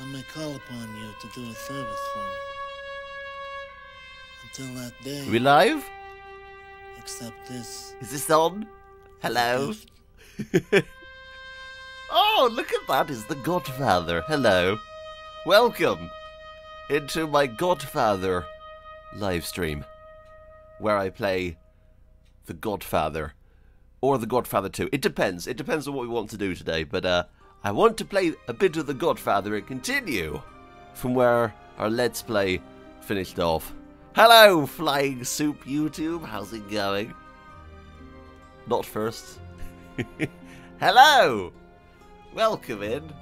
I may call upon you to do a service for me. Until that day, Are we live? accept this. Is this on? Hello? oh, look at that. It's the Godfather. Hello. Welcome into my Godfather live stream where I play the Godfather or the Godfather 2. It depends. It depends on what we want to do today, but uh, I want to play a bit of the Godfather and continue from where our Let's Play finished off. Hello, Flying Soup YouTube. How's it going? Not first. Hello! Welcome in.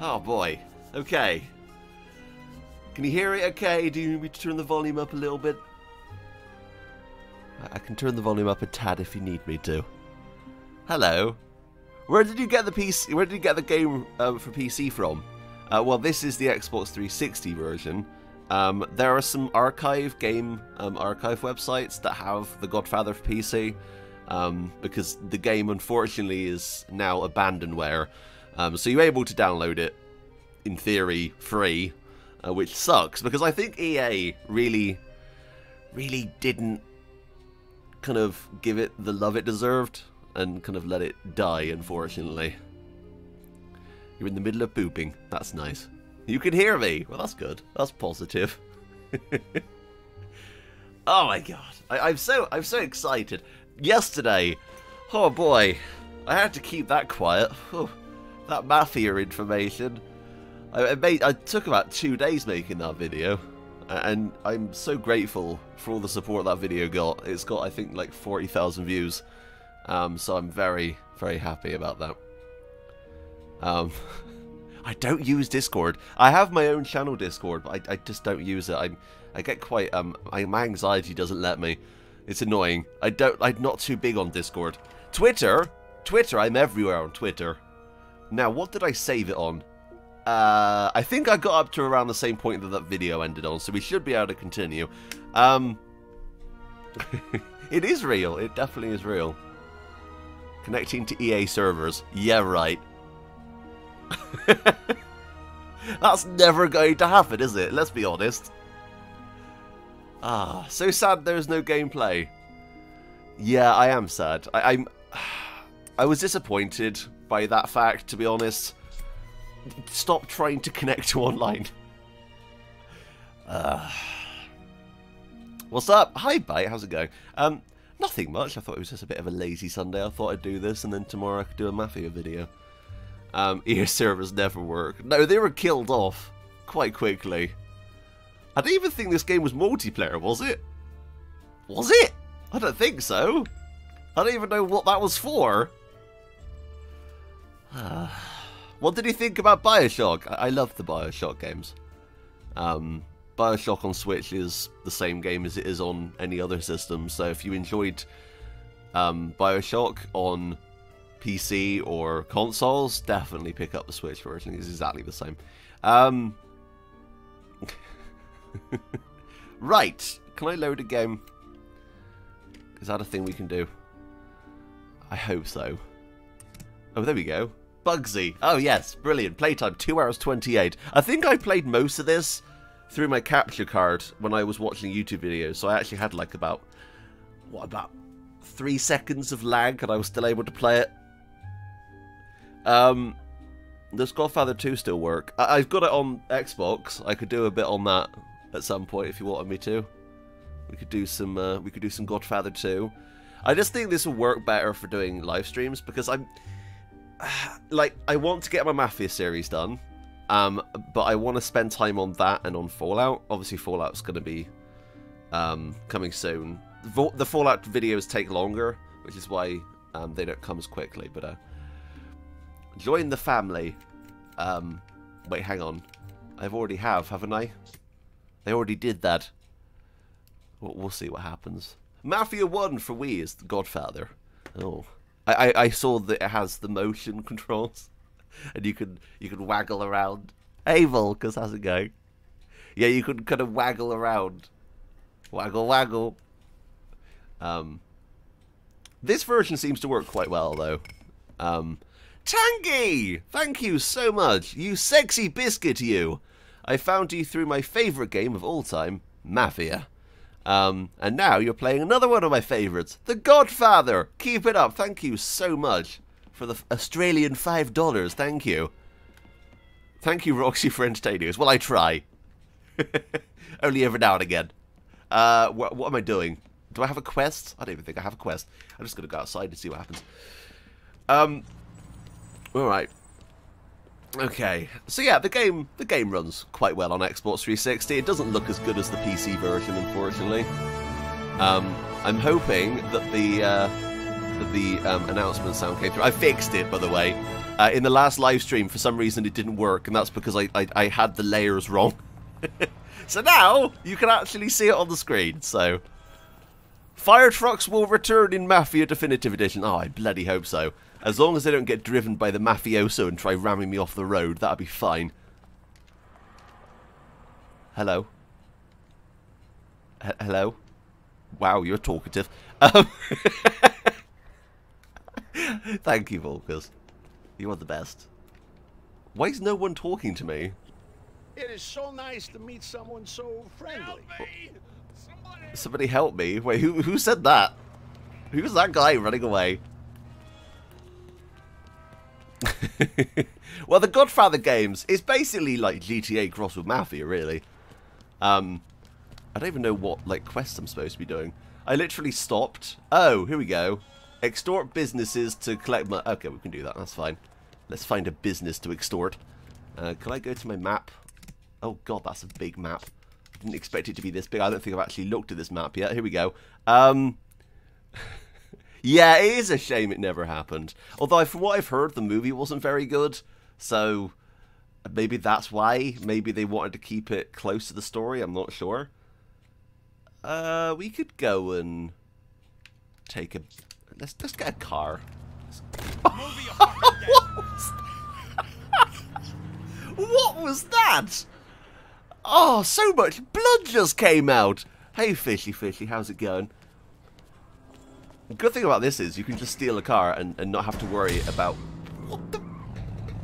Oh boy. Okay. Can you hear it okay? Do you need me to turn the volume up a little bit? I- can turn the volume up a tad if you need me to. Hello. Where did you get the PC? Where did you get the game um, for PC from? Uh, well, this is the Xbox 360 version. Um, there are some archive game um, archive websites that have The Godfather for PC, um, because the game unfortunately is now abandonware. Um, so you're able to download it in theory free, uh, which sucks because I think EA really, really didn't kind of give it the love it deserved and kind of let it die. Unfortunately, you're in the middle of pooping. That's nice. You can hear me. Well, that's good. That's positive. oh my god, I, I'm so I'm so excited. Yesterday, oh boy, I had to keep that quiet. Whew, that mafia information. I, I made. I took about two days making that video, and I'm so grateful for all the support that video got. It's got I think like forty thousand views, um, so I'm very very happy about that. Um, I don't use Discord. I have my own channel Discord, but I, I just don't use it. I I get quite um I, my anxiety doesn't let me. It's annoying. I don't. I'm not too big on Discord. Twitter, Twitter. I'm everywhere on Twitter. Now, what did I save it on? Uh, I think I got up to around the same point that that video ended on, so we should be able to continue. Um, it is real. It definitely is real. Connecting to EA servers. Yeah, right. That's never going to happen, is it? Let's be honest. Ah, so sad there's no gameplay. Yeah, I am sad. I, I'm. I was disappointed by that fact, to be honest. Stop trying to connect to online. Uh, what's up? Hi, Bite. How's it going? Um, nothing much. I thought it was just a bit of a lazy Sunday. I thought I'd do this, and then tomorrow I could do a Mafia video. Um, EA servers never work. No, they were killed off quite quickly. I didn't even think this game was multiplayer, was it? Was it? I don't think so. I don't even know what that was for. what did you think about Bioshock? I, I love the Bioshock games. Um, Bioshock on Switch is the same game as it is on any other system, so if you enjoyed um, Bioshock on PC or consoles, definitely pick up the Switch version. It's exactly the same. Um, right, can I load a game? Is that a thing we can do? I hope so. Oh, there we go. Bugsy. Oh, yes. Brilliant. Playtime, 2 hours 28. I think I played most of this through my capture card when I was watching YouTube videos. So I actually had like about, what, about three seconds of lag and I was still able to play it. Um, does Godfather 2 still work? I- I've got it on Xbox. I could do a bit on that at some point if you wanted me to. We could do some. Uh, we could do some Godfather 2. I just think this will work better for doing live streams because I'm like I want to get my Mafia series done, um, but I want to spend time on that and on Fallout. Obviously, Fallout's going to be um, coming soon. The Fallout videos take longer, which is why um, they don't come as quickly. But uh, join the family. Um, wait, hang on. I've already have, haven't I? They already did that. We'll, we'll see what happens. Mafia 1 for Wii is the Godfather. Oh. I, I, I saw that it has the motion controls. And you can you can waggle around. Hey Volcus, how's it going? Yeah, you can kind of waggle around. Waggle waggle. Um This version seems to work quite well though. Um Tangy! Thank you so much. You sexy biscuit, you. I found you through my favourite game of all time, Mafia. Um, and now you're playing another one of my favourites, The Godfather. Keep it up. Thank you so much for the Australian $5. Thank you. Thank you, Roxy, for entertaining us. Well, I try. Only every now and again. Uh, wh what am I doing? Do I have a quest? I don't even think I have a quest. I'm just going to go outside and see what happens. Um, alright. Okay, so yeah, the game the game runs quite well on Xbox 360. It doesn't look as good as the PC version, unfortunately. Um, I'm hoping that the uh, the um, announcement sound came through. I fixed it, by the way. Uh, in the last live stream, for some reason, it didn't work, and that's because I, I, I had the layers wrong. so now you can actually see it on the screen. So fire trucks will return in Mafia Definitive Edition. Oh, I bloody hope so. As long as they don't get driven by the mafioso and try ramming me off the road, that'll be fine. Hello? H hello? Wow, you're talkative. Um, thank you, Volkers. You are the best. Why is no one talking to me? It is so nice to meet someone so friendly. Somebody help me. Wait, who, who said that? Who's that guy running away? well, the Godfather games is basically like GTA cross with Mafia, really. Um, I don't even know what like quest I'm supposed to be doing. I literally stopped. Oh, here we go. Extort businesses to collect money. Okay, we can do that. That's fine. Let's find a business to extort. Uh, can I go to my map? Oh god, that's a big map. I didn't expect it to be this big. I don't think I've actually looked at this map yet. Here we go. Um, yeah, it is a shame it never happened. Although, from what I've heard, the movie wasn't very good. So, maybe that's why. Maybe they wanted to keep it close to the story. I'm not sure. Uh, we could go and take a... Let's, let's get a car. what was that? Oh, so much blood just came out. Hey, Fishy Fishy, how's it going? The good thing about this is you can just steal a car and, and not have to worry about... What the...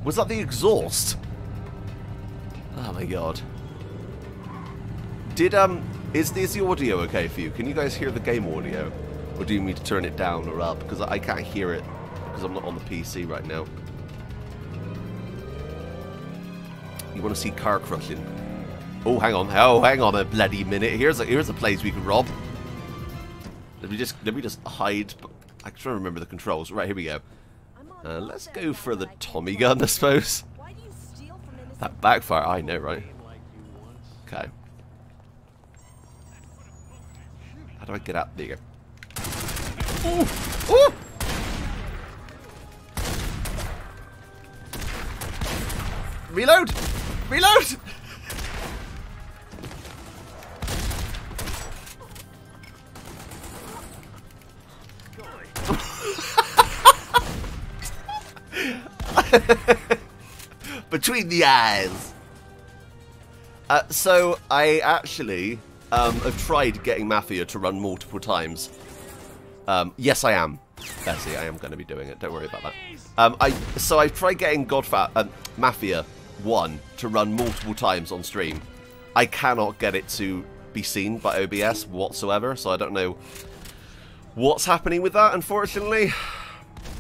Was that the exhaust? Oh my god. Did, um... Is, is the audio okay for you? Can you guys hear the game audio? Or do you need to turn it down or up? Because I can't hear it because I'm not on the PC right now. You want to see car crushing? Oh, hang on. Oh, hang on a bloody minute. Here's a, here's a place we can rob. Let me just let me just hide. I try to remember the controls. Right here we go. Uh, let's go for the Tommy gun, I suppose. That backfire, I know, right? Okay. How do I get out? There. Ooh! Ooh! Reload! Reload! Between the eyes. Uh, so, I actually um, have tried getting Mafia to run multiple times. Um, yes, I am. Bessie, I am going to be doing it. Don't worry about that. Um, I So I've tried getting Godfa um, Mafia 1 to run multiple times on stream. I cannot get it to be seen by OBS whatsoever, so I don't know what's happening with that, unfortunately.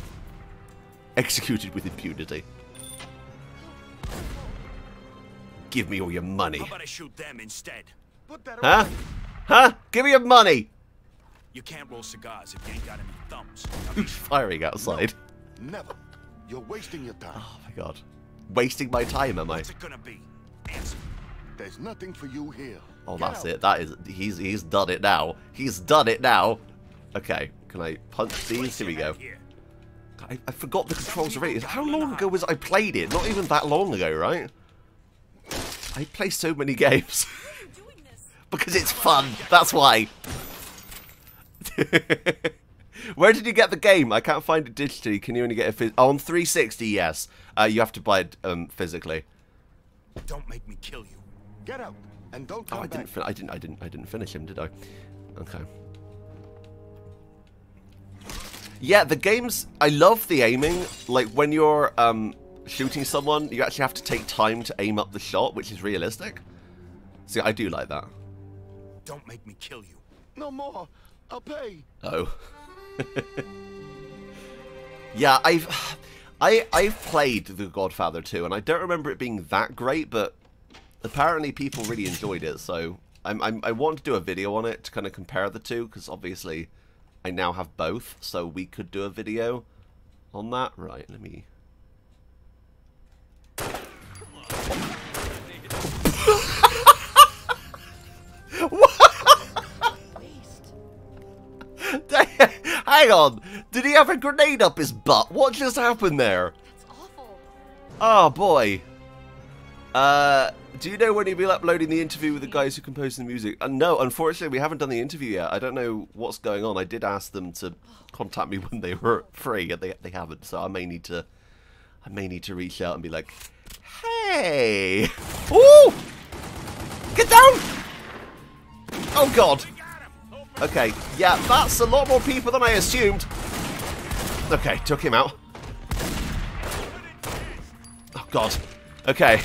Executed with impunity. Give me all your money. How about I shoot them instead? Huh? Huh? Give me your money! You can't roll cigars if you ain't got any thumbs. Who's firing outside? Never. You're wasting your time. Oh my god. Wasting my time, am I? What's it gonna be? Answer. There's nothing for you here. Oh, Get that's out. it. That is... He's he's done it now. He's done it now. Okay. Can I punch these? Here we go. Here. I, I forgot the controls are already. How long ago was I played it? Not even that long ago, right? I play so many games. because it's fun. That's why. Where did you get the game? I can't find it digitally. Can you only get it oh, on 360? Yes. Uh, you have to buy it um, physically. Don't make me kill you. Get out and don't Oh, come I back. didn't. I didn't. I didn't. I didn't finish him, did I? Okay. Yeah, the games. I love the aiming. Like when you're um, shooting someone, you actually have to take time to aim up the shot, which is realistic. See, I do like that. Don't make me kill you. No more. I'll pay. Oh. yeah, I've I I've played The Godfather 2 and I don't remember it being that great, but apparently people really enjoyed it, so I'm, I'm I want to do a video on it to kind of compare the two because obviously I now have both, so we could do a video on that. Right, let me Hang on! Did he have a grenade up his butt? What just happened there? That's awful. Oh boy. Uh, do you know when you'll be uploading the interview with the guys who composed the music? Uh, no, unfortunately, we haven't done the interview yet. I don't know what's going on. I did ask them to contact me when they were free, and they they haven't. So I may need to, I may need to reach out and be like, "Hey, ooh, get down!" Oh God. Okay, yeah, that's a lot more people than I assumed. Okay, took him out. Oh God. Okay.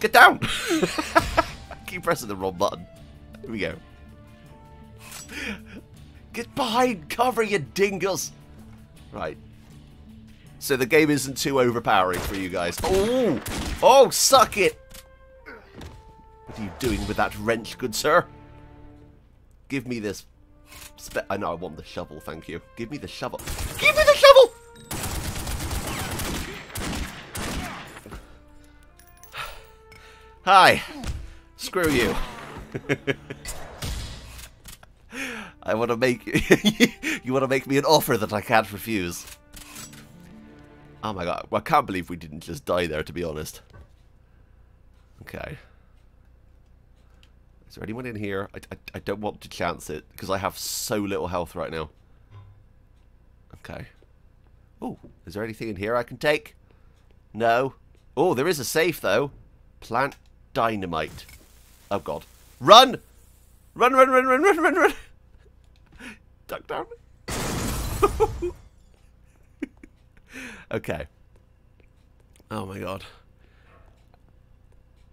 Get down! Keep pressing the wrong button. Here we go. Get behind cover, you dingus! Right. So the game isn't too overpowering for you guys. Oh! Oh, suck it! What are you doing with that wrench, good sir? Give me this... Spe I know I want the shovel, thank you. Give me the shovel. Give me the shovel! Hi. Screw you. I want to make you want to make me an offer that I can't refuse. Oh my god, I can't believe we didn't just die there, to be honest. Okay. Is there anyone in here? I, I, I don't want to chance it, because I have so little health right now. Okay. Oh, is there anything in here I can take? No. Oh, there is a safe, though. Plant dynamite. Oh, God. Run! Run, run, run, run, run, run, run! Duck down. okay. Oh, my God.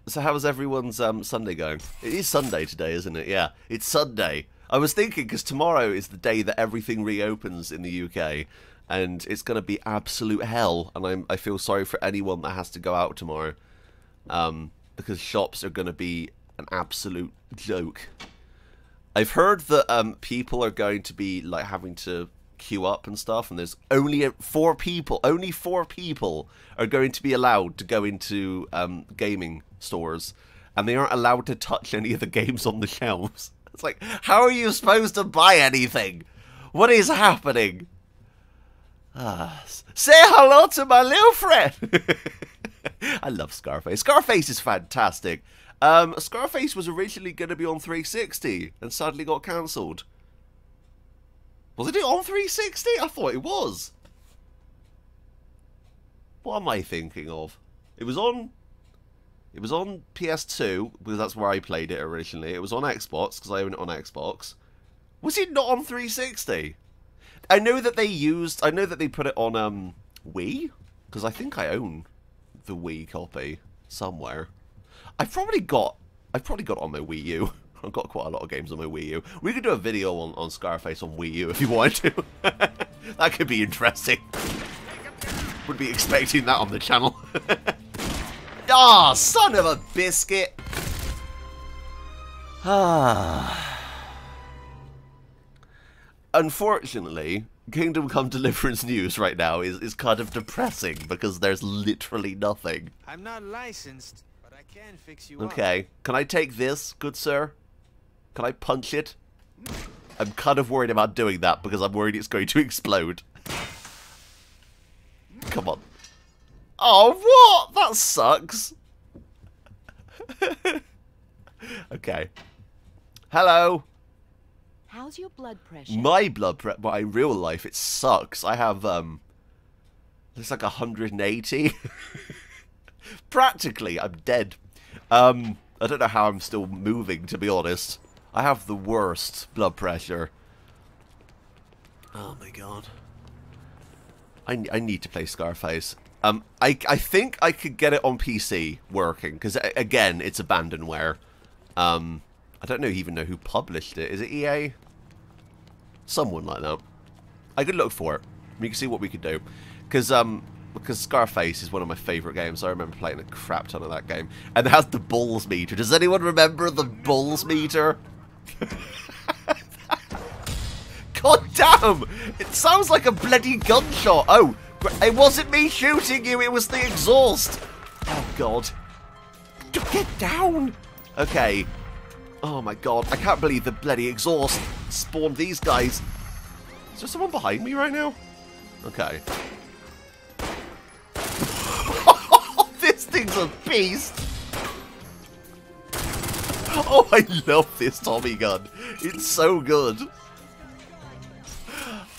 So how was everyone's um, Sunday going? It is Sunday today, isn't it? Yeah, it's Sunday. I was thinking because tomorrow is the day that everything reopens in the UK, and it's going to be absolute hell. And I'm, I feel sorry for anyone that has to go out tomorrow, um, because shops are going to be an absolute joke. I've heard that um, people are going to be like having to queue up and stuff, and there's only four people. Only four people are going to be allowed to go into um, gaming stores, and they aren't allowed to touch any of the games on the shelves. It's like, how are you supposed to buy anything? What is happening? Ah, say hello to my little friend. I love Scarface. Scarface is fantastic. Um, Scarface was originally going to be on 360 and sadly got cancelled. Was it on 360? I thought it was. What am I thinking of? It was on... It was on PS2, because that's where I played it originally. It was on Xbox, because I own it on Xbox. Was it not on 360? I know that they used... I know that they put it on um, Wii, because I think I own the Wii copy somewhere. I've probably got... I've probably got on my Wii U. I've got quite a lot of games on my Wii U. We could do a video on, on Scarface on Wii U if you want to. that could be interesting. Would be expecting that on the channel. Ah, oh, son of a biscuit. Ah. Unfortunately, Kingdom Come Deliverance news right now is, is kind of depressing because there's literally nothing. I'm not licensed, but I can fix you up. Okay, can I take this, good sir? Can I punch it? I'm kind of worried about doing that because I'm worried it's going to explode. Come on. Oh, what? That sucks. okay. Hello. How's your blood pressure? My blood pressure, my real life, it sucks. I have, um, it's like 180. Practically, I'm dead. Um, I don't know how I'm still moving, to be honest. I have the worst blood pressure. Oh my god. I, I need to play Scarface. Um, I, I think I could get it on PC working, because again, it's abandonware. Um, I don't know even know who published it. Is it EA? Someone like that. I could look for it. We can see what we could do. Because um, because Scarface is one of my favourite games. I remember playing a crap ton of that game. And it has the balls meter. Does anyone remember the balls meter? God damn! It sounds like a bloody gunshot. Oh, it wasn't me shooting you, it was the exhaust. Oh, God. Get down! Okay. Oh, my God. I can't believe the bloody exhaust spawned these guys. Is there someone behind me right now? Okay. this thing's a beast! Oh, I love this Tommy gun. It's so good.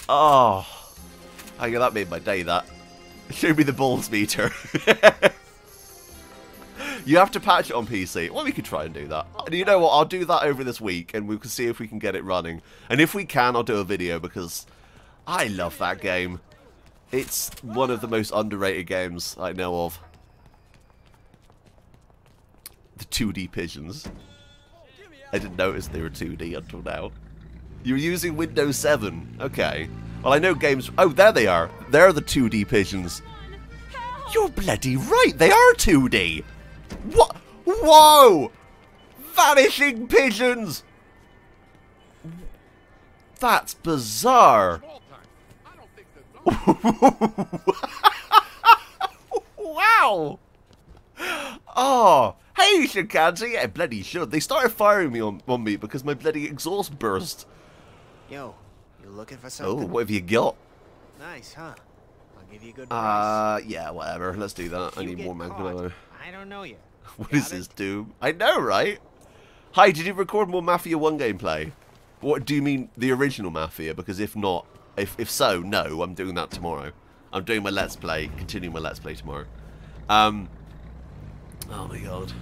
Oh. Oh, yeah, that made my day, that. Show me the balls meter. you have to patch it on PC. Well, we could try and do that. And you know what? I'll do that over this week, and we can see if we can get it running. And if we can, I'll do a video, because I love that game. It's one of the most underrated games I know of. The 2D pigeons. I didn't notice they were 2D until now. You're using Windows 7. Okay. Well, I know games... Oh, there they are. They're the 2D pigeons. You're bloody right. They are 2D. What? Whoa! Vanishing pigeons! That's bizarre. wow! Oh, hey, Shinkanji! Yeah, bloody should. They started firing me on, on me because my bloody exhaust burst. Yo, you looking for something? Oh, what have you got? Nice, huh? I'll give you a good price. Uh, yeah, whatever. Let's do that. I need more Magnum ammo. I don't know you. what is it? this, Doom? I know, right? Hi, did you record more Mafia 1 gameplay? What, do you mean the original Mafia? Because if not, if, if so, no, I'm doing that tomorrow. I'm doing my Let's Play, continuing my Let's Play tomorrow. Um, oh my god.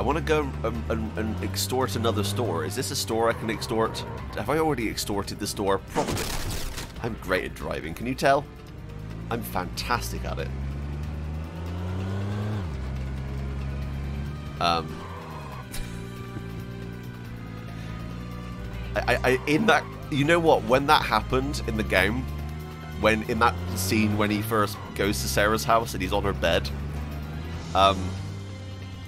I want to go and, and, and extort another store. Is this a store I can extort? Have I already extorted the store? Probably. I'm great at driving, can you tell? I'm fantastic at it. Um, I, I, in that, you know what? When that happened in the game, when in that scene when he first goes to Sarah's house and he's on her bed, um,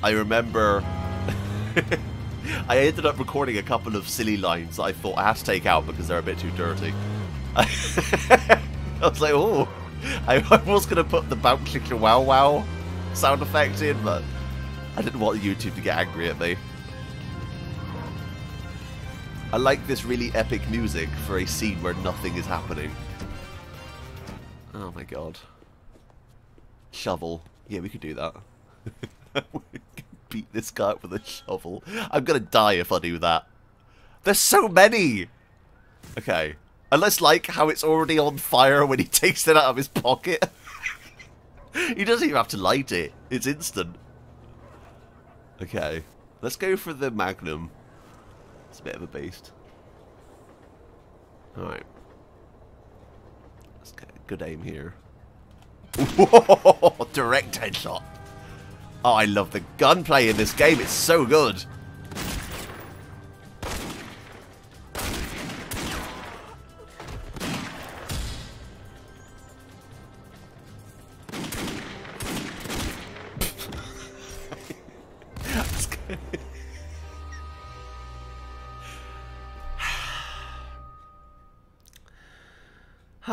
I remember. I ended up recording a couple of silly lines that I thought I had to take out because they're a bit too dirty. I was like, oh, I, was gonna put the bounce chicka wow wow sound effect in, but I didn't want YouTube to get angry at me. I like this really epic music for a scene where nothing is happening. Oh my god. Shovel. Yeah, we could do that. Beat this guy up with a shovel. I'm gonna die if I do that. There's so many! Okay. And let's like how it's already on fire when he takes it out of his pocket. he doesn't even have to light it. It's instant. Okay. Let's go for the Magnum. It's a bit of a beast. Alright. Let's get a good aim here. Direct headshot. Oh, I love the gunplay in this game. It's so good.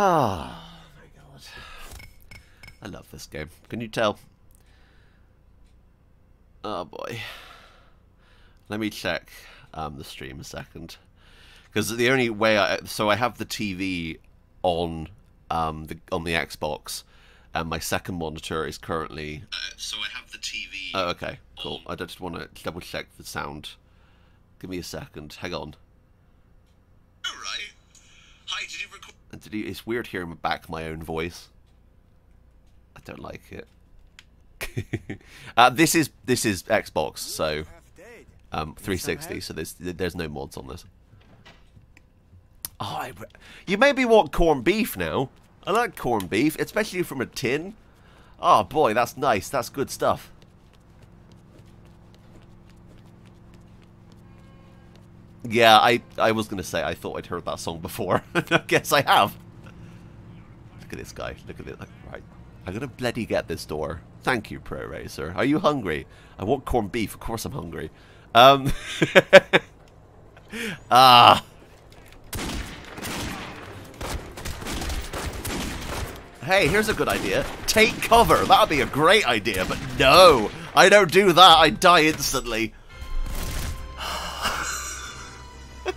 Ah, my god. I love this game. Can you tell? Oh boy. Let me check um, the stream a second. Because the only way I... So I have the TV on um, the on the Xbox, and my second monitor is currently... so I have the TV... Oh, okay. Cool. I just want to double check the sound. Give me a second. Hang on. Alright. Hi, did you record... Did you, it's weird hearing back my own voice. I don't like it. uh, this is this is Xbox, so um, 360, so there's there's no mods on this. Oh, I, you maybe want corned beef now. I like corned beef, especially from a tin. Oh boy, that's nice. That's good stuff. Yeah, I I was gonna say I thought I'd heard that song before. I guess I have. Look at this guy. Look at it. Right, I'm gonna bloody get this door. Thank you, Pro Racer. Are you hungry? I want corned beef. Of course I'm hungry. Um. ah. Hey, here's a good idea. Take cover. That would be a great idea, but no. I don't do that. I die instantly.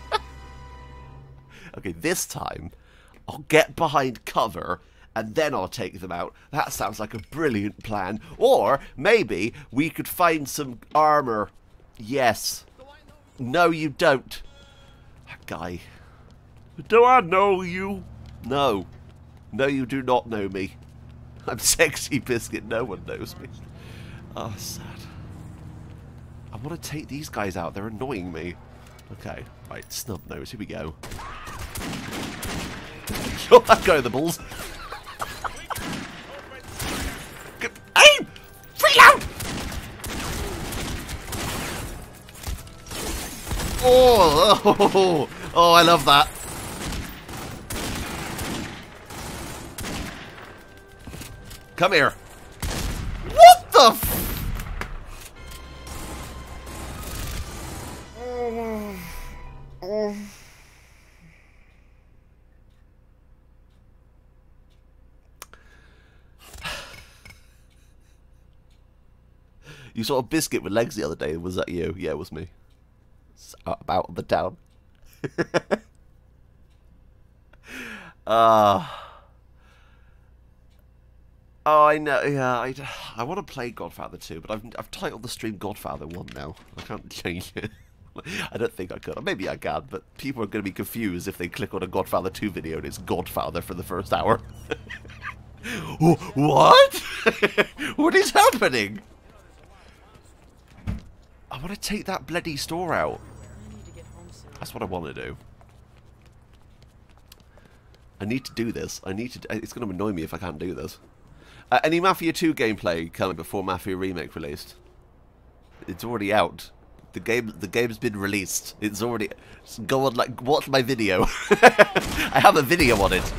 okay, this time, I'll get behind cover and then I'll take them out. That sounds like a brilliant plan. Or maybe we could find some armor. Yes. No, you don't. That guy. Do I know you? No. No, you do not know me. I'm Sexy Biscuit. No one knows me. Oh, sad. I want to take these guys out. They're annoying me. Okay. Right, snub nose. Here we go. Shot that guy the balls. Aim! Reload! Oh, oh, oh, I love that. Come here. What the You saw a biscuit with legs the other day. Was that you? Yeah, it was me. About the town. Ah. uh, Oh, I know. Yeah, I, I want to play Godfather 2, but I've I've titled the stream Godfather 1 now. I can't change it. I don't think I could. Or maybe I can, but people are going to be confused if they click on a Godfather 2 video and it's Godfather for the first hour. what? what is happening? I want to take that bloody store out. That's what I want to do. I need to do this. I need to. It's going to annoy me if I can't do this. Uh, any Mafia 2 gameplay coming before Mafia Remake released? It's already out. The game, the game's been released. It's already. Go on, like, watch my video. I have a video on it.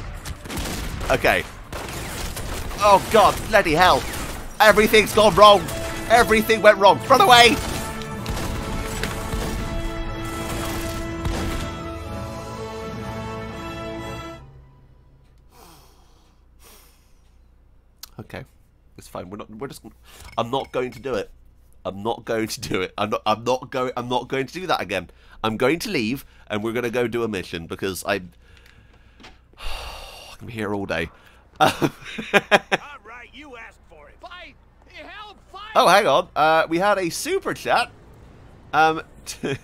Okay. Oh God, bloody hell! Everything's gone wrong. Everything went wrong. Run away! Okay, it's fine. We're not. We're just. I'm not going to do it. I'm not going to do it. I'm not. I'm not going. I'm not going to do that again. I'm going to leave, and we're going to go do a mission because I. I'm here all day. all right, you asked for it. Fight! Help! Fight! Oh, hang on. Uh, we had a super chat. Um, to,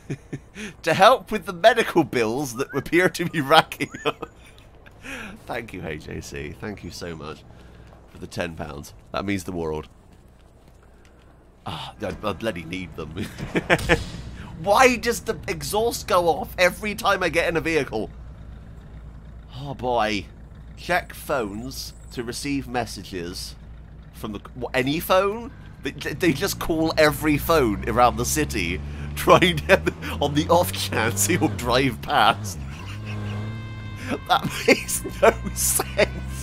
to help with the medical bills that appear to be racking up. Thank you, HJC. Thank you so much for the ten pounds. That means the world. Ah, I, I bloody need them. Why does the exhaust go off every time I get in a vehicle? Oh boy. Check phones to receive messages from the what, any phone. They, they just call every phone around the city, trying to, on the off chance he'll drive past. That makes no sense.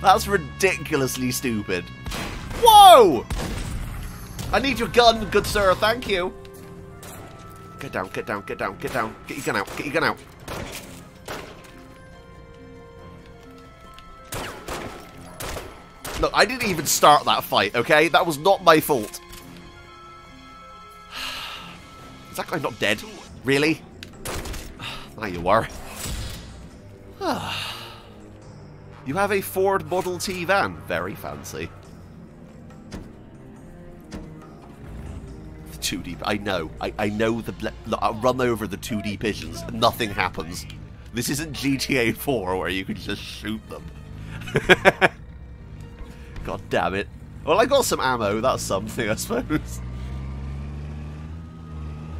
That's ridiculously stupid. Whoa! I need your gun, good sir, thank you. Get down, get down, get down, get down. Get your gun out, get your gun out. Look, I didn't even start that fight, okay? That was not my fault. Is that guy not dead? Really? Now you are. you have a Ford Model T van. Very fancy. 2D. I know. I, I know the. Look, I'll run over the 2D pigeons. Nothing happens. This isn't GTA 4 where you can just shoot them. God damn it. Well, I got some ammo. That's something, I suppose.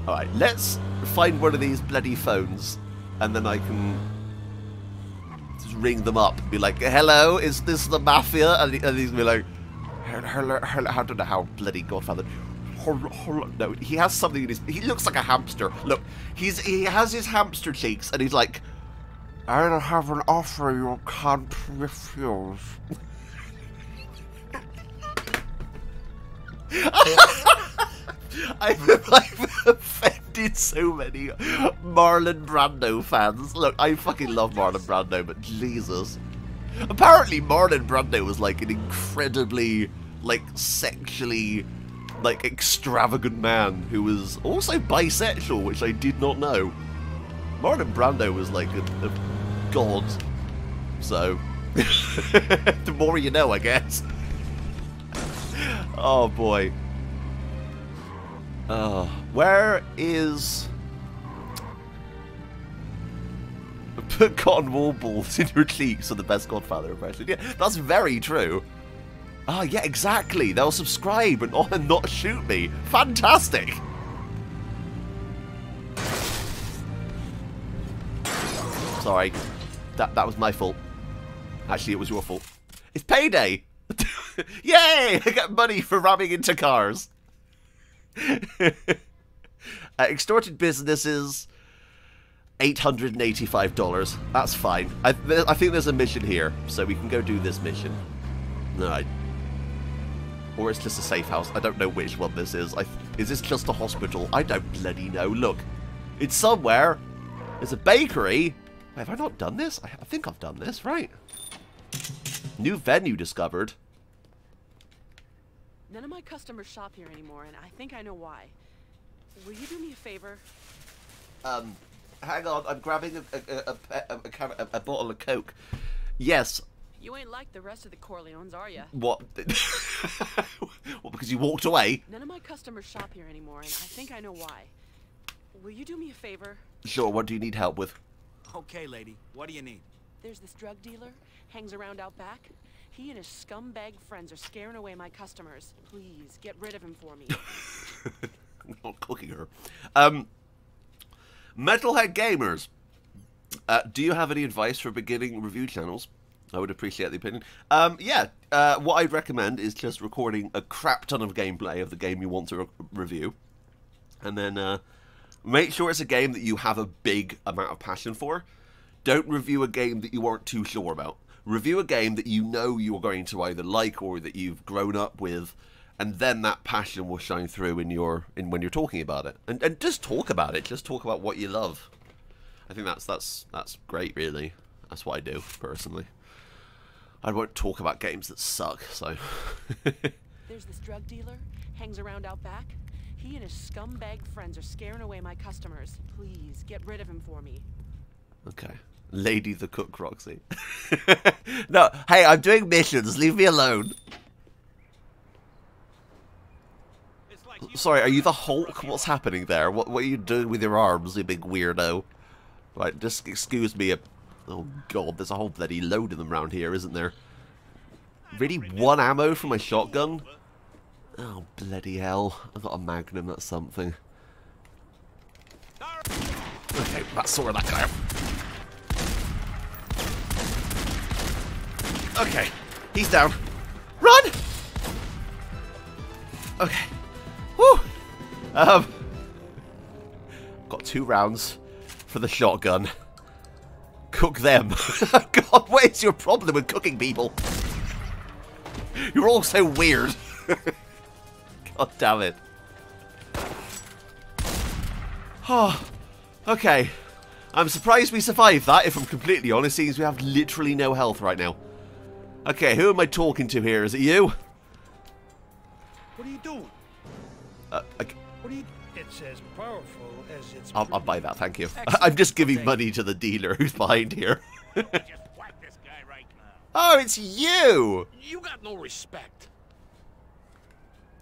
Alright, let's find one of these bloody phones, and then I can ring them up be like, hello, is this the mafia? And, and he's be like, hello, hello, I don't know how bloody Godfather. No, he has something in his. He looks like a hamster. Look, he's he has his hamster cheeks, and he's like, I have an offer you can't refuse. I've, I've offended so many Marlon Brando fans. Look, I fucking love Marlon Brando, but Jesus. Apparently, Marlon Brando was like an incredibly, like, sexually, like, extravagant man who was also bisexual, which I did not know. Marlon Brando was like a, a god. So, the more you know, I guess. Oh boy. Oh, where is... Put cotton wool balls in your cheeks are the best Godfather impression. Yeah, that's very true. Oh, yeah, exactly. They'll subscribe and, and not shoot me. Fantastic. Sorry. That, that was my fault. Actually, it was your fault. It's payday! Yay! I got money for ramming into cars. uh, extorted businesses, $885. That's fine. I, th I think there's a mission here, so we can go do this mission. No, or it's just a safe house. I don't know which one this is. I, is this just a hospital? I don't bloody know. Look, it's somewhere. There's a bakery. Wait, have I not done this? I, I think I've done this, right? New venue discovered. None of my customers shop here anymore, and I think I know why. Will you do me a favor? Um, hang on, I'm grabbing a a, a, a, a, a, a bottle of Coke. Yes. You ain't like the rest of the Corleones, are ya? What? what? Because you walked away? None of my customers shop here anymore, and I think I know why. Will you do me a favor? Sure. What do you need help with? Okay, lady. What do you need? There's this drug dealer, hangs around out back. He and his scumbag friends are scaring away my customers. Please, get rid of him for me. Not cooking her. Um, Metalhead Gamers. Uh, do you have any advice for beginning review channels? I would appreciate the opinion. Um, yeah, uh, what I'd recommend is just recording a crap ton of gameplay of the game you want to re review. And then uh, make sure it's a game that you have a big amount of passion for. Don't review a game that you aren't too sure about. Review a game that you know you're going to either like or that you've grown up with, and then that passion will shine through in your in when you're talking about it. And and just talk about it. Just talk about what you love. I think that's that's that's great. Really, that's what I do personally. I won't talk about games that suck. So. There's this drug dealer, hangs around out back. He and his scumbag friends are scaring away my customers. Please, get rid of him for me. Okay. Lady the Cook Roxy. no, hey, I'm doing missions. Leave me alone. Sorry, are you the Hulk? What's happening there? What, what are you doing with your arms, you big weirdo? Right, just excuse me. Oh god, there's a whole bloody load of them around here, isn't there? Really, one ammo for my shotgun? Oh, bloody hell. I've got a magnum, that's something. Okay, that sorted that guy Okay, he's down. Run! Okay. Woo! Um, got two rounds for the shotgun. Cook them. God, what is your problem with cooking people? You're all so weird. God damn it. Oh, okay. I'm surprised we survived that, if I'm completely honest, seeing as we have literally no health right now. Okay, who am I talking to here? Is it you? What are you doing? Uh, okay. What are you... It's as powerful as it's... I'll, I'll buy that, thank you. I'm just giving money to the dealer who's behind here. Just this guy right now. oh, it's you! You got no respect.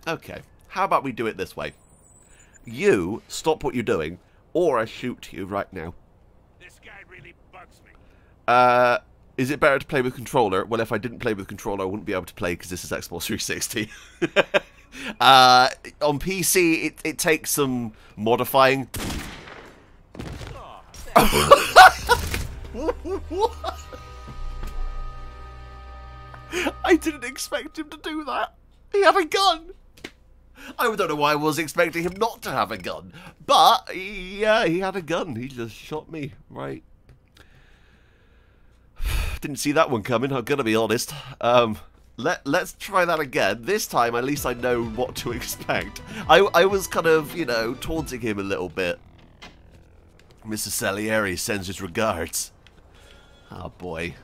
Okay, how about we do it this way? You stop what you're doing, or I shoot you right now. This guy really bugs me. Uh, is it better to play with controller? Well, if I didn't play with controller, I wouldn't be able to play because this is Xbox 360. uh, on PC, it, it takes some modifying. I didn't expect him to do that. He had a gun. I don't know why I was expecting him not to have a gun, but yeah, he had a gun. He just shot me right. Didn't see that one coming. I'm gonna be honest. Um, let let's try that again. This time, at least I know what to expect. I I was kind of you know taunting him a little bit. Mr. Salieri sends his regards. Oh boy,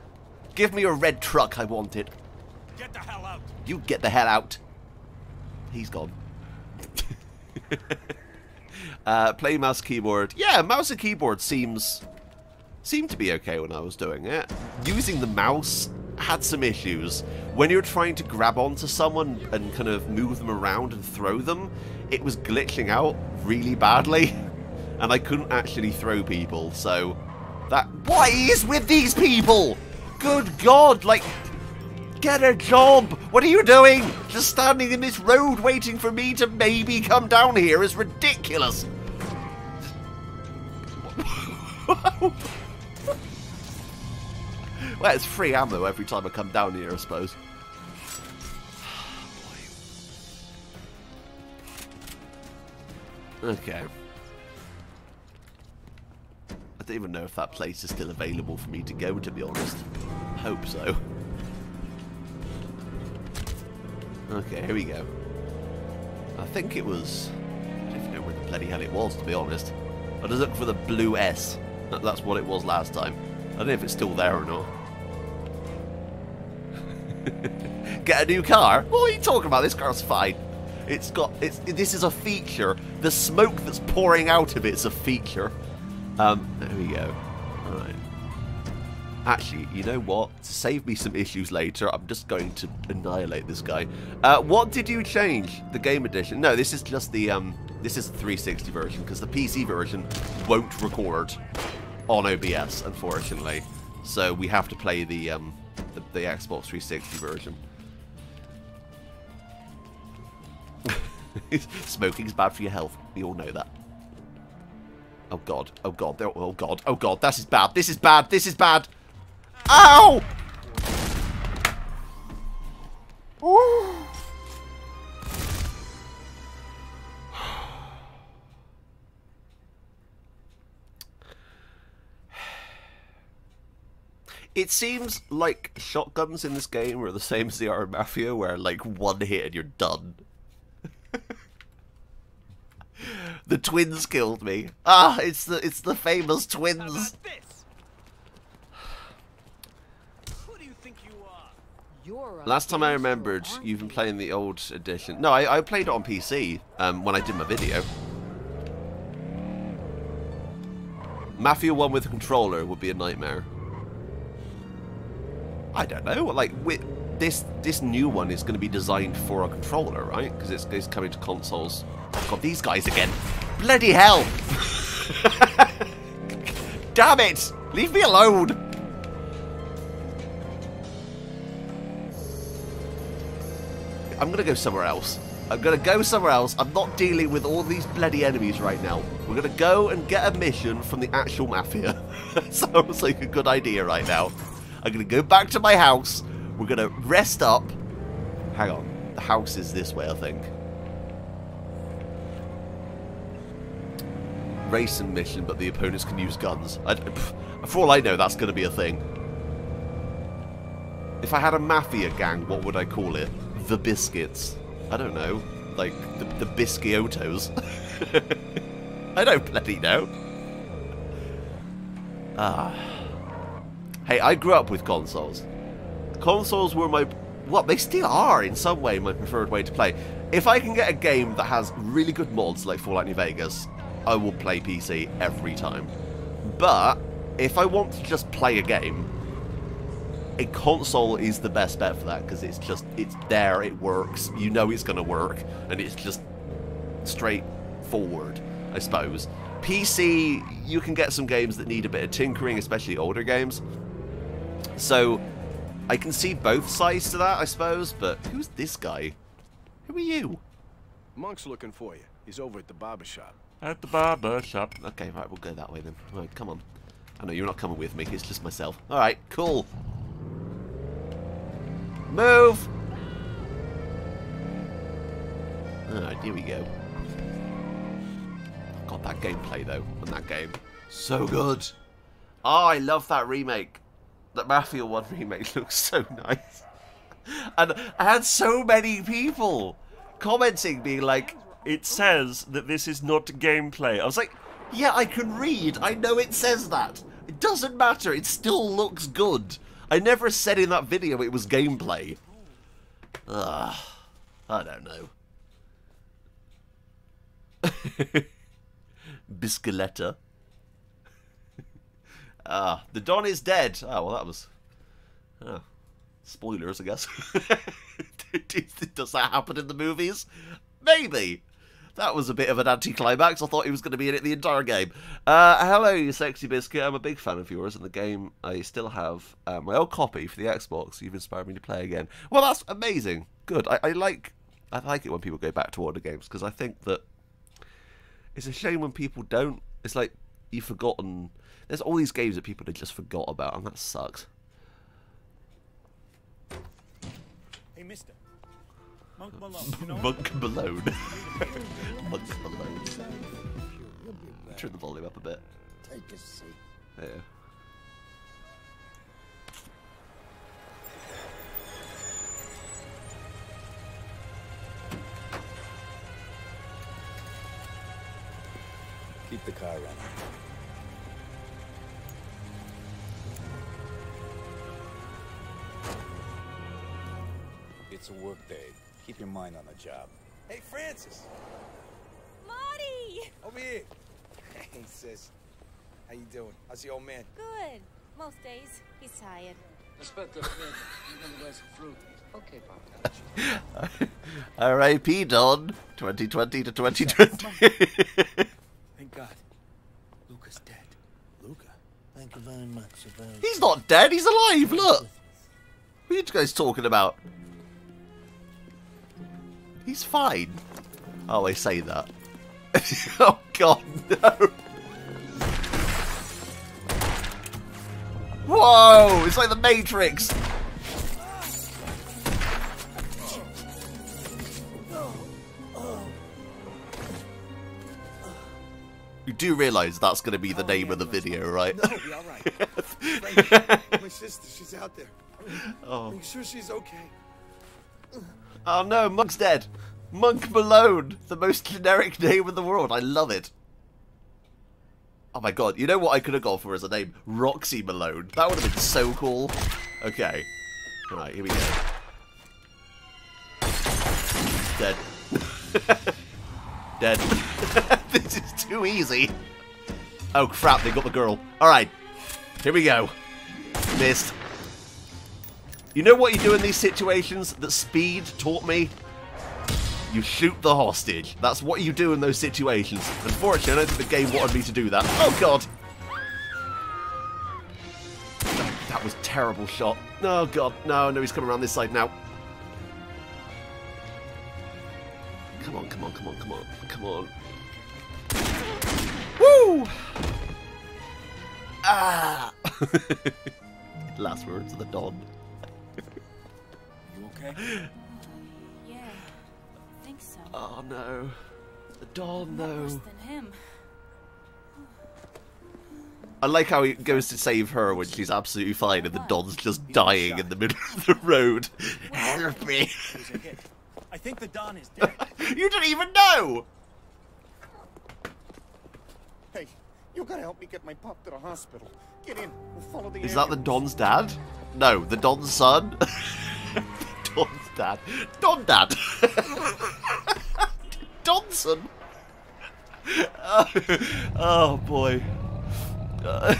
give me a red truck. I want it. Get the hell out. You get the hell out. He's gone. uh, play mouse keyboard. Yeah, mouse and keyboard seems seemed to be okay when I was doing it. Using the mouse had some issues. When you're trying to grab onto someone and kind of move them around and throw them, it was glitching out really badly. And I couldn't actually throw people, so that what is with these people? Good god, like Get a job! What are you doing? Just standing in this road waiting for me to maybe come down here is ridiculous. well, it's free ammo every time I come down here, I suppose. okay. I don't even know if that place is still available for me to go, to be honest. Hope so. Okay, here we go. I think it was... I don't know where the bloody hell it was, to be honest. I just looked for the blue S. That's what it was last time. I don't know if it's still there or not. Get a new car? What are you talking about? This car's fine. It's got... It's. This is a feature. The smoke that's pouring out of it's a feature. Um, there we go. Alright. Actually, you know what? To save me some issues later, I'm just going to annihilate this guy. Uh, what did you change? The game edition? No, this is just the um, this is the 360 version because the PC version won't record on OBS, unfortunately. So we have to play the um, the, Xbox 360 version. Smoking's bad for your health. We all know that. Oh god. Oh god. Oh god. Oh god. This is bad. This is bad. This is bad. Ow! Ooh. It seems like shotguns in this game are the same as they are in Mafia, where like one hit and you're done. the twins killed me. Ah, it's the it's the famous twins. How about this? Who do you think you are? You're a Last time I remembered, you've been playing the old edition. No, I, I played it on PC um, when I did my video. Mafia 1 with a controller would be a nightmare. I don't know. Like, with this this new one is going to be designed for a controller, right? Because it's, it's coming to consoles. God, these guys again. Bloody hell! Damn it! Leave me alone! I'm gonna go somewhere else. I'm gonna go somewhere else. I'm not dealing with all these bloody enemies right now. We're gonna go and get a mission from the actual mafia. Sounds like a good idea right now. I'm gonna go back to my house. We're gonna rest up. Hang on. The house is this way, I think. Race and mission, but the opponents can use guns. I, pff, for all I know, that's gonna be a thing. If I had a mafia gang, what would I call it? The Biscuits. I don't know. Like, the, the Bisciottos. I don't bloody know. Ah. Hey, I grew up with consoles. Consoles were my... Well, they still are, in some way, my preferred way to play. If I can get a game that has really good mods, like Fallout New Vegas, I will play PC every time. But, if I want to just play a game, a console is the best bet for that because it's just it's there it works you know it's going to work and it's just straightforward i suppose pc you can get some games that need a bit of tinkering especially older games so i can see both sides to that i suppose but who's this guy who are you Monk's looking for you. He's over at the barber shop. At the barber shop. Okay, right, we'll go that way then. Right, come on. I know you're not coming with me. It's just myself. All right, cool. Move. All right, here we go. God, that gameplay though, on that game, so good. Oh, I love that remake. That Mafia One remake looks so nice. And I had so many people commenting, being like, "It says that this is not gameplay." I was like, "Yeah, I can read. I know it says that. It doesn't matter. It still looks good." I never said in that video it was gameplay. Ugh, I don't know. Biscoletta. Ah, the Don is dead. Oh, well, that was. Oh, spoilers, I guess. Does that happen in the movies? Maybe. That was a bit of an anticlimax. I thought he was going to be in it the entire game. Uh, hello, you sexy biscuit. I'm a big fan of yours, and the game I still have uh, my old copy for the Xbox. You've inspired me to play again. Well, that's amazing. Good. I, I like. I like it when people go back to older games because I think that it's a shame when people don't. It's like you've forgotten. There's all these games that people had just forgot about, and that sucks. Hey, mister. Monk Malone, you know? Monk Malone. Monk Malone. Turn the volume up a bit. Take a seat. Yeah. Keep the car running. It's a work day. Keep your mind on the job. Hey, Francis. Marty! Over here. Hey, sis. How you doing? How's the old man? Good. Most days, he's tired. Respect us, man. You're gonna get some fruit. Okay, Pop. R.I.P. Don. 2020 to 2020. Thank God. Luca's dead. Luca, thank you very much. Very He's not dead. He's alive. Look. What are you guys talking about? He's fine. Oh, I say that. oh God, no. Whoa! It's like the Matrix. You do realise that's going to be the oh, name of the video, right? No, be all right. My sister, she's out there. Oh. Make sure she's okay. Oh no, Monk's dead. Monk Malone, the most generic name in the world. I love it. Oh my god, you know what I could have gone for as a name? Roxy Malone. That would have been so cool. Okay. Right, here we go. Dead. Dead. this is too easy. Oh crap, they got the girl. Alright. Here we go. Missed. You know what you do in these situations that Speed taught me? You shoot the hostage. That's what you do in those situations. Unfortunately, I don't think the game wanted me to do that. Oh god! That, that was terrible shot. Oh god, no, no, he's coming around this side now. Come on, come on, come on, come on, come on. Woo! Ah! Last words of the dawn. You okay? Yeah, I think so. Oh no. The dawn Not worse than him. I like how he goes to save her when she's absolutely fine and the Don's just dying in the middle of the road. Help me! He's a hit. I think the Don is dead. you didn't even know! Hey, you gotta help me get my pop to the hospital. Get in. We'll follow the Is that the. Don's dad? No, the Don's son? Don's dad. Don dad! Donson! Oh, oh boy. Uh,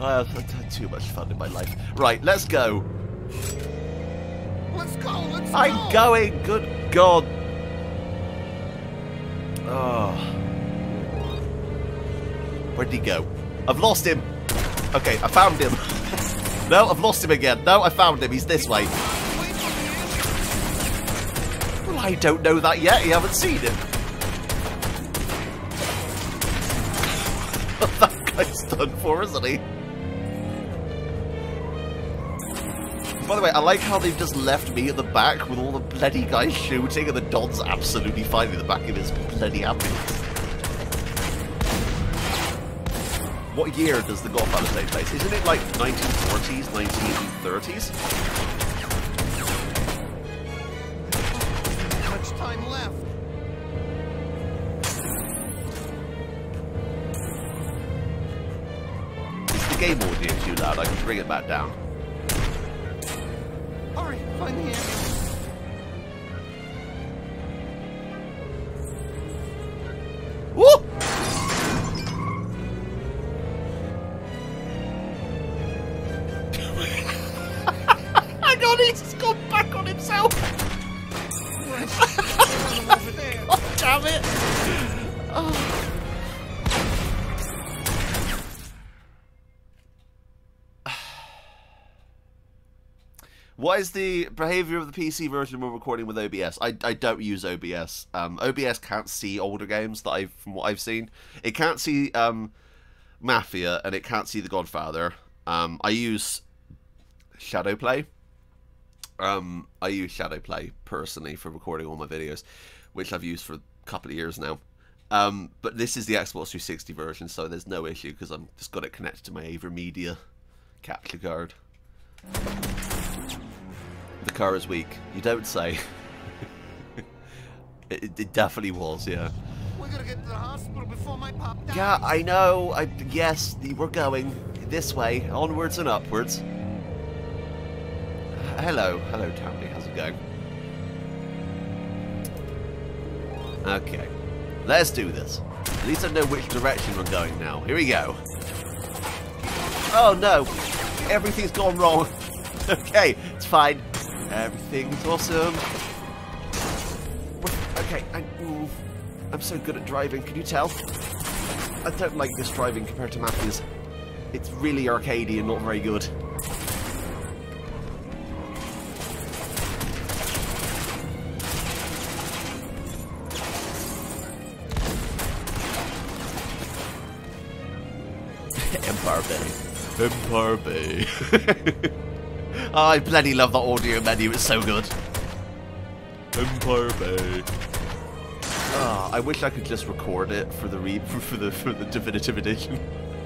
I have had too much fun in my life. Right, let's go. Let's go. Let's I'm go. going. Good God. Oh. Where'd he go? I've lost him. Okay, I found him. no, I've lost him again. No, I found him. He's this way. I don't know that yet. You haven't seen it. that guy's done for, isn't he? By the way, I like how they've just left me at the back with all the bloody guys shooting and the Don's absolutely fine in the back of his bloody ambulance. What year does The Godfather take place? Isn't it like 1940s, 1930s? Loud? I can bring it back down. Hurry, find the ambulance. Is the behavior of the PC version when recording with OBS? I, I don't use OBS. Um, OBS can't see older games that I've from what I've seen. It can't see um, Mafia and it can't see The Godfather. Um, I use Shadowplay. Um, I use Shadowplay personally for recording all my videos, which I've used for a couple of years now. Um, but this is the Xbox 360 version, so there's no issue because I'm just got it connected to my AverMedia capture card. The car is weak. You don't say. it, it definitely was, yeah. We gotta get to the hospital before my pop dies. Yeah, I know. I yes, we're going this way, onwards and upwards. Hello, hello, Tammy. How's it going? Okay, let's do this. At least I know which direction we're going now. Here we go. Oh no, everything's gone wrong. okay, it's fine. Everything's awesome. Okay, I, I'm so good at driving. Can you tell? I don't like this driving compared to Matthew's. It's really arcadey and not very good. Empire Bay. Empire Bay. oh, I bloody love the audio menu, it's so good. Empire Bay. Oh, I wish I could just record it for the re for the for the definitive edition.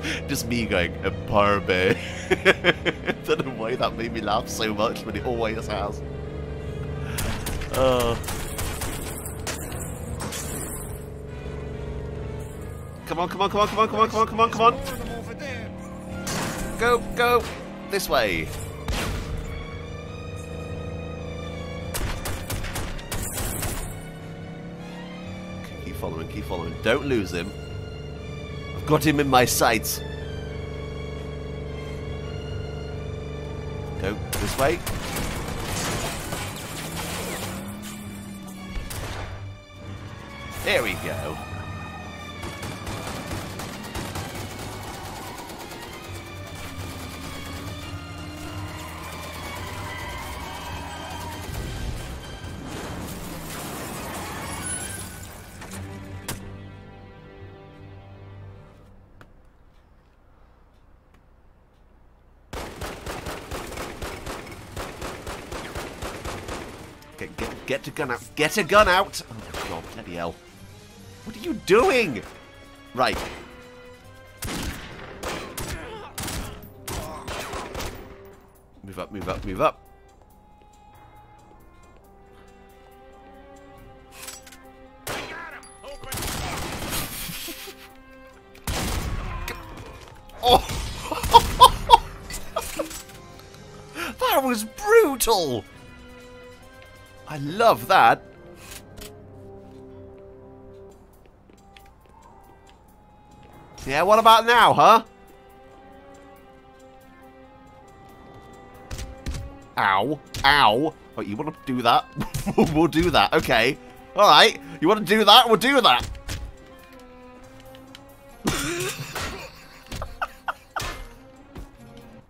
just me going Empire Bay. I don't know why that made me laugh so much, but it always has. Uh. Come on, come on, come on, come on, come on, come on, come on, come on. More of them over there. Go, go. This way. Following, keep following. Don't lose him. I've got him in my sights. Go this way. There we go. Get, a gun out. Get a gun out! Oh, God, bloody hell. What are you doing? Right. Move up, move up, move up. Love that. Yeah, what about now, huh? Ow. Ow. Oh, you want to do that? we'll do that. Okay. Alright. You want to do that? We'll do that.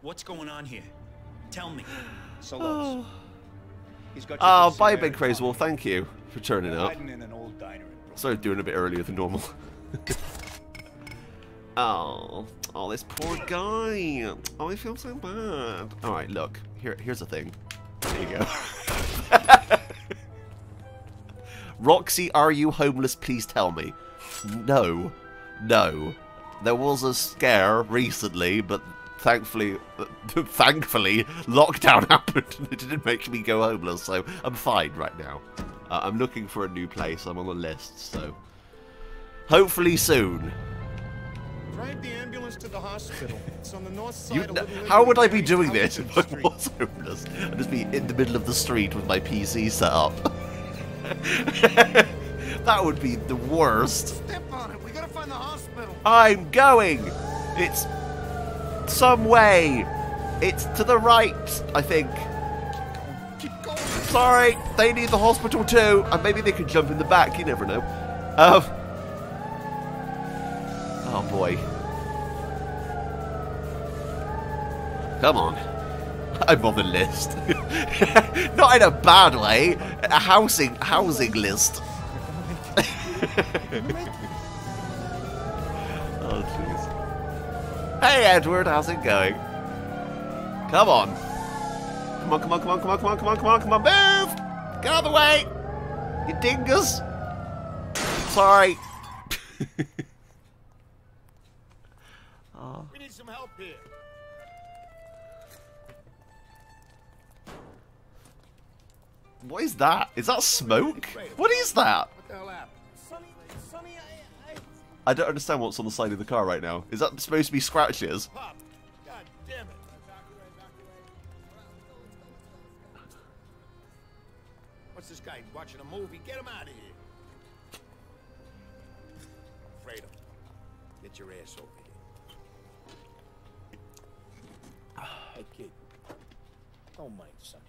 What's going on here? Tell me. Solos. Oh, bye, Big Crazy him. Thank you for turning up. Hiding in an old diner in Brooklyn. Started doing a bit earlier than normal. oh, oh, this poor guy. Oh, I feel so bad. All right, look. Here, here's the thing. There you go. Roxy, are you homeless? Please tell me. No, no. There was a scare recently, but thankfully, thankfully, lockdown happened and it didn't make me go homeless. So I'm fine right now. Uh, I'm looking for a new place. I'm on the list, so hopefully soon. Drive the ambulance to the hospital. It's on the north side You, how would I be doing this if I was homeless? I'd just be in the middle of the street with my PC set up. that would be the worst. Step on it. We gotta find the hospital. I'm going. It's some way. It's to the right, I think. Sorry, they need the hospital too. And maybe they could jump in the back. You never know. Um. Oh boy. Come on. I'm on the list. Not in a bad way. A housing housing list. oh. Hey Edward, how's it going? Come on. Come on, come on, come on, come on, come on, come on, come on, come on, move! Get out of the way! You dingus! Sorry. We need some help here. What is that? Is that smoke? What is that? I, I... I don't understand what's on the side of the car right now. Is that supposed to be scratches? God damn it. What's this guy watching a movie? Get him out of here. Fredo, get your ass over here. Hey, kid. Don't mind Sonny.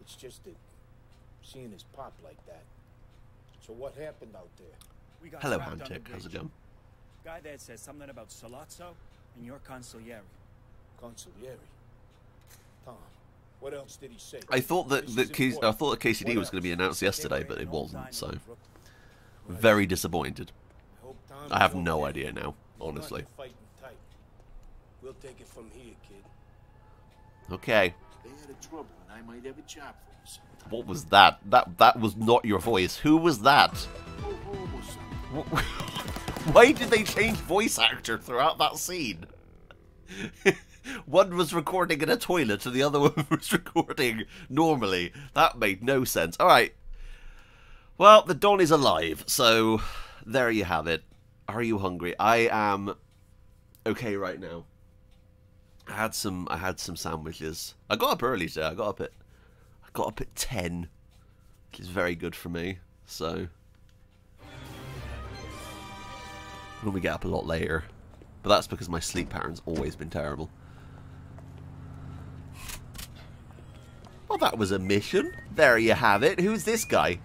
It's just that seeing his pop like that. So what happened out there? We got Hello, trapped on the Hantic. How's it going? Guy there says something about Sollozzo and your consigliere. Consigliere. Tom, what else did he say? I thought that This that is K- I thought that KCD was going to be announced yesterday, but it wasn't. So very disappointed. I hope Tom I have no idea now, honestly. Fighting tight. We'll take it from here, kid. Okay. They had a trouble, and I might have a job for you. sometime. What was that? That that was not your voice. Who was that? Why did they change voice actor throughout that scene? one was recording in a toilet and the other one was recording normally. That made no sense. Alright. Well, the Don is alive, so there you have it. Are you hungry? I am okay right now. I had some I had some sandwiches. I got up early today. I got up at I got up at 10. Which is very good for me. So Normally get up a lot later. But that's because my sleep pattern's always been terrible. Well, that was a mission. There you have it. Who's this guy?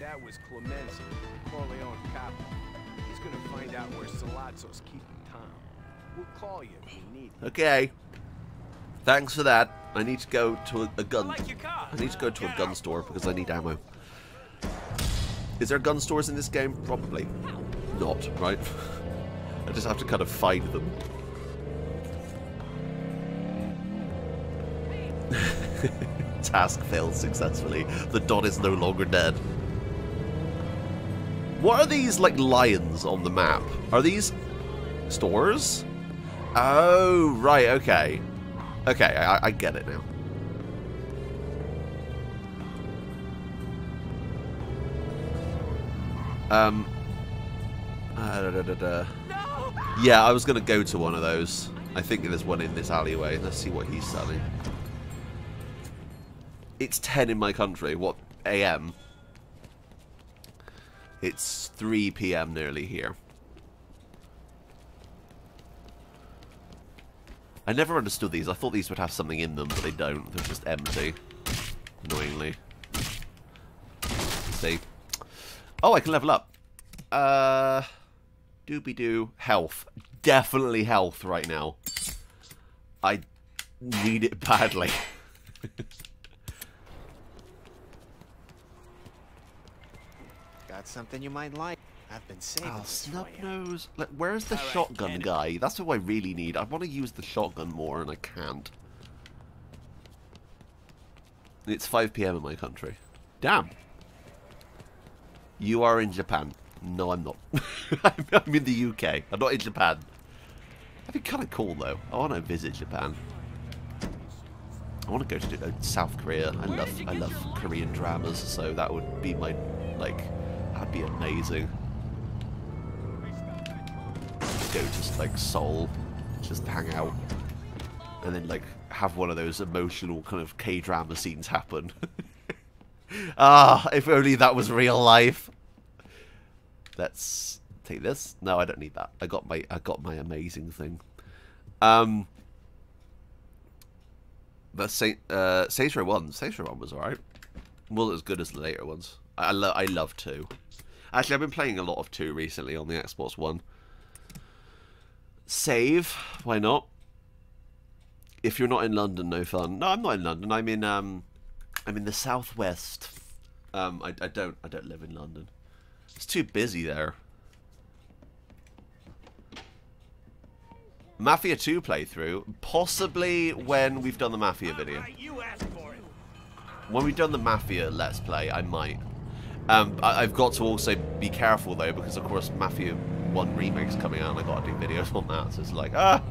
That was Clemenza, Corleone capo. He's gonna find out where Sollozzo's keeping Tom. We'll call you if we need you. Okay. Thanks for that. I need to go to a, a gun. like. I need to go to a gun store because I need ammo. Is there gun stores in this game? Probably not, right? I just have to kind of find them. Task failed successfully. The Don is no longer dead. What are these, like, lions on the map? Are these stores? Oh, right, okay. Okay, I, I get it now. Um. Uh, da, da, da, da. Yeah, I was going to go to one of those. I think there's one in this alleyway. Let's see what he's selling. It's 10 in my country. What AM? It's 3 PM nearly here. I never understood these. I thought these would have something in them, but they don't. They're just empty. Annoyingly. Let's see. Oh, I can level up. Uh, doobie-doo. Health. Definitely health right now. I need it badly. Got something you might like. I've been saving Oh, snub nose. Like, where's the All right, shotgun Ken. guy? That's what I really need. I want to use the shotgun more, and I can't. It's 5 p.m. in my country. Damn. You are in Japan. No, I'm not. I'm in the UK. I'm not in Japan. That'd be kind of cool, though. I want to visit Japan. I want to go to uh, South Korea. I love, I love Korean dramas, so that would be my, like, that'd be amazing. Go to like Seoul, just hang out, and then like have one of those emotional kind of K drama scenes happen. ah, if only that was real life. Let's take this. No, I don't need that. I got my I got my amazing thing. Um, the Saint uh, Saints Row One. Saints Row One was alright. Wasn't as good as the later ones. I I, lo I love two. Actually, I've been playing a lot of two recently on the Xbox One. Save, why not? If you're not in London, no fun. No, I'm not in London. I'm in um, I'm in the southwest. Um, I, I don't I don't live in London. It's too busy there. Mafia 2 playthrough, possibly when we've done the Mafia video. You asked for it. When we've done the Mafia Let's Play, I might. Um, I, I've got to also be careful though, because of course Mafia 1 Remake's coming out and i got to do videos on that, so it's like, ah,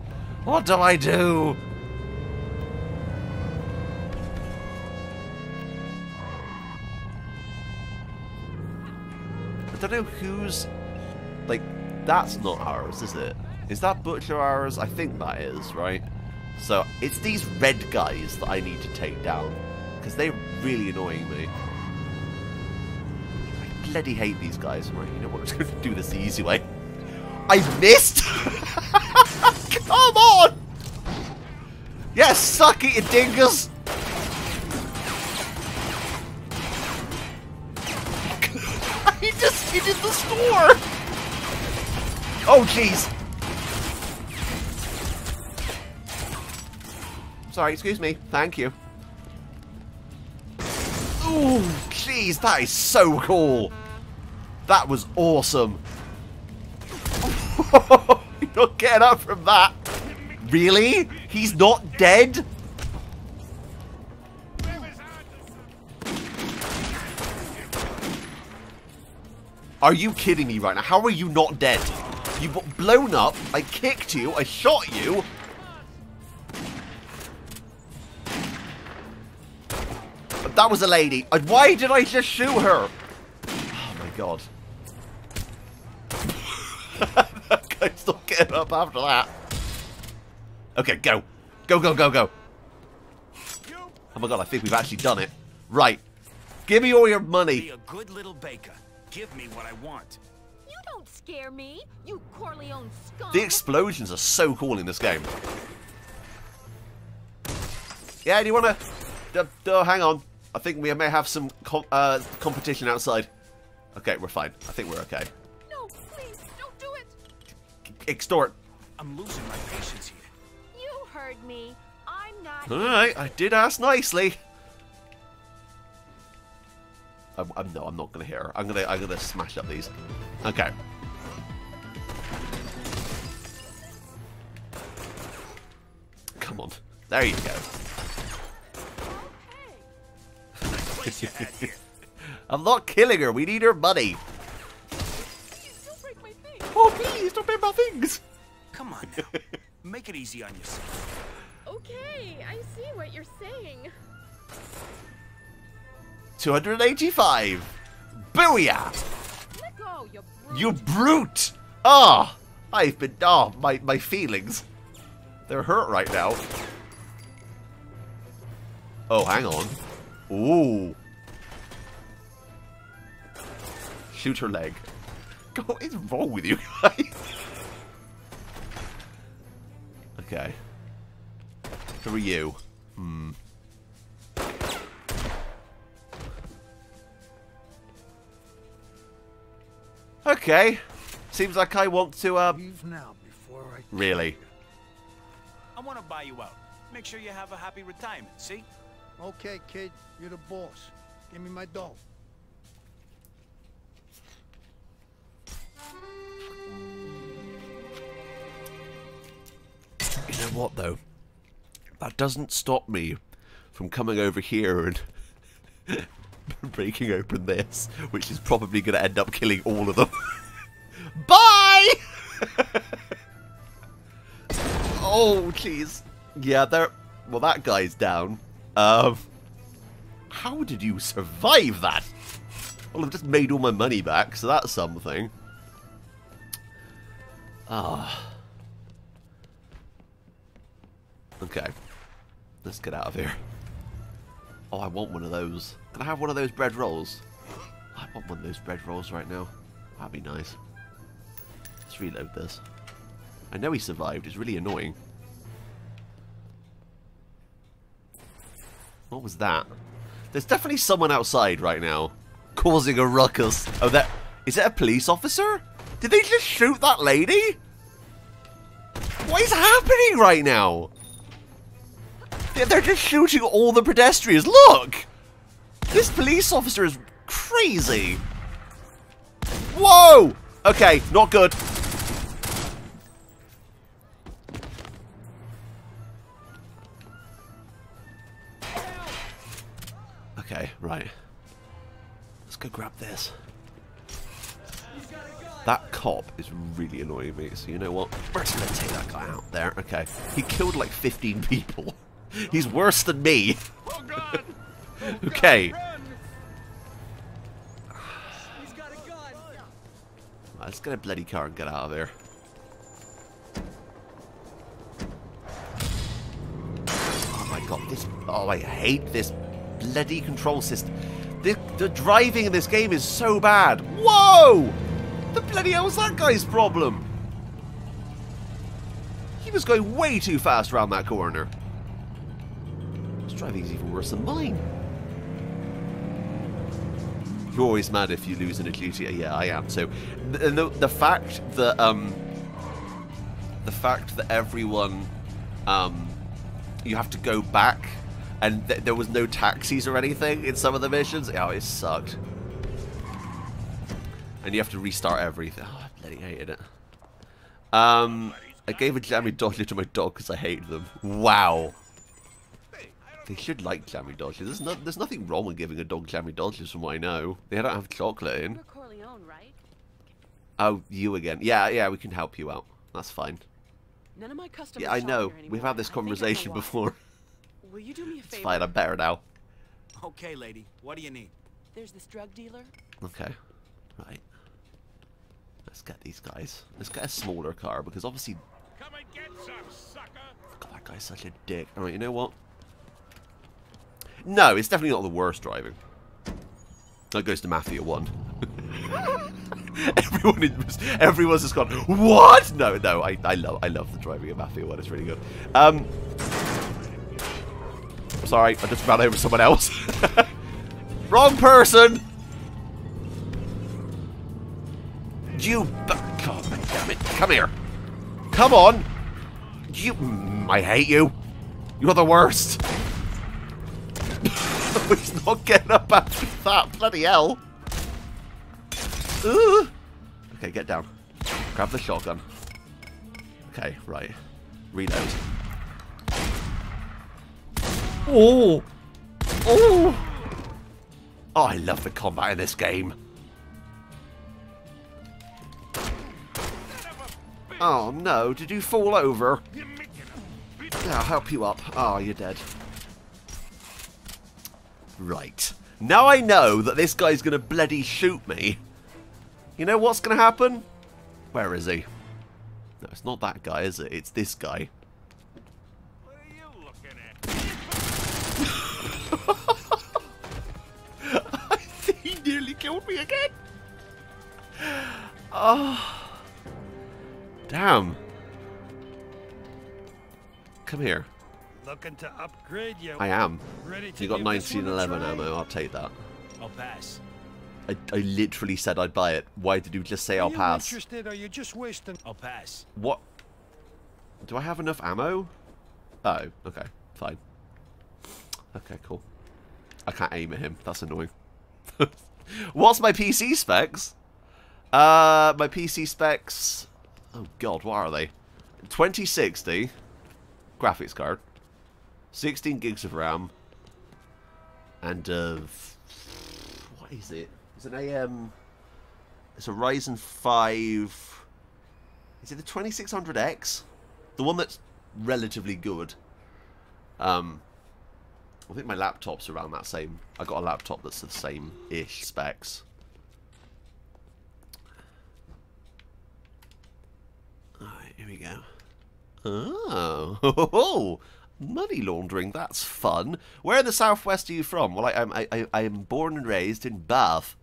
what do I do? Don't know who's, like, that's not ours, is it? Is that Butcher ours? I think that is, right? So, it's these red guys that I need to take down. Because they're really annoying me. I bloody hate these guys. Right, you know what? I'm just going to do this the easy way. I missed! Come on! Yes, suck it, you dingus! Just, did the score! Oh, jeez. Sorry, excuse me. Thank you. Ooh, jeez, that is so cool. That was awesome. You're not getting up from that. Really? He's not dead? Are you kidding me right now? How are you not dead? You got blown up, I kicked you, I shot you. But that was a lady. Why did I just shoot her? Oh my god. that guy's not getting up after that. Okay, go. Go, go, go, go. Oh my god, I think we've actually done it. Right. Give me all your money. Be a good little baker. Give me what I want. You don't scare me, you Corleone scum. The explosions are so cool in this game. Yeah, do you want to... Uh, hang on. I think we may have some com uh, competition outside. Okay, we're fine. I think we're okay. No, please, don't do it. Extort. I'm losing my patience here. You heard me. I'm not. Alright, I did ask nicely. I'm, I'm no, I'm not gonna hear her. I'm gonna, I'm gonna smash up these. Okay. Come on. There you go. Place you had here. I'm not killing her. We need her money. Don't break my thing. Oh, please don't pay my things. Come on now. Make it easy on yourself. Okay, I see what you're saying. 285. Booyah! Go, you brute. You brute! Ah! I've been. Ah, my, my feelings. They're hurt right now. Oh, hang on. Ooh. Shoot her leg. God, what is wrong with you guys? okay. Who are you? Hmm. Okay. Seems like I want to, uh... I really? I want to buy you out. Make sure you have a happy retirement, see? Okay, kid. You're the boss. Give me my doll. You know what, though? That doesn't stop me from coming over here and breaking open this, which is probably going to end up killing all of them. Bye! oh, jeez. Yeah, there. Well, that guy's down. Um, how did you survive that? Well, I've just made all my money back, so that's something. Ah. Okay. Let's get out of here. Oh, I want one of those. Can I have one of those bread rolls? I want one of those bread rolls right now. That'd be nice. Let's reload this. I know he survived. It's really annoying. What was that? There's definitely someone outside right now. Causing a ruckus. Oh, that... Is it a police officer? Did they just shoot that lady? What is happening right now? They're just shooting all the pedestrians. Look! This police officer is crazy. Whoa! Okay, not good. Okay, right. Let's go grab this. That cop is really annoying me, so you know what? We're just gonna take that guy out there. Okay. He killed like 15 people. He's worse than me. Oh, okay. Let's get a bloody car and get out of here. Oh my god, this... Oh, I hate this bloody control system. The, the driving in this game is so bad. Whoa! The bloody hell was that guy's problem? He was going way too fast around that corner. His driving is even worse than mine. You're always mad if you lose in a GTA. Yeah, I am. So, the, the, the fact that um, the fact that everyone um, you have to go back and th there was no taxis or anything in some of the missions. Oh, it sucked. And you have to restart everything. Oh, I bloody hated it. Um, I gave a Jammie Dodger to my dog because I hate them. Wow. They should like Jammie Dodgers. There's, no, there's nothing wrong with giving a dog Jammie Dodgers from what I know. They don't have chocolate in. Right? Oh, you again. Yeah, yeah, we can help you out. That's fine. None of my customers Yeah, I know. We've had this I think I know conversation before. Will you do me a favor? It's fine, I'm better now. Okay, lady. What do you need? There's this drug dealer. Okay. Right. Let's get these guys. Let's get a smaller car because obviously. Come and get some, sucker! God, that guy's such a dick. Alright, you know what? No, it's definitely not the worst driving. That goes to Mafia 1. Everyone is, everyone's just gone, what? No, no, I, I love I love the driving of Mafia 1, it's really good. Um Sorry, I just ran over someone else. Wrong person! You God damn it. Come here. Come on! You I hate you. You're the worst. He's not getting up after that, bloody hell. Ugh. Okay, get down. Grab the shotgun. Okay, right. Reload. Oh! Oh! Oh, I love the combat in this game. Oh no, did you fall over? Yeah, I'll help you up. Oh, you're dead. Right. Now I know that this guy's gonna bloody shoot me. You know what's gonna happen? Where is he? No, it's not that guy, is it? It's this guy. What are you looking at? I think he nearly killed me again. Oh. Damn. Come here. Looking to upgrade you. I am. Ready to You got give this one a 1911 ammo. I'll take that. I'll pass. I, I literally said I'd buy it. Why did you just say I'll pass? interested? Are you just wasting? I'll pass. What? Do I have enough ammo? Oh, okay. Fine. Okay, cool. I can't aim at him. That's annoying. What's my PC specs? Uh, my PC specs... Oh god, what are they? 2060. graphics card, 16 gigs of RAM, and uh, what is it? It's an AM. It's a Ryzen 5. Is it the 2600X? The one that's relatively good. Um, I think my laptop's around that same. I got a laptop that's the same ish specs. Alright, here we go. Oh, money laundering. That's fun. Where in the southwest are you from? Well, I, I, I am born and raised in Bath,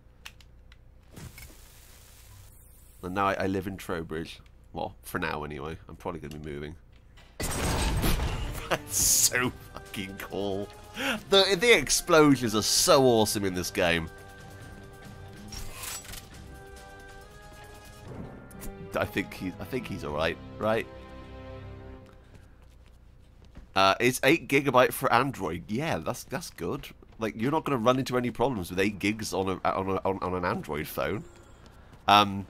and now I, I live in Trowbridge. Well, for now anyway. I'm probably going to be moving. That's so fucking cool. The the explosions are so awesome in this game. I think he I think he's all right, right? Uh, it's eight gigabyte for Android. Yeah, that's that's good. Like you're not going to run into any problems with eight gigs on a on a, on, on an Android phone. Um,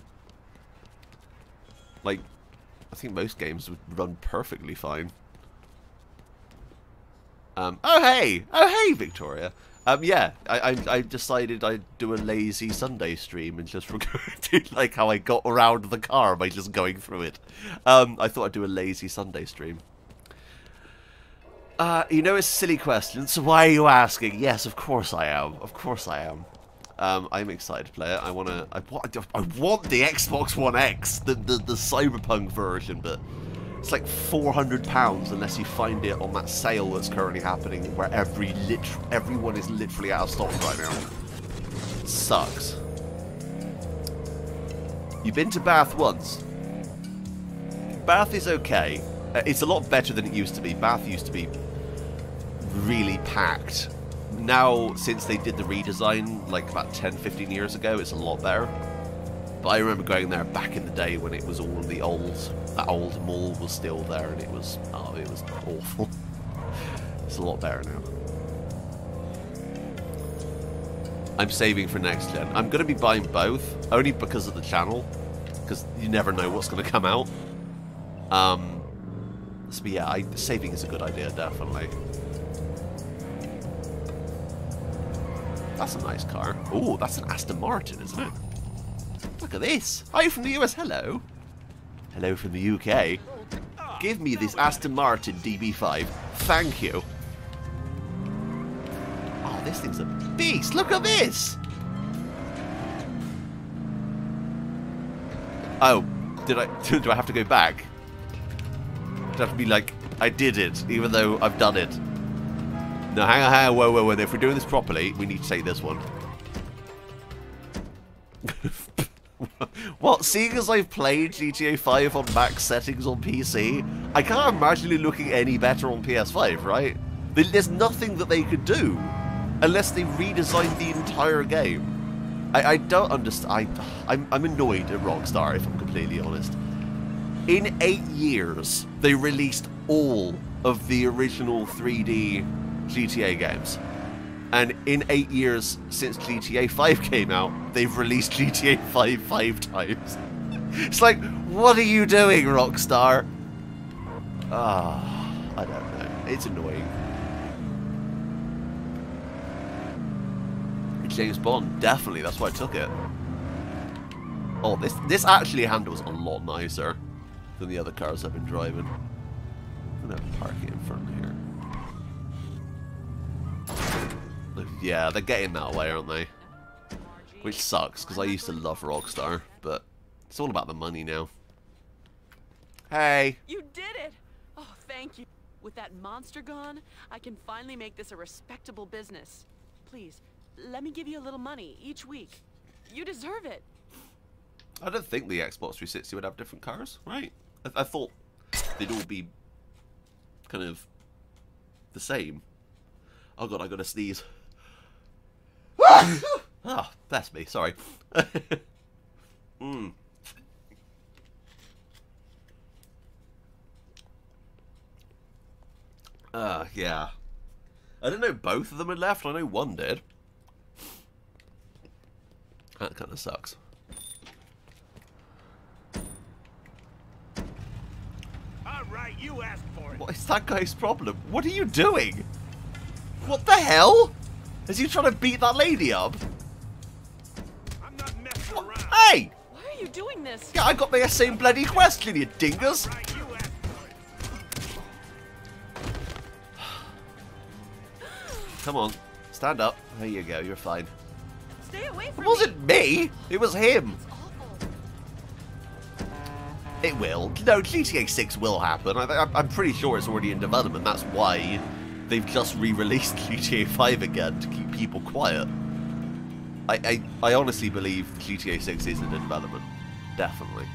like I think most games would run perfectly fine. Um, oh hey, oh hey, Victoria. Um, yeah, I, I, I decided I'd do a lazy Sunday stream and just do like how I got around the car by just going through it. Um, I thought I'd do a lazy Sunday stream. Uh, you know it's a silly question, so why are you asking? Yes, of course I am. Of course I am. Um, I'm excited to play it. I wanna, I want, I want the Xbox One X, the the, the Cyberpunk version, but it's like £400 unless you find it on that sale that's currently happening where every lit everyone is literally out of stock right now. sucks. You've been to Bath once. Bath is okay. Uh, It's a lot better than it used to be. Bath used to be really packed. Now, since they did the redesign like about 10, 15 years ago, it's a lot better. But I remember going there back in the day when it was all the old, that old mall was still there, and it was, oh, it was awful. it's a lot better now. I'm saving for next gen. I'm going to be buying both, only because of the channel, because you never know what's going to come out. Um, so yeah, I, saving is a good idea, definitely. That's a nice car. Oh, that's an Aston Martin, isn't it? Look at this. Hi from the US. Hello. Hello from the UK. Give me this Aston Martin DB5. Thank you. Oh, this thing's a beast. Look at this. Oh, did I? Do I have to go back? Do I have to be like, I did it, even though I've done it? No, hang on, hang on, whoa, whoa, whoa. If we're doing this properly, we need to take this one. Well, seeing as I've played GTA 5 on max settings on PC, I can't imagine it looking any better on PS5, right? There's nothing that they could do unless they redesigned the entire game. I, I don't understand. I, I'm, I'm annoyed at Rockstar, if I'm completely honest. In eight years, they released all of the original 3D GTA games. And in eight years since GTA 5 came out, they've released GTA 5 five times. It's like, what are you doing, Rockstar? Ah, I don't know. It's annoying. James Bond, definitely. That's why I took it. Oh, this this actually handles a lot nicer than the other cars I've been driving. I'm gonna park it in front here. Yeah, they're getting that way, aren't they? Which sucks, because I used to love Rockstar, but it's all about the money now. Hey! You did it! Oh, thank you. With that monster gone, I can finally make this a respectable business. Please, let me give you a little money each week. You deserve it. I don't think the Xbox 360 would have different cars, right? I, I thought they'd all be kind of the same. Oh god, I gotta sneeze. Ah, oh, that's me, sorry. mm. Ah, uh, yeah. I didn't know both of them had left, I know one did. That kind of sucks. All right, right, you asked for it. What is that guy's problem? What are you doing? What the hell? Is he trying to beat that lady up? I'm not messing around. Hey! Why are you doing this? Yeah, I got the same bloody question, you dingus! Right, you asked. Come on, stand up. There you go, you're fine. Stay away from It wasn't me! It was him! me. It's awful. It will. No, GTA 6 will happen. I, I, I'm pretty sure it's already in development. That's why they've just re-released GTA 5 again to keep people quiet. I, I, I honestly believe GTA 6 is in development. Definitely.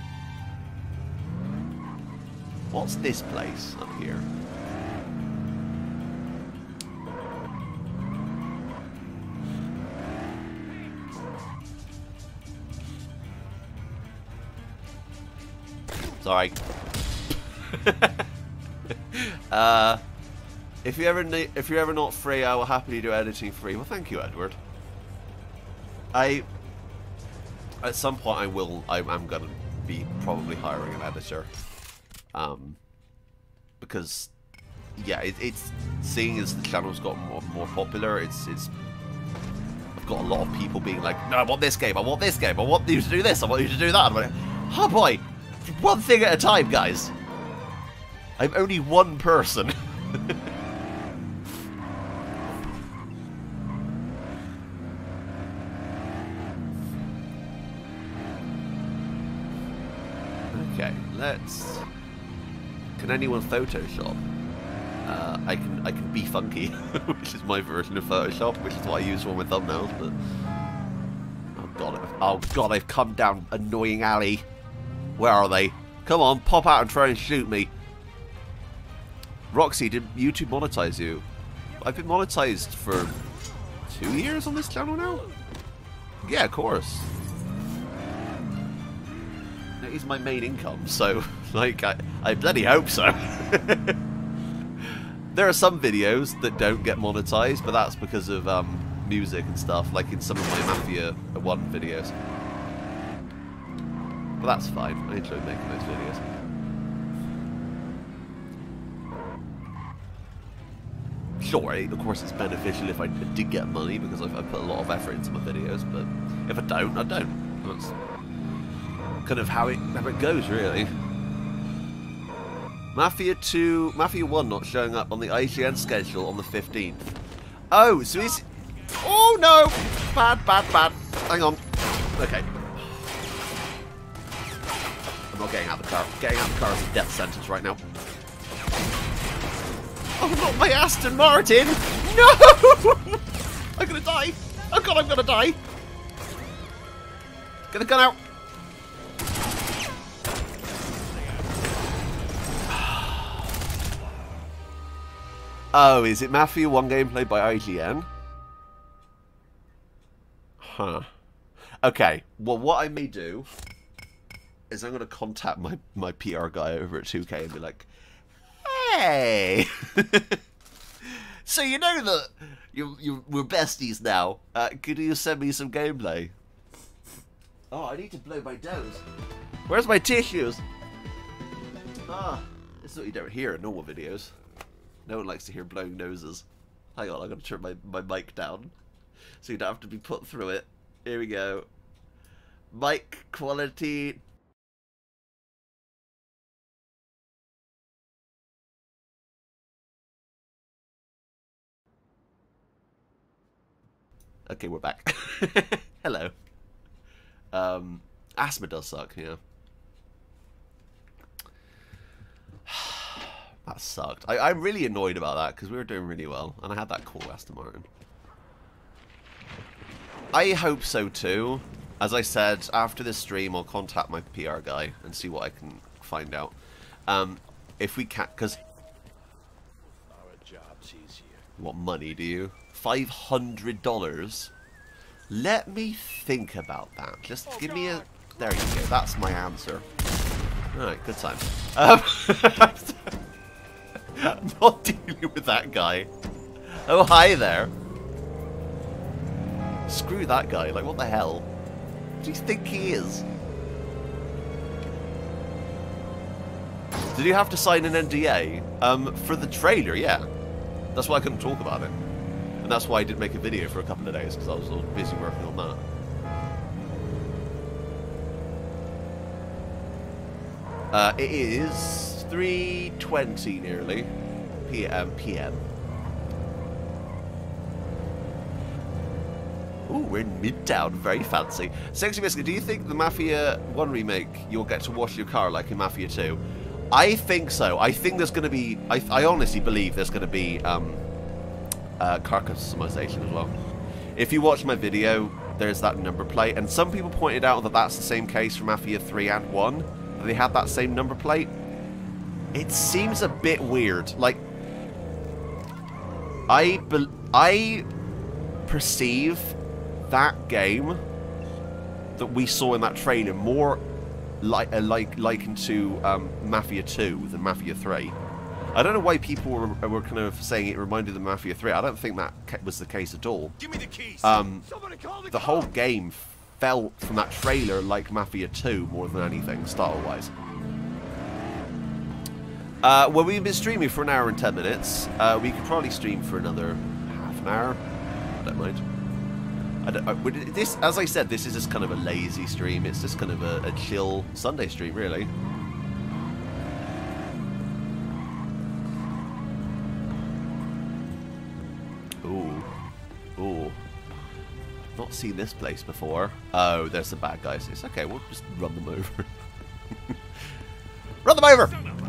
What's this place up here? Sorry. uh, if you ever if you're ever not free, I will happily do editing free. Well, thank you, Edward. I at some point I will. I, I'm gonna be probably hiring an editor. Um, because yeah, it, it's seeing as the channel's got more, more popular. It's it's I've got a lot of people being like, no, I want this game. I want this game. I want you to do this. I want you to do that. I'm like, oh boy, one thing at a time, guys. I'm only one person. Anyone Photoshop? Uh, I can I can BeFunky, which is my version of Photoshop, which is what I use for my thumbnails. But oh god, oh god, I've come down annoying alley. Where are they? Come on, pop out and try and shoot me. Roxy, did YouTube monetize you? I've been monetized for two years on this channel now. Yeah, of course. That is my main income, so like I, I bloody hope so. there are some videos that don't get monetized, but that's because of um, music and stuff, like in some of my Mafia 1 videos. But that's fine, I enjoy making those videos. Sure, of course it's beneficial if I did get money, because I've, I put a lot of effort into my videos, but if I don't, I don't. That's kind of how it, how it goes, really. Mafia 2, Mafia 1 not showing up on the IGN schedule on the 15th. Oh, so he's... Oh no! Bad, bad, bad. Hang on. Okay. I'm not getting out of the car. Getting out of the car is a death sentence right now. Oh, not my Aston Martin! No! I'm gonna die! Oh god, I'm gonna die! Get the gun out! Oh, is it Mafia 1 gameplay by IGN? Huh. Okay, well what I may do is I'm going to contact my, my PR guy over at 2K and be like, Hey! so you know that you you we're besties now. Uh, could you send me some gameplay? Oh, I need to blow my nose. Where's my tissues? Ah, this is what you don't hear in normal videos. No one likes to hear blowing noses. Hang on, I'm gonna turn my, my mic down. So you don't have to be put through it. Here we go. Mic quality. Okay, we're back. Hello. Um, asthma does suck, yeah. that sucked. I, I'm really annoyed about that because we were doing really well, and I had that cool Aston Martin. I hope so too. As I said, after this stream, I'll contact my PR guy and see what I can find out. Um, if we can't, because Our job's easier. what money do you? Five hundred dollars. Let me think about that. Just give me a. There you go. That's my answer. All right, good time. Um, I'm not dealing with that guy. Oh, hi there. Screw that guy. Like, what the hell? What do you think he is? Did you have to sign an NDA? Um, for the trailer, yeah. That's why I couldn't talk about it. And that's why I didn't make a video for a couple of days, because I was all busy working on that. Uh, it is 3.20 nearly. PM, PM. Ooh, we're in Midtown. Very fancy. Sexy Biscuit, do you think the Mafia 1 remake, you'll get to wash your car like in Mafia 2? I think so. I think there's going to be... I, I honestly believe there's going to be um, uh, car customization as well. If you watch my video, there's that number plate. And some people pointed out that that's the same case for Mafia 3 and 1. That they had that same number plate. It seems a bit weird. Like, I... I perceive that game that we saw in that trailer more like uh, like likened to um, Mafia 2 than Mafia 3. I don't know why people were, were kind of saying it reminded them of Mafia 3. I don't think that was the case at all. Give me the keys. Um, the, the whole game felt from that trailer like Mafia 2 more than anything, style-wise. Uh, well, we've been streaming for an hour and 10 minutes. Uh, we could probably stream for another half an hour. I don't mind. I don't, I, this, as I said, this is just kind of a lazy stream. It's just kind of a, a chill Sunday stream, really. Ooh, ooh. Not seen this place before. Oh, there's the bad guys. It's okay. We'll just run them over. run them over.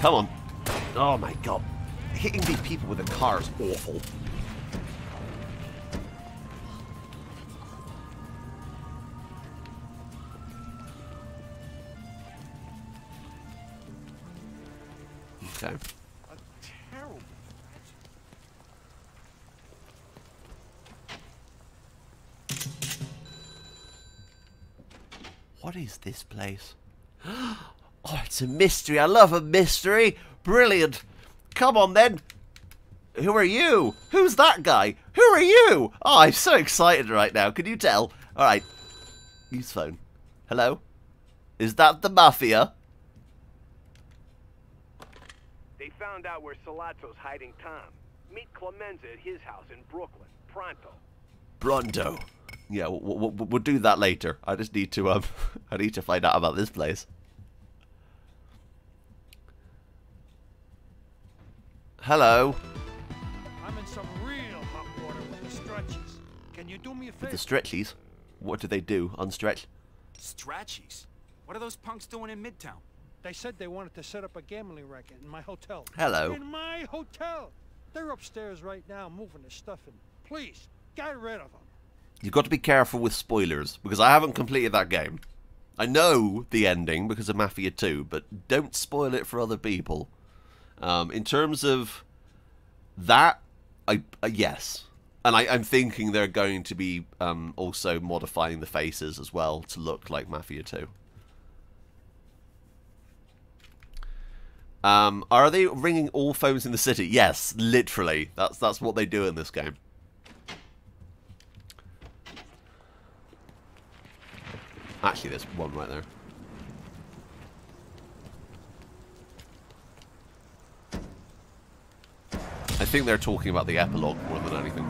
Come on. Oh my god hitting these people with a car is awful. Okay. What is this place? Oh, Oh, it's a mystery. I love a mystery. Brilliant. Come on then. Who are you? Who's that guy? Who are you? Oh, I'm so excited right now. Can you tell? All right. Use phone. Hello? Is that the Mafia? They found out where Sollozzo's hiding Tom. Meet Clemenza at his house in Brooklyn. Pronto. Pronto. Yeah, we'll, we'll, we'll do that later. I just need to um, I need to find out about this place. Hello. I'm in some real hot water with the stretchies. Can you do me a favor? With the stretchies? What do they do? Unstretch? Stretchies? What are those punks doing in Midtown? They said they wanted to set up a gambling racket in my hotel. Hello. In my hotel. They're upstairs right now moving their stuff in. Please, get rid of them. You've got to be careful with spoilers, because I haven't completed that game. I know the ending because of Mafia 2, but don't spoil it for other people. Um, in terms of that, I uh, yes, and I, am thinking they're going to be um, also modifying the faces as well to look like Mafia 2. Um, are they ringing all phones in the city? Yes, literally. That's that's what they do in this game. Actually, there's one right there. I think they're talking about the epilogue more than anything.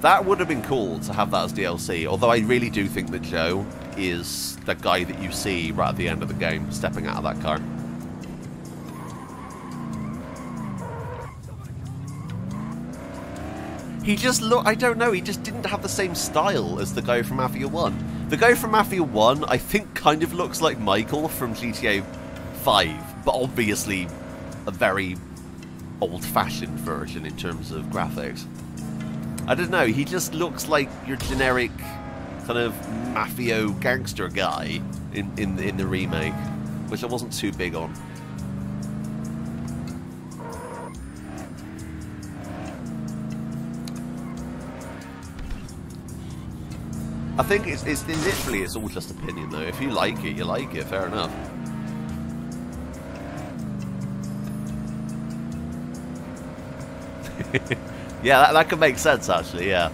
That would have been cool to have that as DLC, although I really do think that Joe is the guy that you see right at the end of the game, stepping out of that car. He just look I don't know, he just didn't have the same style as the guy from Mafia 1. The guy from Mafia 1, I think, kind of looks like Michael from GTA 5, but obviously a very old-fashioned version in terms of graphics. I don't know, he just looks like your generic kind of mafio gangster guy in, in, in the remake, which I wasn't too big on. I think it's, it's literally it's all just opinion though. If you like it, you like it. Fair enough. yeah, that, that could make sense actually. Yeah.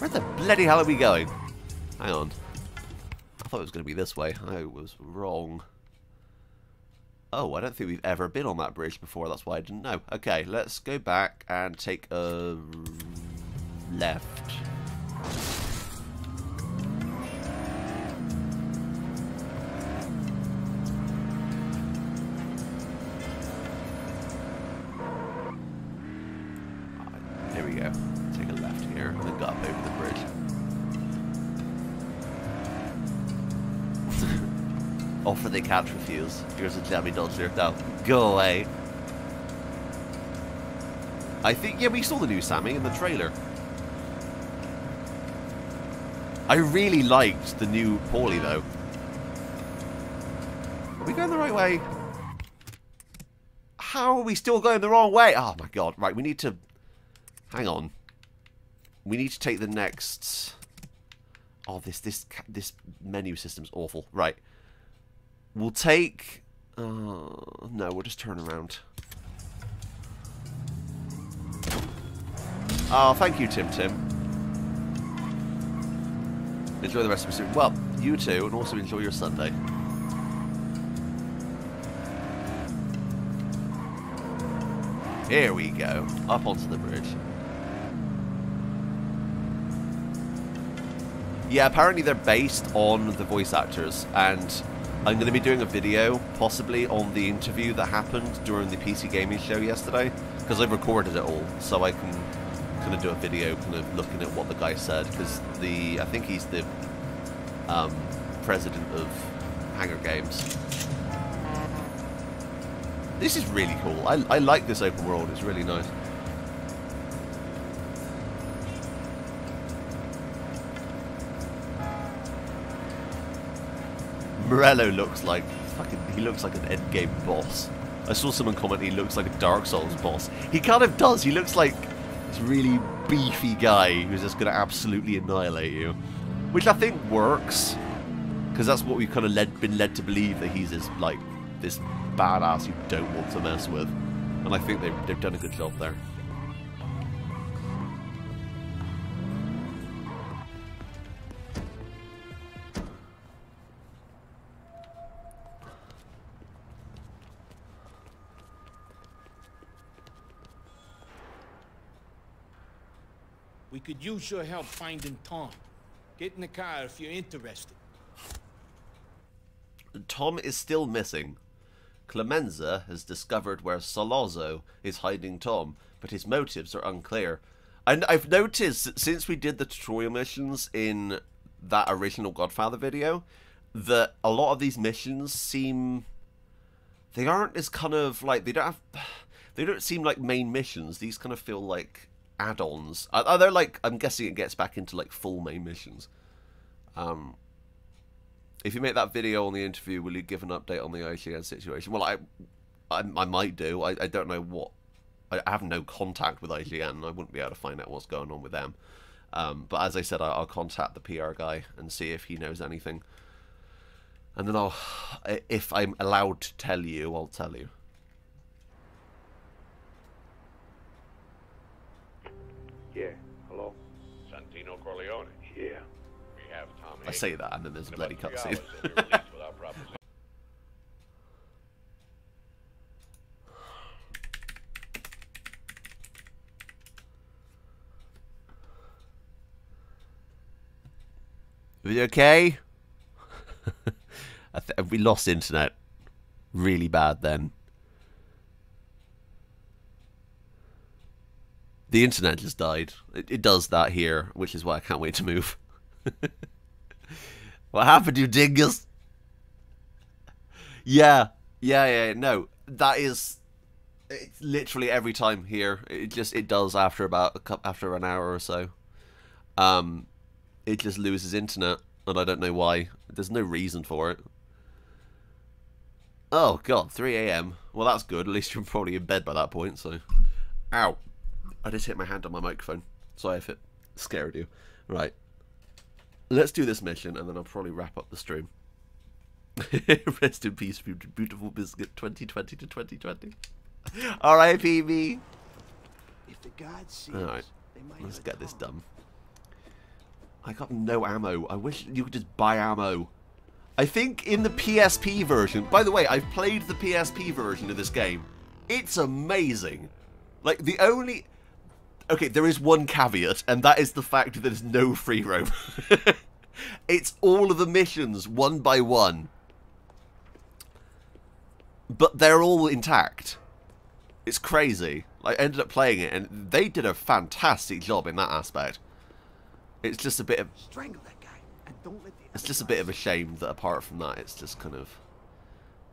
Where the bloody hell are we going? Hang on. I thought it was going to be this way. I was wrong. Oh, I don't think we've ever been on that bridge before. That's why I didn't know. Okay, let's go back and take a left. They refuse. Here's a Jammie Dodger. Now, go away. I think, yeah, we saw the new Sammy in the trailer. I really liked the new Paulie, though. Are we going the right way? How are we still going the wrong way? Oh my god. Right, we need to... Hang on. We need to take the next... Oh, this this this menu system's awful. Right. We'll take... Uh, no, we'll just turn around. Oh, thank you, Tim Tim. Enjoy the rest of your... Well, you too, and also enjoy your Sunday. Here we go. Up onto the bridge. Yeah, apparently they're based on the voice actors, and I'm going to be doing a video, possibly, on the interview that happened during the PC Gaming Show yesterday, because I recorded it all, so I can kind of do a video kind of looking at what the guy said, because the, I think he's the um, president of Hanger Games. This is really cool. I, I like this open world, it's really nice. Morello looks like fucking. He looks like an endgame boss. I saw someone comment he looks like a Dark Souls boss. He kind of does. He looks like this really beefy guy who's just going to absolutely annihilate you, which I think works because that's what we've kind of led, been led to believe that he's this like this badass you don't want to mess with, and I think they've they've done a good job there. Could use your help finding Tom. Get in the car if you're interested. Tom is still missing. Clemenza has discovered where Sollozzo is hiding Tom, but his motives are unclear. And I've noticed that since we did the tutorial missions in that original Godfather video that a lot of these missions seem they aren't as kind of like they don't have they don't seem like main missions. These kind of feel like add-ons. Are, they like I'm guessing it gets back into like full main missions. Um if you make that video on the interview, will you give an update on the IGN situation? Well, I, I, I might do. I, I don't know what. I have no contact with IGN. I wouldn't be able to find out what's going on with them. Um, but as I said, I, I'll contact the PR guy and see if he knows anything. And then I'll, if I'm allowed to tell you, I'll tell you. Yeah, hello? Santino Corleone. Yeah. We have Tom I say that, and then there's a bloody cutscene. Are you okay? I th- we lost internet really bad then. The internet just died. It, it does that here, which is why I can't wait to move. what happened, you dingus? Yeah, yeah, yeah. No, that is. It's literally every time here. It just it does after about a couple, after an hour or so. Um, it just loses internet, and I don't know why. There's no reason for it. Oh god, 3 a.m. Well, that's good. At least you're probably in bed by that point. So, ow. I just hit my hand on my microphone. Sorry if it scared you. Right. Let's do this mission and then I'll probably wrap up the stream. Rest in peace, beautiful biscuit 2020 to 2020. R.I.P. me. If the gods see Alright, us, they might let's get this done. I got no ammo. I wish you could just buy ammo. I think in the PSP version, by the way, I've played the PSP version of this game. It's amazing. Like, the only... Okay, there is one caveat, and that is the fact that there's no free roam. it's all of the missions, one by one. But they're all intact. It's crazy. I ended up playing it, and they did a fantastic job in that aspect. It's just a bit of... Strangle that guy, and don't let the It's just a bit of a shame that apart from that, it's just kind of...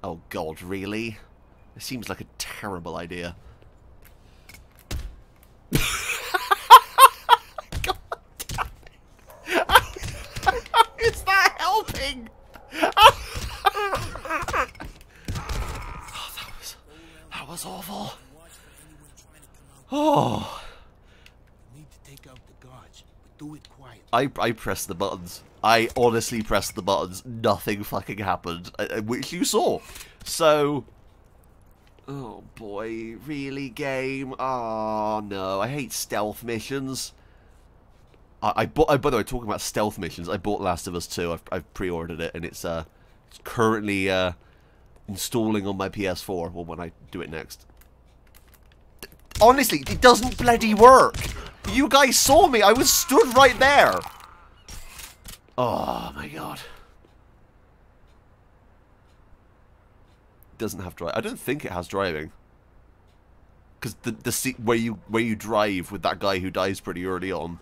Oh god, really? It seems like a terrible idea. God damn it. Is that helping? oh, that was... That was awful. Oh... I, I pressed the buttons. I honestly pressed the buttons. Nothing fucking happened, uh, uh, which you saw. So, oh boy, really, game? Oh no, I hate stealth missions. I, I bought. I, by the way, talking about stealth missions, I bought Last of Us 2. I've, I've pre-ordered it, and it's uh, it's currently uh, installing on my PS4. Well, when I do it next. Honestly, it doesn't bloody work. You guys saw me. I was stood right there. Oh my god. Doesn't have drive. I don't think it has driving. Because the the seat where you where you drive with that guy who dies pretty early on,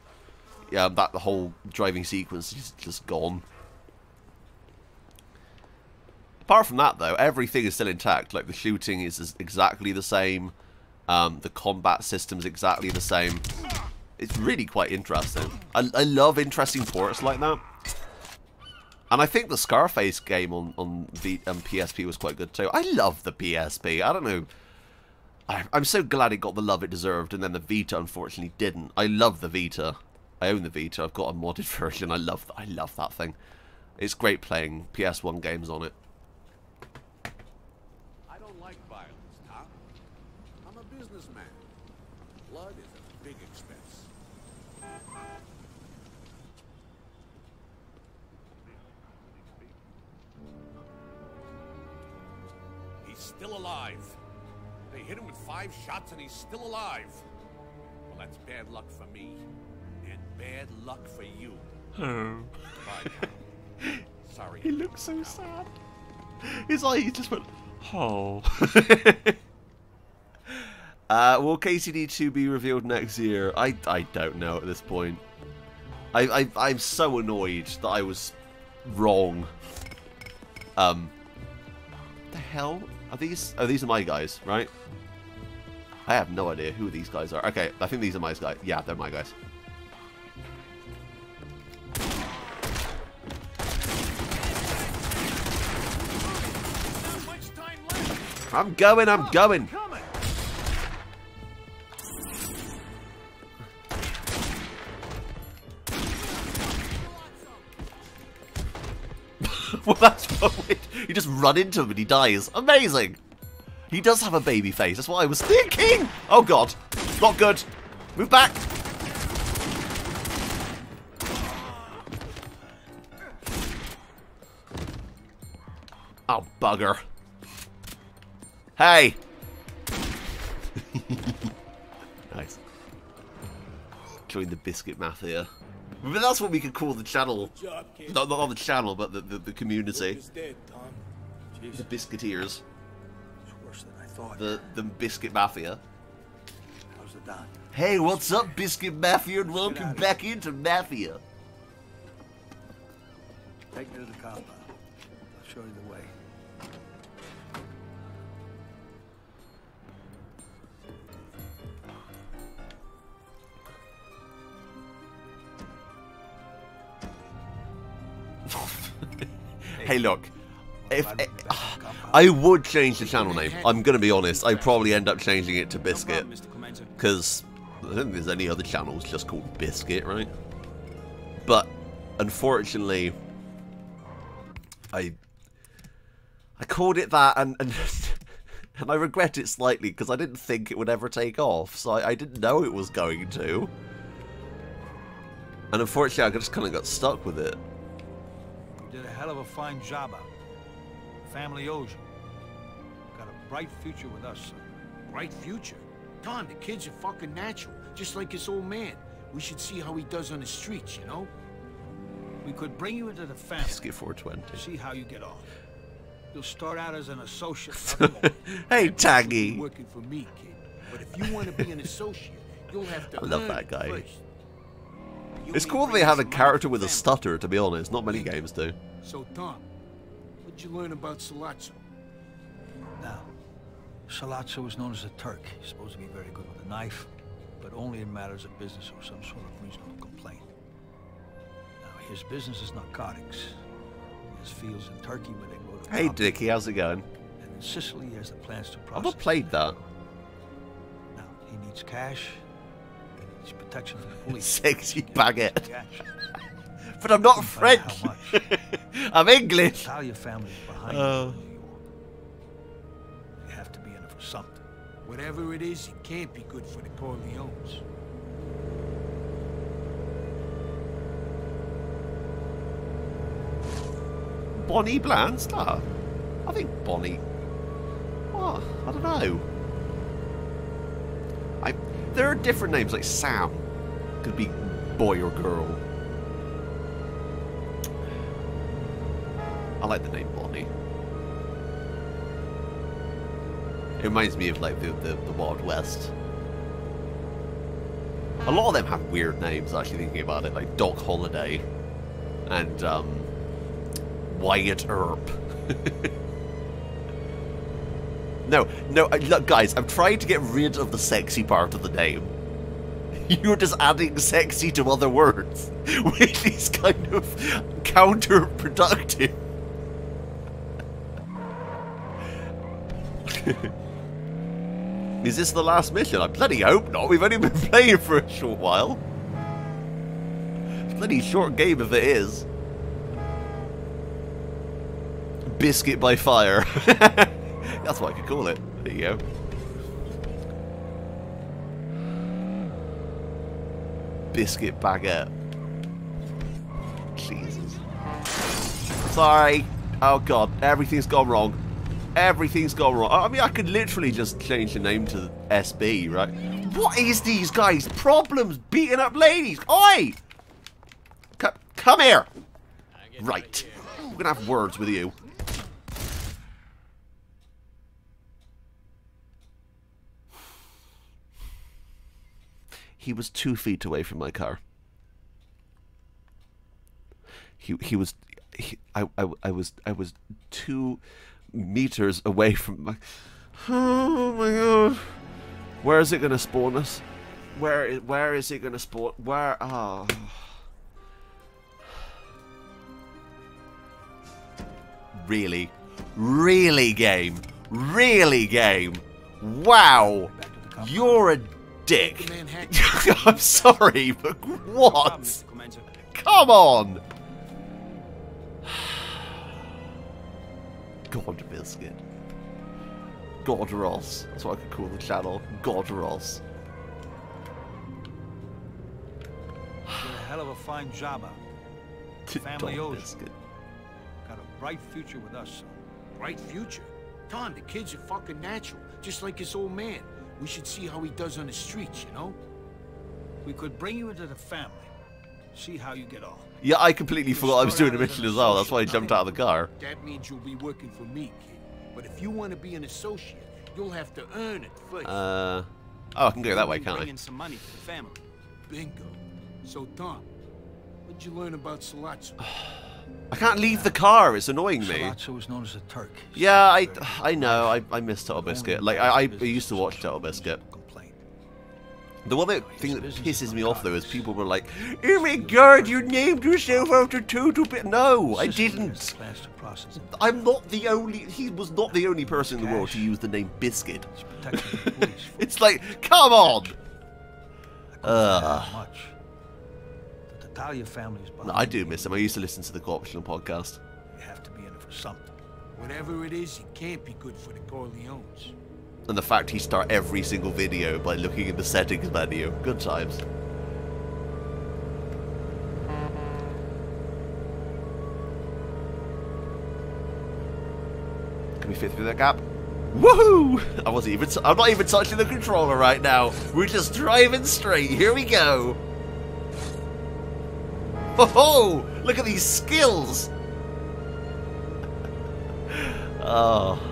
yeah, that the whole driving sequence is just gone. Apart from that, though, everything is still intact. Like the shooting is exactly the same. Um, the combat system's exactly the same. It's really quite interesting. I, I love interesting ports like that. And I think the Scarface game on, on the um, PSP was quite good too. I love the PSP. I don't know. I, I'm so glad it got the love it deserved, and then the Vita unfortunately didn't. I love the Vita. I own the Vita. I've got a modded version. I love I love that thing. It's great playing PS1 games on it. Still alive. They hit him with five shots and he's still alive. Well, that's bad luck for me. And bad luck for you. Oh. Bye, Tom. Sorry. He looks so sad. He's like he just went, oh. uh, will KCD2 be revealed next year? I, I don't know at this point. I, I, I'm so annoyed that I was wrong. Um, the hell? Are these, oh, these are my guys, right? I have no idea who these guys are. Okay, I think these are my guys. Yeah, they're my guys. I'm going, I'm going. well, that's what we, you just run into him and he dies. Amazing. He does have a baby face. That's what I was thinking. Oh god, not good. Move back. Oh bugger. Hey. nice. Join the biscuit mafia. But that's what we could call the channel. job. Not, not the channel, but the, the, the community. Dead, The biscuiteers. It's worse than I thought. The the biscuit mafia. How's it done? Hey, what's up, biscuit mafia, and welcome back into mafia. Take me to the compound. I'll show you the way. Hey, look. If eh, ah, I would change the channel name, I'm gonna be honest. I'd probably end up changing it to Biscuit, because I don't think there's any other channels just called Biscuit, right? But unfortunately, I I called it that, and and And I regret it slightly because I didn't think it would ever take off, so I, I didn't know it was going to. And unfortunately, I just kind of got stuck with it. You did a hell of a fine job out. Family owes you. Got a bright future with us, son. Bright future? Tom, the kid's a fucking natural, just like his old man. We should see how he does on the streets, you know? We could bring you into the family. Skip 420. See how you get on. You'll start out as an associate. hey, Taggy. Working for me, kid. But if you want to be an associate, you'll have to I love that guy. first. It's cool that they have a character with a stutter, to be honest. Not many games do. So, Tom, what'd you learn about Sollozzo? Now, Sollozzo is known as a Turk. He's supposed to be very good with a knife, but only in matters of business or some sort of reasonable complaint. Now, his business is narcotics. He has fields in Turkey where they grow the Hey, poppy, Dickie, how's it going? And in Sicily, he has the plans to process. I've not played that. Now, he needs cash. He needs protection from the police. Sexy baguette. But I'm not French. I'm English. Tattaglia family's behind Oh. you. You have to be in it for something. Whatever it is, it can't be good for the Corleones. Bonnie Bland's that? I think Bonnie. What? I don't know. I there are different names like Sam. Could be boy or girl. I like the name Bonnie. It reminds me of like the, the, the Wild West. A lot of them have weird names, actually thinking about it, like Doc Holliday and um, Wyatt Earp. no, no, look, guys, I'm trying to get rid of the sexy part of the name. You're just adding sexy to other words, which is kind of counterproductive. is this the last mission? I bloody hope not. We've only been playing for a short while. Bloody short game if it is. Biscuit by fire. That's what I could call it. There you go. Biscuit baguette. Jesus. Sorry. Oh god, everything's gone wrong. Everything's gone wrong. I mean, I could literally just change the name to SB, right? What is these guys' problems beating up ladies? Oi! C come here! Right. We're gonna have words with you. He was two feet away from my car. He he was, he, I, I I was I was two meters away from my. Oh my god! Where is it gonna spawn us? Where is where is it gonna spawn? Where? Ah. Really, really, game, really, game. Wow, you're a dick. I'm sorry, but what? Come on! God Biscuit. God Ross. That's what I could call the channel. God Ross. Did a hell of a fine job out. Family owes you. Biscuit. Got a bright future with us, son. Bright future? Tom, the kid's a fucking natural, just like his old man. We should see how he does on the streets, you know? We could bring you into the family. See how you get on. Yeah, I completely forgot I was doing a mission as well. That's why I jumped out of the car. That means you'll be working for me, kid. But if you want to be an associate, you'll have to earn it first. Uh, oh, I can go that way, can't I? in some money for the family. Bingo. So, Tom, what'd you learn about Sollozzo? I can't leave the car. It's annoying me. Sollozzo was known as a Turk. Yeah, I, I know. I, I miss Total Biscuit. Like I, I used to watch Total Biscuit. The one that, thing that pisses me off though is people were like, "Oh my God, you named yourself after Total Bit." No, I didn't. Plans to process it. I'm not the only. He was not the only person in the world to use the name Biscuit. Protecting the police. It's like, come on. Not Ugh. much. The Tattaglia family's behind No, I do miss him. I used to listen to the Co-optional podcast. You have to be in it for something. Whatever it is, it can't be good for the Corleones. And the fact he start every single video by looking in the settings menu. Good times. Can we fit through that gap? Woohoo! I wasn't even. I'm not even touching the controller right now. We're just driving straight. Here we go. Oh, look at these skills. Oh.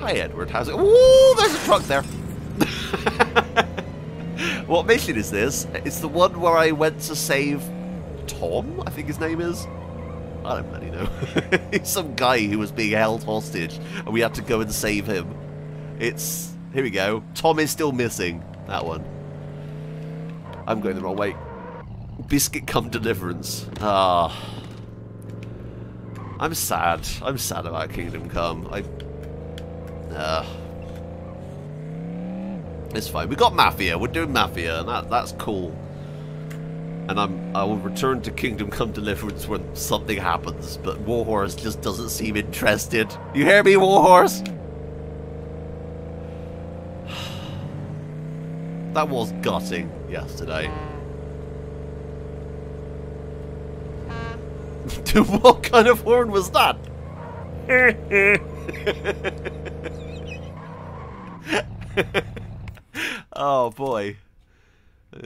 Hi, Edward. How's it? Ooh, there's a truck there. what mission is this? It's the one where I went to save Tom, I think his name is. I don't bloody know. He's some guy who was being held hostage, and we had to go and save him. It's... Here we go. Tom is still missing. That one. I'm going the wrong way. Biscuit come deliverance. Ah. I'm sad. I'm sad about Kingdom Come. I... Uh, it's fine. We got Mafia. We're doing Mafia, and that, that's cool and I'm I will return to Kingdom Come Deliverance when something happens, but Warhorse just doesn't seem interested. You hear me, Warhorse? that was gutting yesterday. what kind of horn was that? oh boy.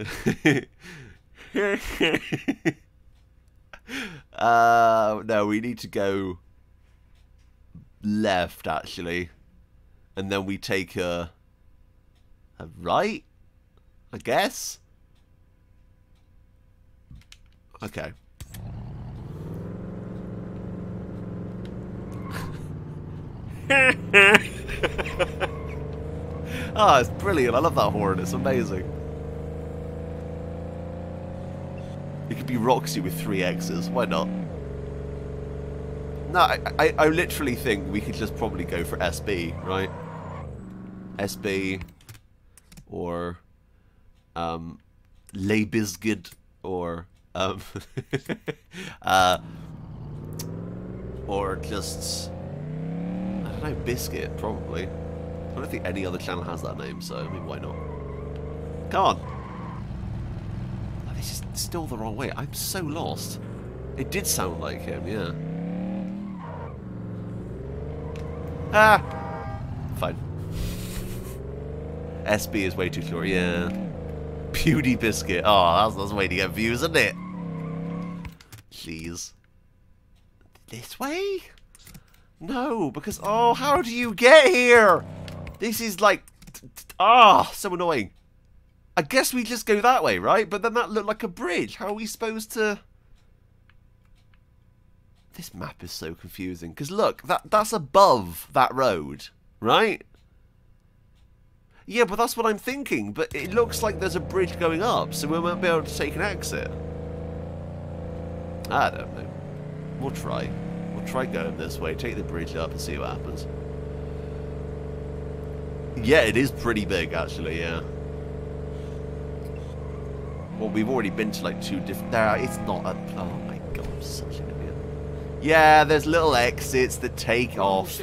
uh, no, we need to go left, actually. And then we take a, a right, I guess? Okay. oh, it's brilliant. I love that horn. It's amazing. It could be Roxy with three X's. Why not? No, I, I, I literally think we could just probably go for SB, right? SB or um, Le Biscuit or um, uh, or just I don't know, Biscuit probably. I don't think any other channel has that name, so I mean, why not? Come on. This is still the wrong way. I'm so lost. It did sound like him, yeah. Ah! Fine. SB is way too short, yeah. Beauty Biscuit. Oh, that's, that's a way to get views, isn't it? Please. This way? No, because... Oh, how do you get here? This is like... Ah, oh, so annoying. I guess we just go that way, right? But then that looked like a bridge. How are we supposed to... This map is so confusing. Because look, that that's above that road, right? Yeah, but that's what I'm thinking. But it looks like there's a bridge going up, so we won't be able to take an exit. I don't know. We'll try. We'll try going this way, take the bridge up and see what happens. Yeah, it is pretty big, actually, yeah. Well, we've already been to like two different... There, it's not a... Oh my god, I'm such an idiot. Yeah, there's little exits that take off.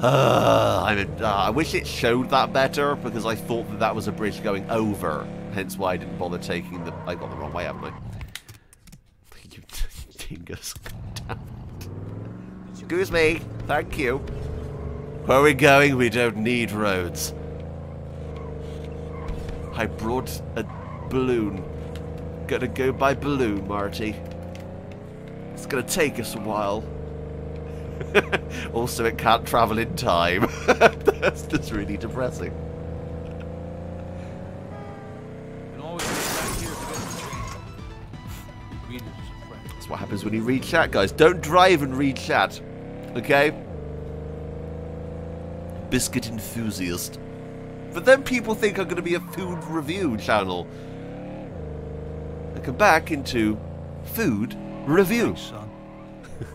Uh, I'm a, uh, I wish it showed that better because I thought that that was a bridge going over. Hence why I didn't bother taking the... I got the wrong way, haven't I? you dingus. Excuse me. Thank you. Where are we going? We don't need roads. I brought a balloon. Gonna go by balloon, Marty. It's gonna take us a while. also, it can't travel in time. That's just really depressing. That's what happens when you read chat, guys. Don't drive and read chat. Okay? Biscuit enthusiast. But then people think I'm going to be a food review channel I come back into food review. son.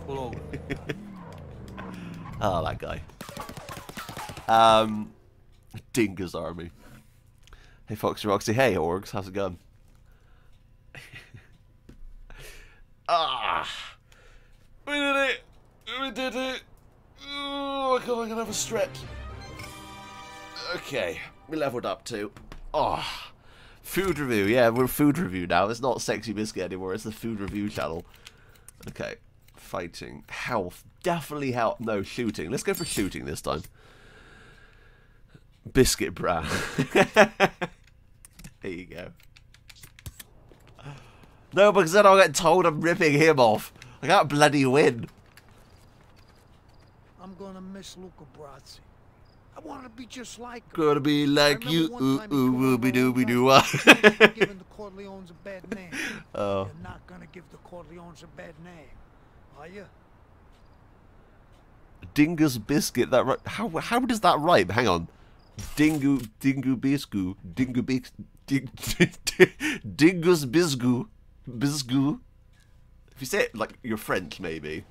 Pull over. oh, that guy. Um, Dingus Army. Hey, Foxy Roxy. Hey, Orgs. How's it going? ah. We did it! We did it! Oh, God, I'm gonna have a stretch. Okay, we leveled up too. Oh, food review. Yeah, we're food review now. It's not Sexy Biscuit anymore. It's the food review channel. Okay, fighting, health, definitely health. No, shooting. Let's go for shooting this time. Biscuit brown. there you go. No, because then I'll get told I'm ripping him off. I can't bloody win. I'm gonna miss Luca Brasi. I want to be just like him. Gonna be like you, ooh ooh wooby dooby doo. giving the Corleones a bad name. Oh. You're not gonna give the Corleones a bad name, are you? Dingus biscuit. That right? How how does that rhyme? Hang on. Dingu dingu biscu dingu bis ding, dingus bisgu bisgu. If you say it like you're French, maybe.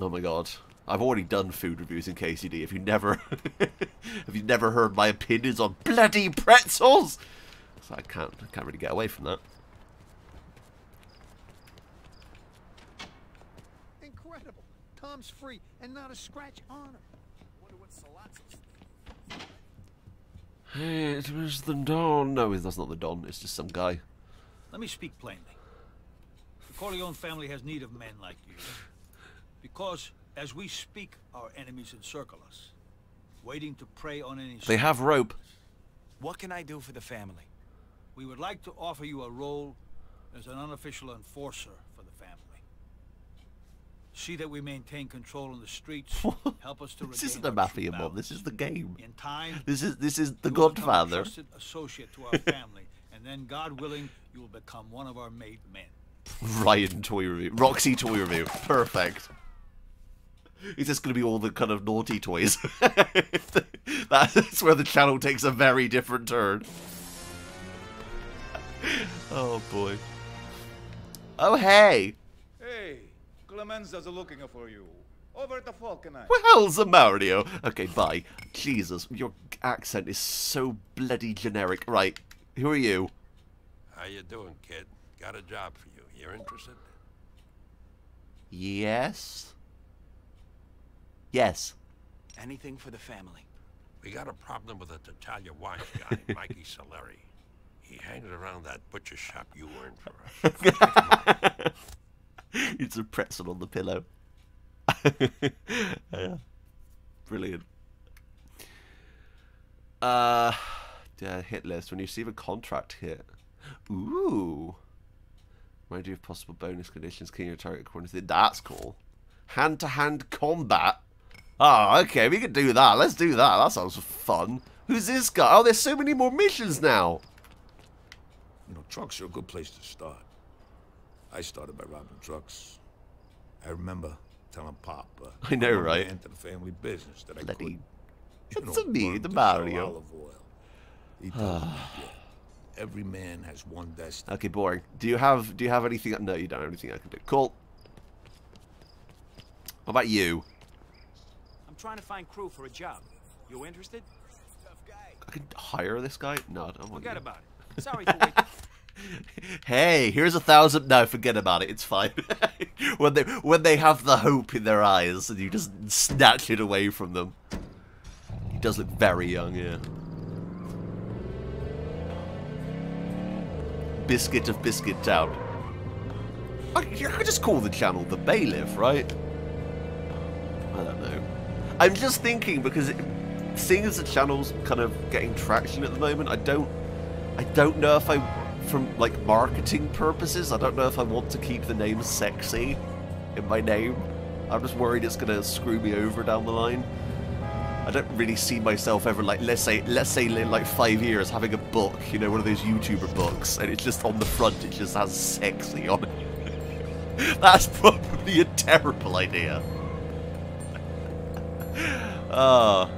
Oh my god. I've already done food reviews in KCD. If you never, have you never heard my opinions on bloody pretzels? So I can't, I can't really get away from that. Incredible. Tom's free and not a scratch on him. Wonder what Sollozzo's Hey, it was the Don. No, that's not the Don. It's just some guy. Let me speak plainly. The Corleone family has need of men like you. Because, as we speak, our enemies encircle us, waiting to prey on any... They have rope. What can I do for the family? We would like to offer you a role as an unofficial enforcer for the family. See that we maintain control on the streets. help us to This isn't a mafia mob. This is the game. In time, This is this is the you will become a Godfather. trusted associate to our family, and then, God willing, you will become one of our made men. Ryan toy review. Roxy toy review. Perfect. It's just going to be all the kind of naughty toys. That's where the channel takes a very different turn. Oh boy. Oh hey. Hey, Clemenza's looking for you. Over at the Falcon Eye. Where's the Mario? Okay, bye. Jesus, your accent is so bloody generic. Right, who are you? How you doing, kid? Got a job for you. You're interested? Yes. Yes. Anything for the family. We got a problem with a Tattaglia watch guy, Mikey Saleri. He hangs around that butcher shop you weren't for us. it's a pretzel on the pillow. yeah. Brilliant. Uh, yeah, hit list. When you receive a contract hit. Ooh. Remind you of possible bonus conditions. Can your target according to. That's cool. Hand-to-hand combat. Oh, okay. We can do that. Let's do that. That sounds fun. Who's this guy? Oh, there's so many more missions now. You know, trucks are a good place to start. I started by robbing trucks. I remember telling Pop. Uh, I know, right? Into the family business that I Bloody- could. It's a me, the Mario. Olive oil. He told me, yeah, every man has one destiny. Okay, boring. Do you have do you have anything? No, you don't have anything I can do. Cool. What about you? Trying to find crew for a job. You interested? I can hire this guy? No, I don't want Forget about it. Sorry for waiting. Hey, here's a thousand. No, forget about it. It's fine. when they when they have the hope in their eyes, and you just snatch it away from them. He does look very young, yeah. Biscuit of Biscuit Town. I, I could just call the channel the Bailiff, right? I don't know. I'm just thinking because it, seeing as the channel's kind of getting traction at the moment, I don't, I don't know if I, from like marketing purposes, I don't know if I want to keep the name sexy in my name. I'm just worried it's gonna screw me over down the line. I don't really see myself ever like let's say let's say in like five years having a book, you know, one of those YouTuber books, and it's just on the front it just has sexy on it. That's probably a terrible idea. Ah.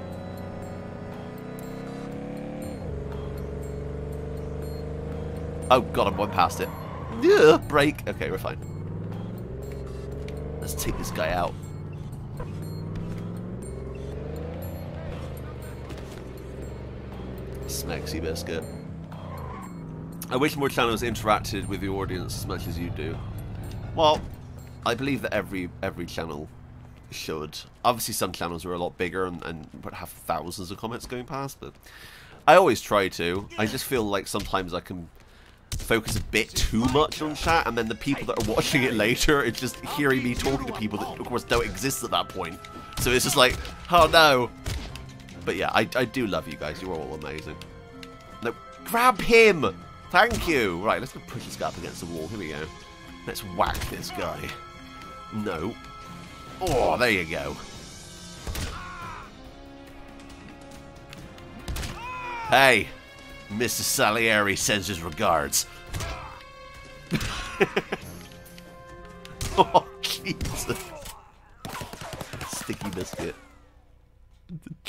Oh god, I'm one past it. Yeah, break. Okay, we're fine. Let's take this guy out. Smexy biscuit. I wish more channels interacted with the audience as much as you do. Well, I believe that every every channel should. Obviously, some channels are a lot bigger and, and would have thousands of comments going past, but I always try to. I just feel like sometimes I can focus a bit too much on chat, and then the people that are watching it later are just hearing me talking to people that, of course, don't exist at that point. So it's just like, oh no. But yeah, I, I do love you guys. You're all amazing. No, grab him! Thank you! Right, let's push this guy up against the wall. Here we go. Let's whack this guy. No. Oh, there you go. Hey, Mr. Salieri sends his regards. oh, Jesus. Sticky biscuit.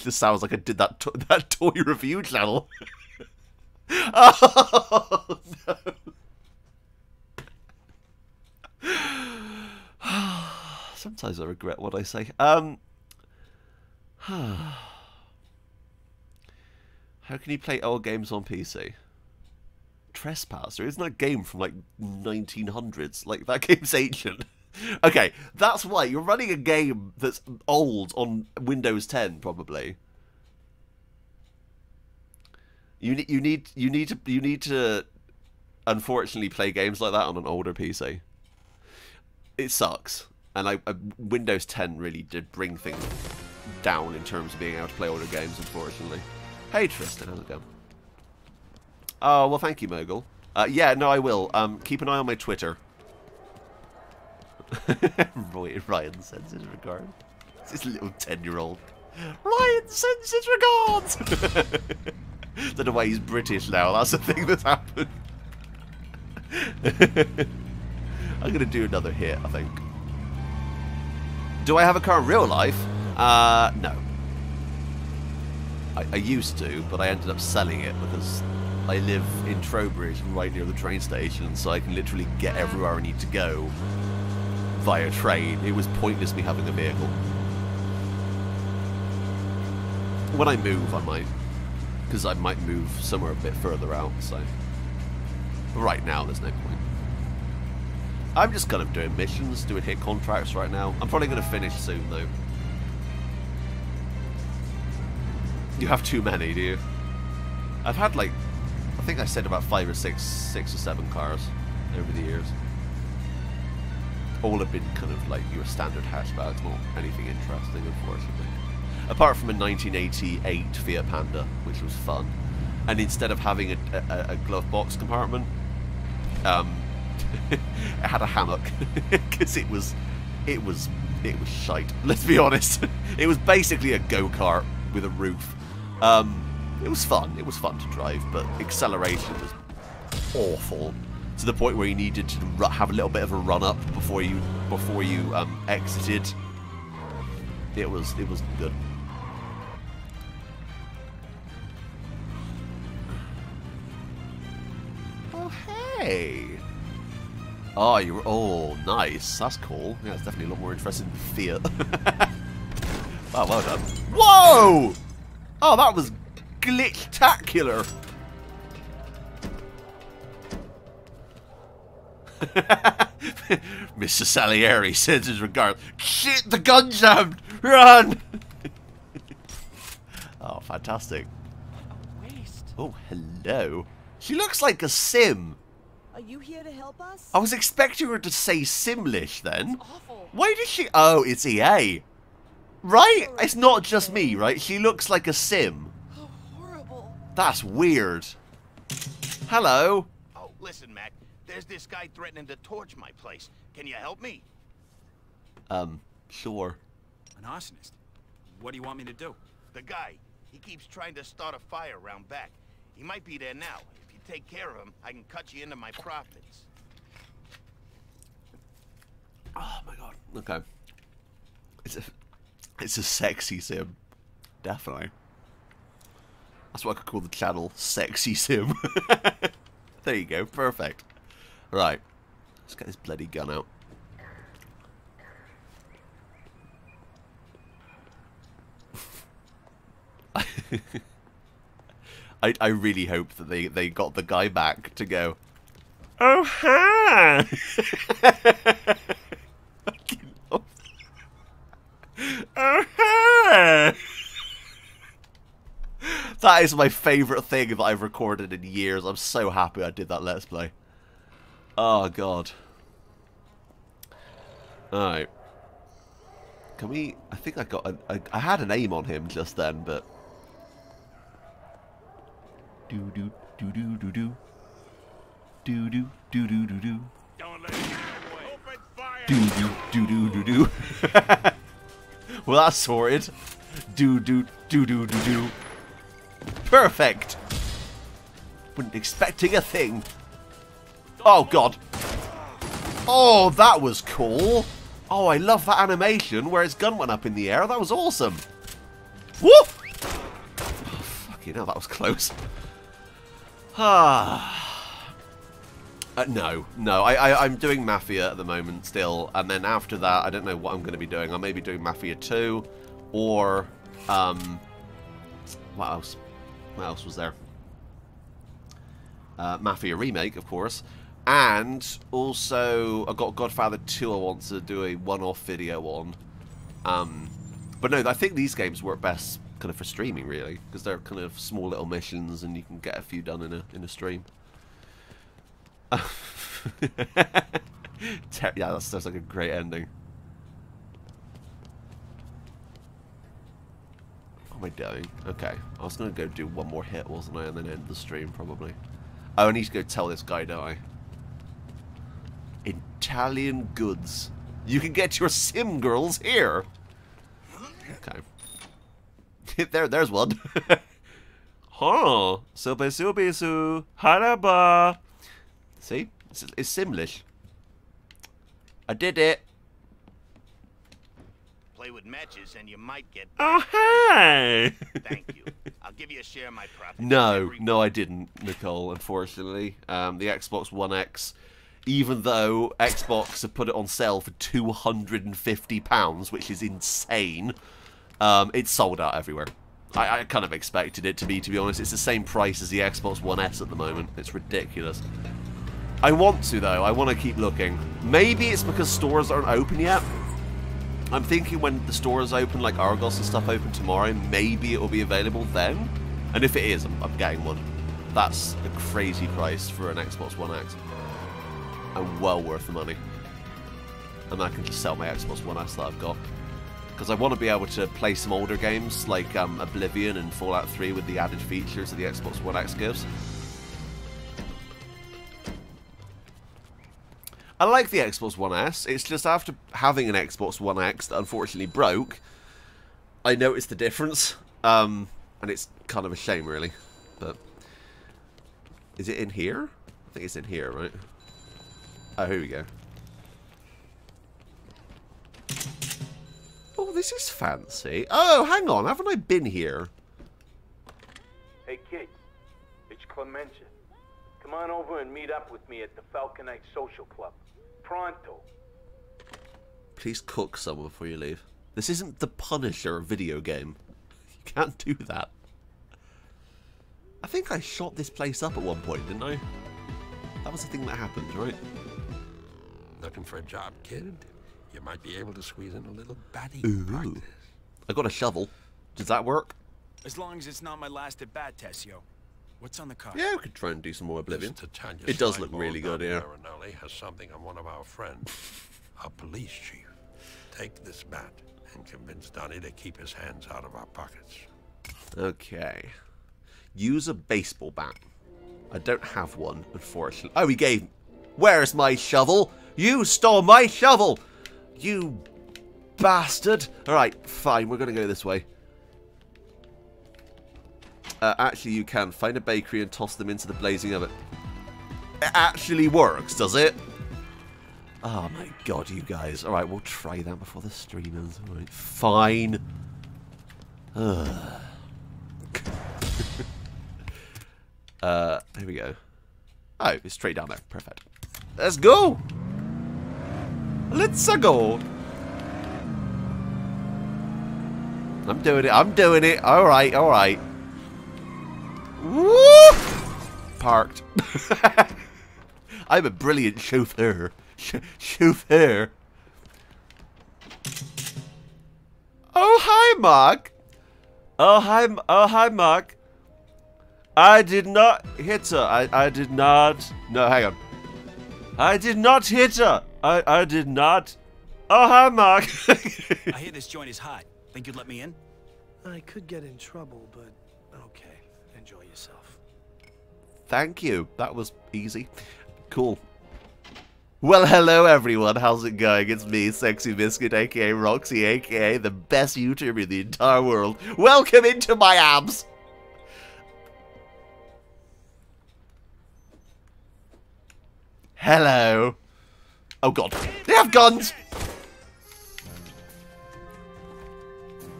This sounds like I did that to that toy review channel. oh no. Oh, Sometimes I regret what I say. Um. How can you play old games on PC? Trespasser isn't that a game from like 1900s? Like that game's ancient. okay, that's why you're running a game that's old on Windows 10, probably. You need you need you need to you need to unfortunately play games like that on an older PC. It sucks, and I, I Windows 10 really did bring things down in terms of being able to play older games. Unfortunately. Hey Tristan, how's it going? Oh well, thank you, Mogul. Uh, yeah, no, I will. Um, keep an eye on my Twitter. Ryan sends his regards. This little ten-year-old. Ryan sends his regards. Don't he's British now. That's the thing that's happened. I'm gonna do another hit, I think. Do I have a car in real life? Uh, no. I, I used to, but I ended up selling it because I live in Trowbridge, right near the train station, so I can literally get everywhere I need to go via train. It was pointless me having a vehicle. When I move, I might, because I might move somewhere a bit further out, so... But right now, there's no point. I'm just kind of doing missions, doing hit contracts right now. I'm probably going to finish soon, though. You have too many, do you? I've had, like, I think I said about five or six, six or seven cars over the years. All have been kind of like your standard hatchbacks, not anything interesting, unfortunately. Apart from a 1988 Fiat Panda, which was fun. And instead of having a, a, a glove box compartment, um, it had a hammock because it was, it was, it was shite. Let's be honest. it was basically a go kart with a roof. Um, it was fun. It was fun to drive, but acceleration was awful to the point where you needed to have a little bit of a run up before you before you um, exited. It was it was good. Oh hey. Ah, oh, you're oh nice. That's cool. Yeah, it's definitely a lot more interesting than Fiat. wow, well done. Whoa! Oh, that was glitch-tacular. Mr. Salieri sends his regards. Shit, the gun jammed! Run! oh, fantastic. Oh, hello. She looks like a sim. Are you here to help us? I was expecting her to say Simlish then. Why did she... Oh, it's EA. Right? It's not just me, right? She looks like a sim. horrible That's weird. Hello. Oh, listen, Mac. There's this guy threatening to torch my place. Can you help me? Um, sure. An arsonist? What do you want me to do? The guy. He keeps trying to start a fire around back. He might be there now. If you take care of him, I can cut you into my profits. Oh my god. Okay. It's a, it's a sexy sim. Definitely. That's what I could call the channel, Sexy Sim. there you go, perfect. Right, let's get this bloody gun out. I, I really hope that they, they got the guy back to go, Oh, hi! oh, hi! That is my favourite thing that I've recorded in years. I'm so happy I did that Let's Play. Oh, God. Alright. Can we... I think I got... A, I, I had an aim on him just then, but... Do do do do do do. Do do do do do do. Do do do do do do. well, that's sorted. Do do do do do do. Perfect. Wasn't expecting a thing. Oh god. Oh, that was cool. Oh, I love that animation where his gun went up in the air. That was awesome. Woo! Oh, fucking hell, that was close. Ah. Uh, no, no. I, I, I'm doing Mafia at the moment still, and then after that, I don't know what I'm going to be doing. I may be doing Mafia 2, or, um, what else? What else was there? Uh, Mafia Remake, of course. And also, I've got Godfather 2 I want to do a one-off video on. Um, but no, I think these games work best kind of for streaming, really, because they're kind of small little missions, and you can get a few done in a in a stream. yeah, that sounds like a great ending. What am I doing? Okay, I was going to go do one more hit, wasn't I, and then end the stream, probably. Oh, I need to go tell this guy, don't I? Italian goods. You can get your sim girls here. Okay. there, there's one. huh. Super, super, su. Haraba. See? It's, it's Simlish. I did it. Play with matches and you might get... Oh, hey! Thank you. I'll give you a share of my profit. No, no I didn't, Nicole, unfortunately. Um, the Xbox One X, even though Xbox have put it on sale for £250, which is insane, um, it's sold out everywhere. I, I kind of expected it to be, to be honest. It's the same price as the Xbox One S at the moment. It's ridiculous. I want to, though. I want to keep looking. Maybe it's because stores aren't open yet. I'm thinking when the stores open, like Argos and stuff open tomorrow, maybe it will be available then. And if it is, I'm, I'm getting one. That's a crazy price for an Xbox One X. And well worth the money. And I can just sell my Xbox One S that I've got. Because I want to be able to play some older games like um, Oblivion and Fallout 3 with the added features that the Xbox One X gives. I like the Xbox One S. It's just after having an Xbox One X that unfortunately broke, I noticed the difference. Um, and it's kind of a shame, really. But is it in here? I think it's in here, right? Oh, here we go. This is fancy. Oh, hang on. Haven't I been here? Hey, kid. It's Clemenza. Come on over and meet up with me at the Falconite Social Club. Pronto. Please cook some before you leave. This isn't the Punisher video game. You can't do that. I think I shot this place up at one point, didn't I? That was the thing that happened, right? Looking for a job, kid? You might be able to squeeze in a little batty Ooh. practice. I got a shovel. Does that work? As long as it's not my last at bat, Tessio. What's on the card? Yeah, we could try and do some more Oblivion. It does look really good, down yeah. in Marinelli has something on one of our friends, a police chief. Take this bat and convince Donnie to keep his hands out of our pockets. Okay. Use a baseball bat. I don't have one, unfortunately. Oh, he gave... Where's my shovel? You stole my shovel! You bastard! Alright, fine, we're gonna go this way. Uh, actually, you can. Find a bakery and toss them into the blazing oven. It actually works, does it? Oh my god, you guys. Alright, we'll try that before the stream ends. Alright, fine. Uh, here we go. Oh, it's straight down there. Perfect. Let's go! Let's go! I'm doing it. I'm doing it. Alright, alright. Woo! Parked. I'm a brilliant chauffeur. Ch chauffeur. Oh, hi, Mark. Oh, hi, oh, hi, Mark. I did not hit her. I, I did not. No, hang on. I did not hit her. I, I did not. Oh, hi, Mark. I hear this joint is hot. Think you'd let me in? I could get in trouble, but okay. Enjoy yourself. Thank you. That was easy. Cool. Well, hello everyone. How's it going? It's me, Sexy Biscuit, aka Roxy, aka the best YouTuber in the entire world. Welcome into my abs. Hello. Oh god. They have guns!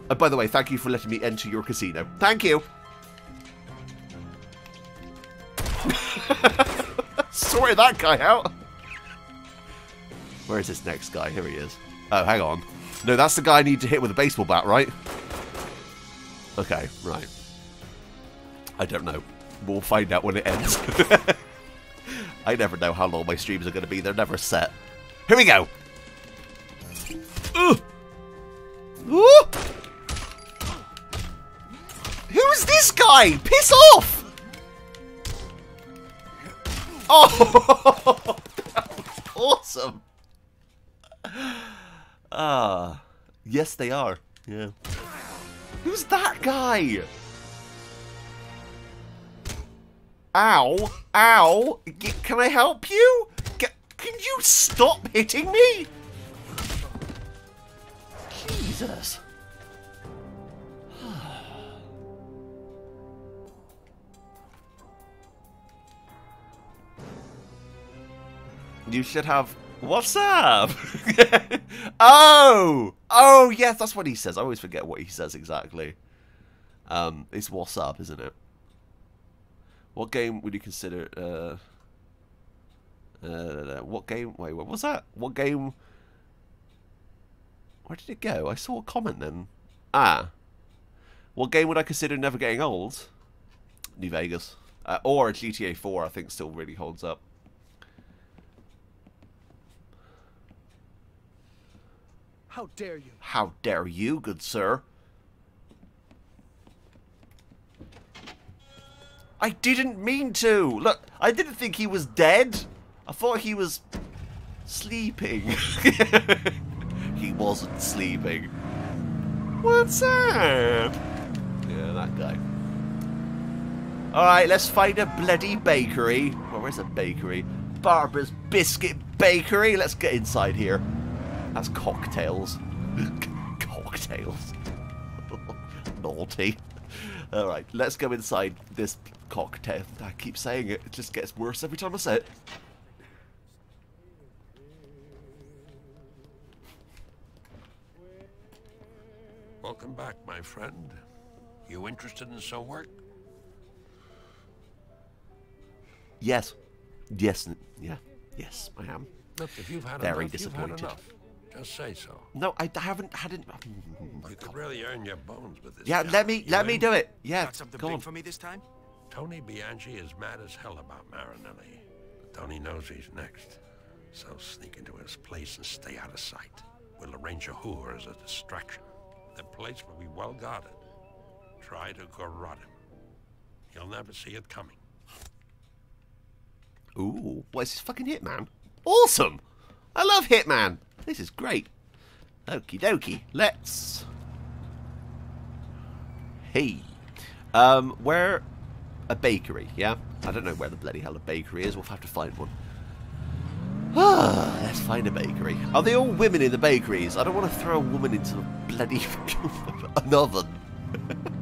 Oh, by the way, thank you for letting me enter your casino. Thank you. Sorted that guy out. Where is this next guy? Here he is. Oh, hang on. No, that's the guy I need to hit with a baseball bat, right? Okay, right. I don't know. We'll find out when it ends. I never know how long my streams are going to be. They're never set. Here we go. Ooh. Who's this guy? Piss off! Oh, that was awesome. Ah, yes, they are. Yeah. Who's that guy? Ow! Ow! G can I help you? G can you stop hitting me? Jesus. You should have. What's up? oh! Oh, yes, that's what he says. I always forget what he says exactly. Um, it's what's up, isn't it? What game would you consider? Uh, uh, what game? Wait, what was that? What game? Where did it go? I saw a comment then. Ah. What game would I consider never getting old? New Vegas. Uh, or GTA 4, I think, still really holds up. How dare you? How dare you, good sir? I didn't mean to! Look, I didn't think he was dead. I thought he was sleeping. he wasn't sleeping. What's that? Yeah, that guy. Alright, let's find a bloody bakery. Where's a bakery? Barbara's Biscuit Bakery. Let's get inside here. That's cocktails. cocktails. Naughty. Alright, let's go inside this cocktail. I keep saying it, it just gets worse every time I say it. Welcome back, my friend. You interested in some work? Yes. Yes. Yeah. Yes, I am. Look, if you've had Very enough, you've had disappointed. enough. Just say so. No, I haven't had it. Oh, you could really earn your bones with this. Yeah, job. let me You let me do it. Yeah, Got something go big on. for me this time? Tony Bianchi is mad as hell about Marinelli. But Tony knows he's next. So sneak into his place and stay out of sight. We'll arrange a whore as a distraction. The place will be well guarded. Try to garrot him. He'll never see it coming. Ooh, what's this fucking Hitman? Awesome! I love Hitman. This is great. Okie dokie. Let's. Hey. Um, where a bakery? Yeah. I don't know where the bloody hell a bakery is. We'll have to find one. Let's find a bakery. Are they all women in the bakeries? I don't want to throw a woman into a bloody an oven.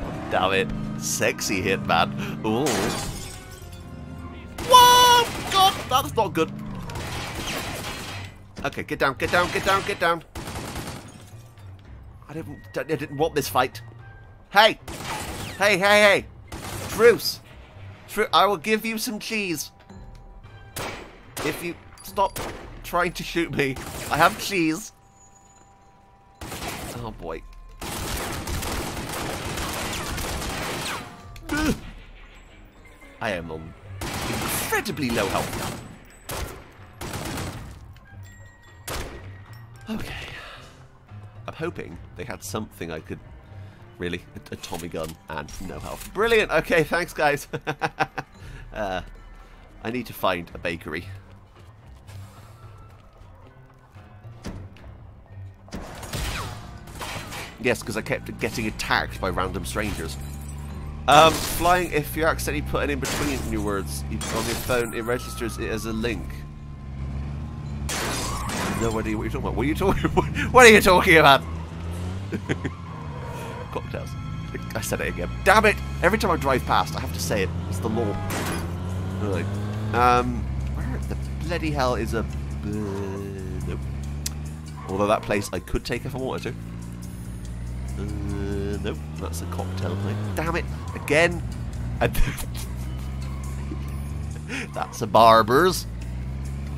Oh, damn it. Sexy hit, man. Ooh. What? God, that's not good. Okay, get down, get down, get down, get down. I didn't, I didn't want this fight. Hey! Hey, hey, hey! Bruce! Tru I will give you some cheese. If you stop trying to shoot me. I have cheese. Oh boy. I am on incredibly low health. Okay. I'm hoping they had something I could... Really? A, a Tommy gun and no health. Brilliant! Okay, thanks guys. uh, I need to find a bakery. Yes, because I kept getting attacked by random strangers. Um, flying, if you accidentally put it in between your words on your phone, it registers it as a link. No idea what you're talking about. What are you talking What are you talking about? Cocktails. I said it again. Damn it! Every time I drive past, I have to say it. It's the law. Right. Um, where the bloody hell is a... Nope. Although that place I could take if I wanted to. Uh, nope, that's a cocktail thing. Damn it! Again! that's a barber's.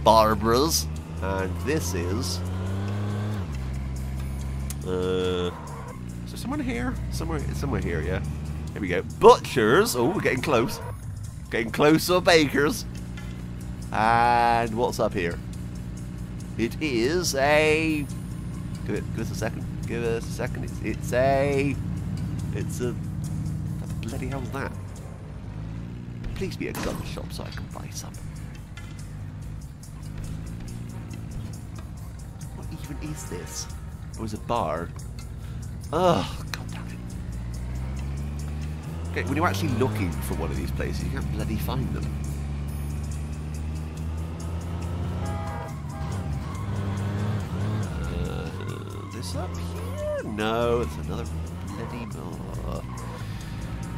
Barbara's. And this is... Uh, is there someone here? Somewhere, somewhere here, yeah. Here we go. Butchers! Oh, we're getting close. Getting close. closer, bakers. And what's up here? It is a... Give, it, give us a second. Give us a second. It's, it's a... It's a... What bloody hell's that? Please be a gun shop so I can buy some. What even is this? It was a bar. Ugh, god damn it. Okay, when you're actually looking for one of these places, you can't bloody find them. Uh, this up here? No, it's another bloody bar.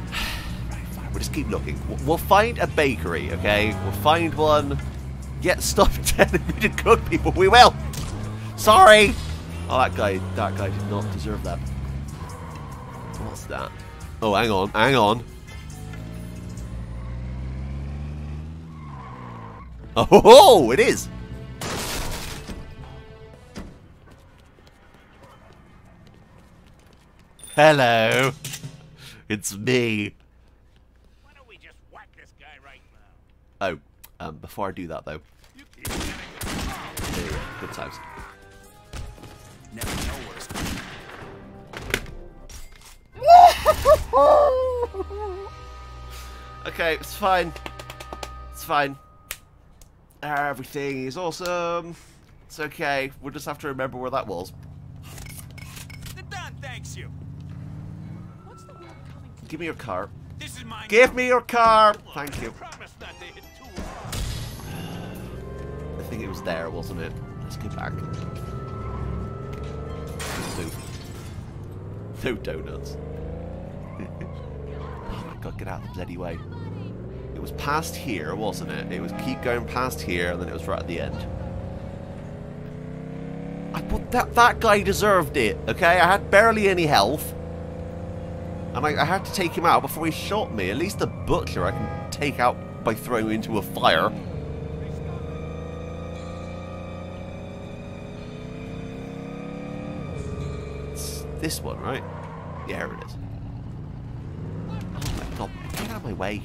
right, fine, we'll just keep looking. We'll- find a bakery, okay? We'll find one. Get stuff telling me to cook people. We will. Sorry. Oh, that guy. That guy did not deserve that. What's that? Oh, hang on, hang on. Oh, it is. Hello. It's me. Oh, um, before I do that though. There you go. Good times. Never know what's okay, it's fine. It's fine. Everything is awesome. It's okay. We'll just have to remember where that was. The Don thanks you. Give me your car. This is mine. Give me your car. Thank you. Promise not to hit too I think it was there, wasn't it? Let's get back. No, no donuts. oh my god, get out of the bloody way. It was past here, wasn't it? It was keep going past here, and then it was right at the end. I, but that, that guy deserved it, okay? I had barely any health. And I, I had to take him out before he shot me. At least the butcher I can take out by throwing him into a fire. It's this one, right? Yeah, it is. Oh my god, get out of my way.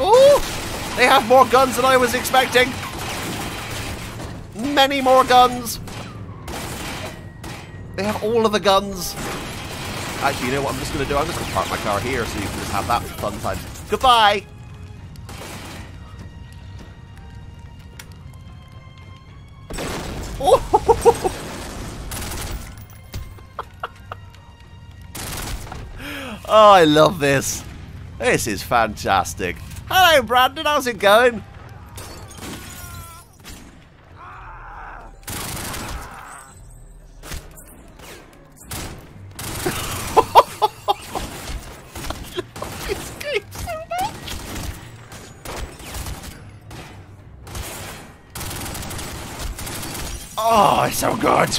Oh! They have more guns than I was expecting! Many more guns! They have all of the guns! Actually, you know what I'm just going to do? I'm just going to park my car here so you can just have that fun time. Goodbye! Oh! oh, I love this. This is fantastic. Hello, Brandon. How's it going? Oh, it's so good.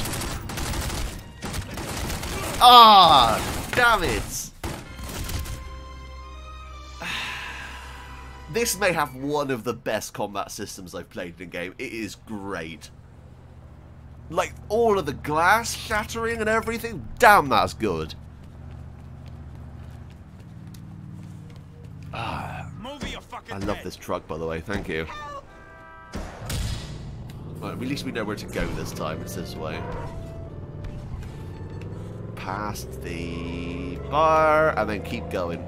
Ah, damn it. This may have one of the best combat systems I've played in a game. It is great. Like, all of the glass shattering and everything. Damn, that's good. Ah, Move your I love head. this truck, by the way. Thank you. Right, at least we know where to go this time. It's this way. Past the bar, and then keep going.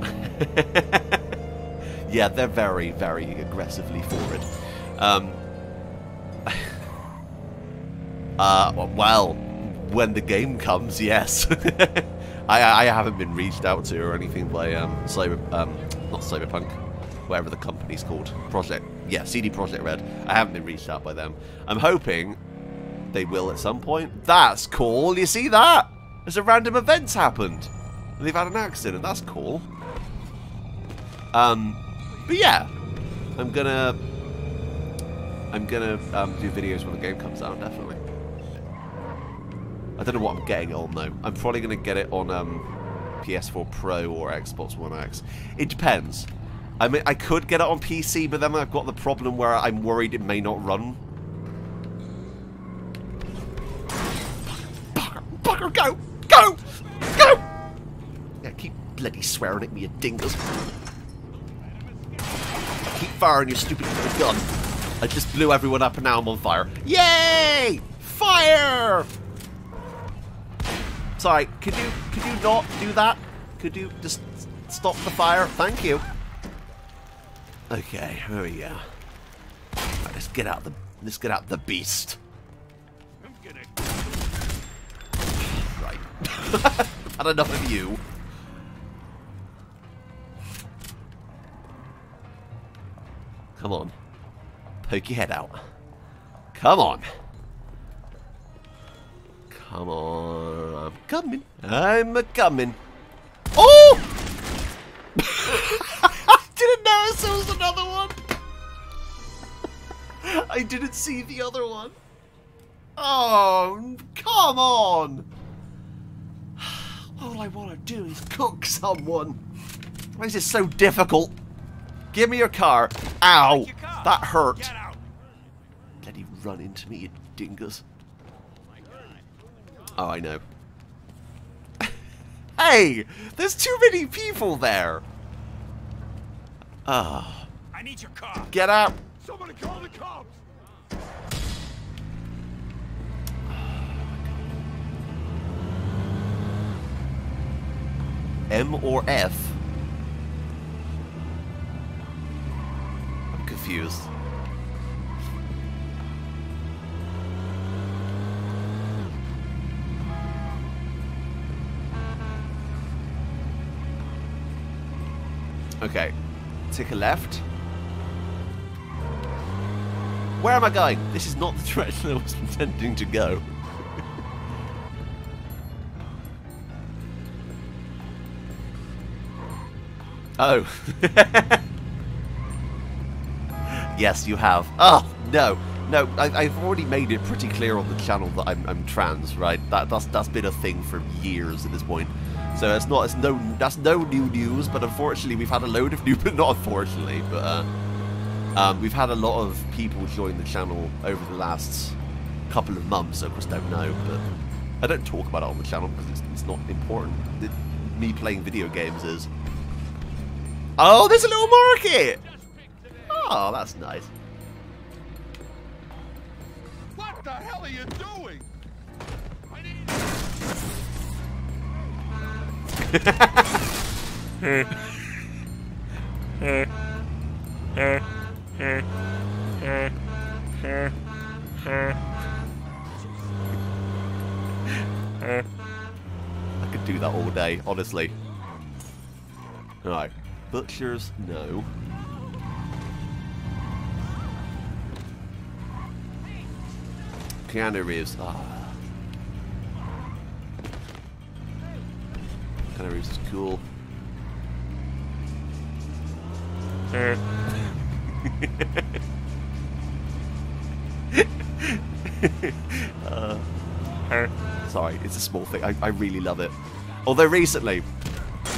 yeah, they're very, very aggressively forward. Um, uh, well, when the game comes, yes. I, I haven't been reached out to or anything by um, Cyber, um, not Cyberpunk, whatever the company's called, Project, yeah, CD Projekt Red. I haven't been reached out by them. I'm hoping they will at some point. That's cool. You see that? There's a random event's happened. They've had an accident. That's cool. Um, but yeah, I'm gonna, I'm gonna um, do videos when the game comes out. Definitely. I don't know what I'm getting on though. I'm probably gonna get it on um, PS4 Pro or Xbox One X. It depends. I mean, I could get it on PC, but then I've got the problem where I'm worried it may not run. Bugger, go! Go! Go! Yeah, keep bloody swearing at me, you dingus. Keep firing your stupid gun. I just blew everyone up and now I'm on fire. Yay! Fire! Sorry, could you could you not do that? Could you just stop the fire? Thank you. Okay, here we go. Right, let's get out the let's get out the beast. Right. Had enough of you. Come on. Poke your head out. Come on. Come on. I'm coming. I'm a coming. Oh! didn't there was another one. I didn't see the other one. Oh, come on. All I want to do is cook someone. Why is this so difficult? Give me your car. Ow. That hurt. Bloody run into me, you dingus. Oh, I know. hey! There's too many people there! Ah. I need your car. Get out! Somebody call the cops. M or F? I'm confused. Okay. Take a left. Where am I going? This is not the direction I was intending to go. oh. yes, you have. Oh, no. No, I, have already made it pretty clear on the channel that I'm, I'm trans, right? That, that's, that's been a thing for years at this point. So it's not, it's no, that's no new news, but unfortunately we've had a load of new, but not unfortunately, but uh, um, we've had a lot of people join the channel over the last couple of months, so of course don't know, but I don't talk about it on the channel because it's, it's not important. It, me playing video games is. Oh, there's a little market! Oh, that's nice. What the hell are you doing? I could do that all day, honestly. Alright. Butchers, no. Keanu Reeves, ah. Keanu Reeves is cool. uh, sorry, it's a small thing. I, I really love it. Although recently,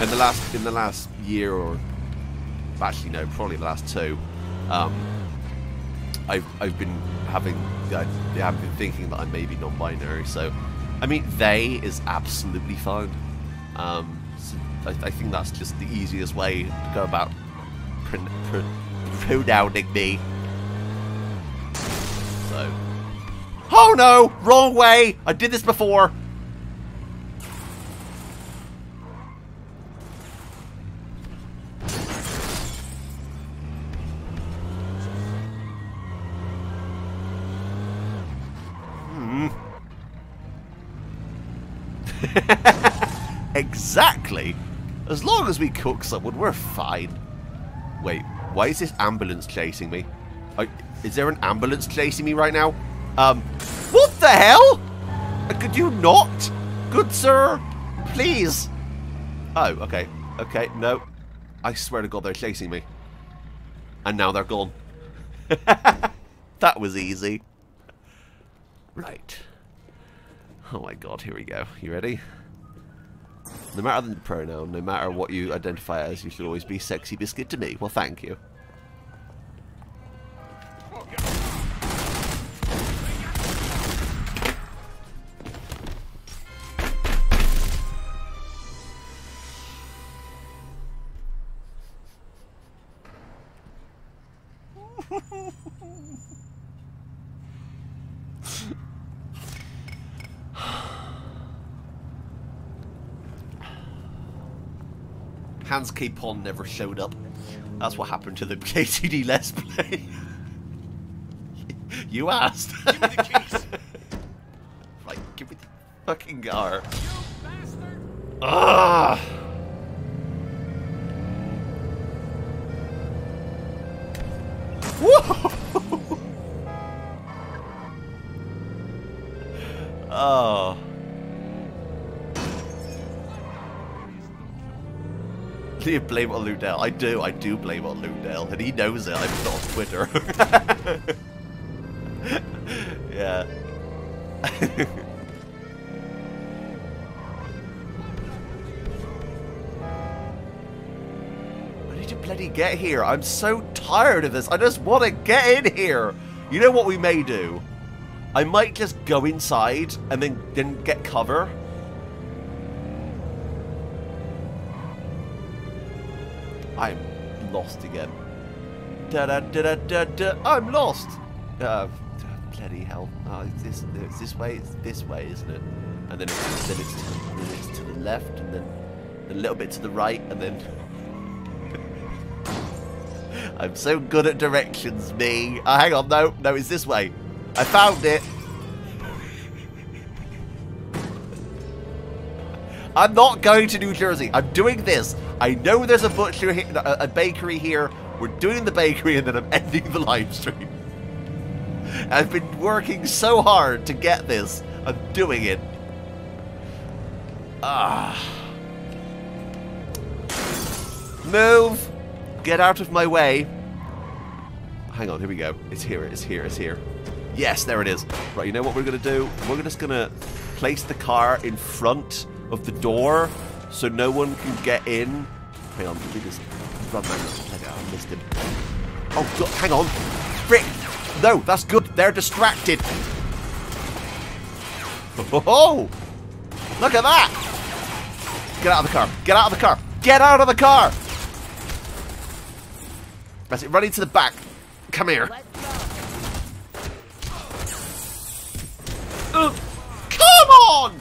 in the last in the last year or actually no, probably the last two, um, I've I've been having I, I've been thinking that I may be non-binary. So, I mean, they is absolutely fine. Um, so I, I think that's just the easiest way to go about pron- pron- pronouncing me. So, oh no, wrong way! I did this before. Hmm. exactly. As long as we cook someone, we're fine. Wait, why is this ambulance chasing me? I, is there an ambulance chasing me right now? Um, what the hell? Uh, Could you not? Good sir, please. Oh, okay. Okay, no. I swear to God, they're chasing me. And now they're gone. that was easy. Right. Oh my god, here we go. You ready? No matter the pronoun, no matter what you identify as, you should always be sexy biscuit to me. Well, thank you. Pond never showed up. That's what happened to the KTD Let's Play. you asked. Give me the keys. like, give me the fucking car. Ah. You blame it on Ludell? I do, I do blame it on Ludell, and he knows it. I put it on Twitter. yeah. I need to bloody get here. I'm so tired of this. I just want to get in here. You know what we may do? I might just go inside and then then get cover. Lost again. Da da da da da da. I'm lost. Uh, bloody hell! Oh, it's this it's this way. It's this way, isn't it? And then it's, then it's then it's to the left, and then a little bit to the right, and then. I'm so good at directions, me. Oh, hang on, no, no, it's this way. I found it. I'm not going to New Jersey. I'm doing this. I know there's a butcher here, a, a bakery here. We're doing the bakery, and then I'm ending the live stream. I've been working so hard to get this. I'm doing it. Ah. Move. Get out of my way. Hang on, here we go. It's here, it's here, it's here. Yes, there it is. Right, you know what we're going to do? We're just going to place the car in front of the door so no one can get in. Hang on, me just run that. I missed him. Oh, God, hang on. Frick. No, that's good. They're distracted. Oh, look at that. Get out of the car. Get out of the car. Get out of the car. That's it. Run into the back. Come here. Come on!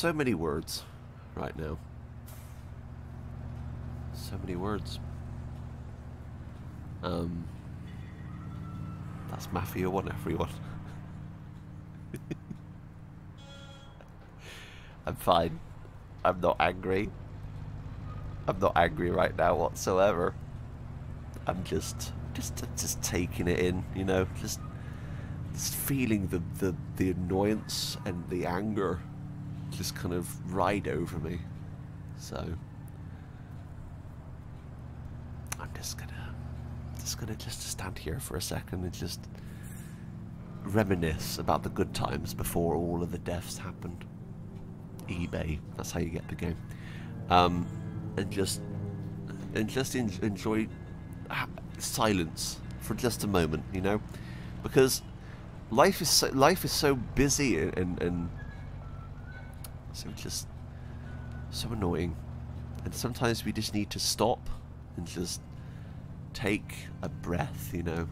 So many words right now. So many words. Um, That's Mafia 1, everyone. I'm fine. I'm not angry. I'm not angry right now whatsoever. I'm just, just, just taking it in, you know, just, just feeling the, the, the annoyance and the anger just kind of ride over me. So, I'm just gonna, just gonna just stand here for a second and just reminisce about the good times before all of the deaths happened. eBay, that's how you get the game. Um, and just, and just en enjoy silence for just a moment, you know, because life is so life is so busy and, and, and so just so annoying, and sometimes we just need to stop and just take a breath, you know.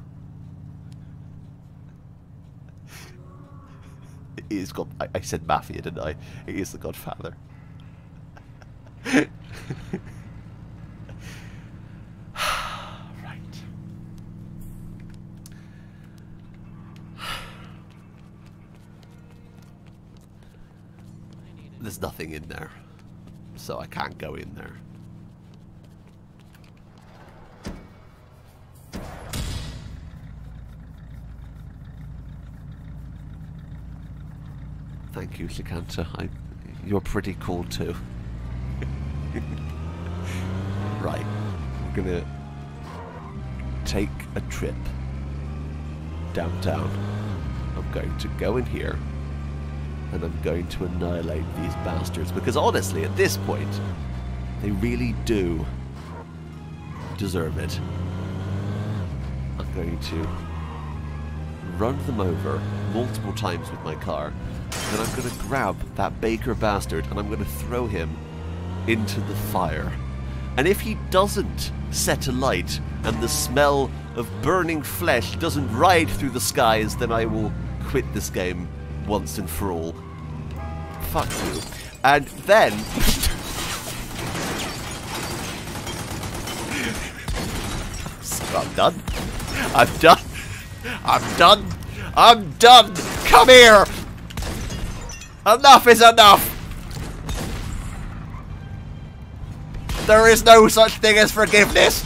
It is God. I, I said mafia, didn't I? It is the Godfather. right. Nothing in there, so I can't go in there. Thank you, Shikanta. I, you're pretty cool too. right, we're gonna take a trip downtown. I'm going to go in here and I'm going to annihilate these bastards because honestly, at this point, they really do deserve it. I'm going to run them over multiple times with my car, then I'm going to grab that Baker bastard and I'm going to throw him into the fire. And if he doesn't set alight and the smell of burning flesh doesn't ride through the skies, then I will quit this game once and for all. Fuck you. And then... I'm done. I'm done. I'm done. I'm done. Come here. Enough is enough. There is no such thing as forgiveness.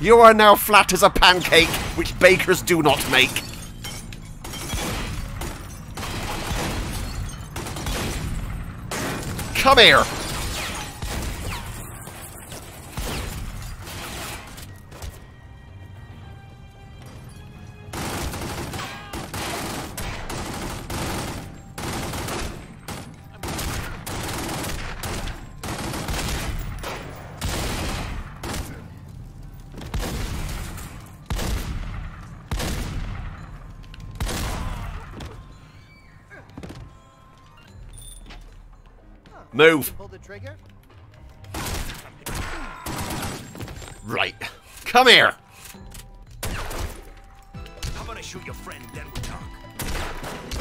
You are now flat as a pancake, which bakers do not make. Come here. Move. Pull the trigger? Right. Come here. How about I shoot your friend, then we talk?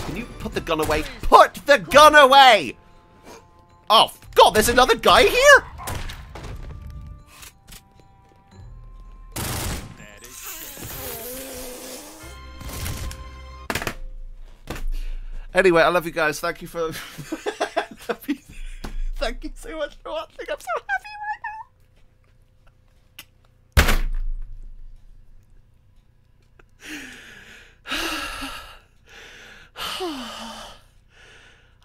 Can you put the gun away? Put the gun away! Oh, God, there's another guy here? Anyway, I love you guys. Thank you for... Thank you so much for watching. I'm so happy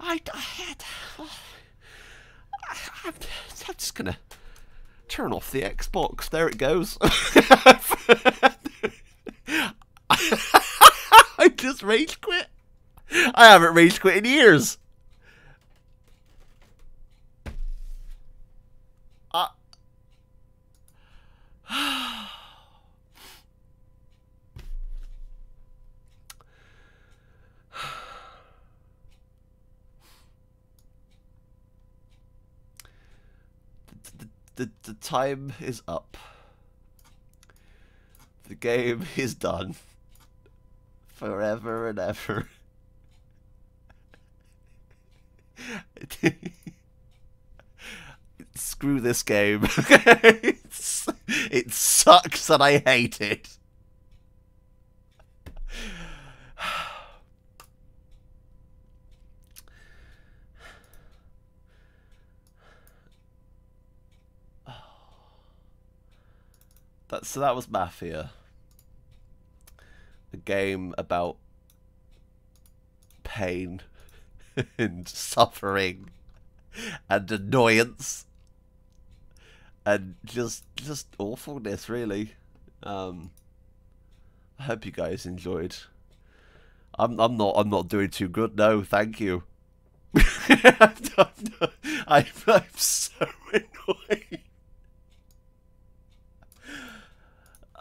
I, I had. I'm, I'm just gonna turn off the Xbox. There it goes. I just rage quit. I haven't rage quit in years. Uh, the, the, time is up. The game is done. Forever and ever. Screw this game. It sucks and I hate it. So that was Mafia. A game about pain and suffering and annoyance and just just awfulness really. Um i hope you guys enjoyed. I'm i'm not i'm not doing too good no thank you. I'm, I'm so annoyed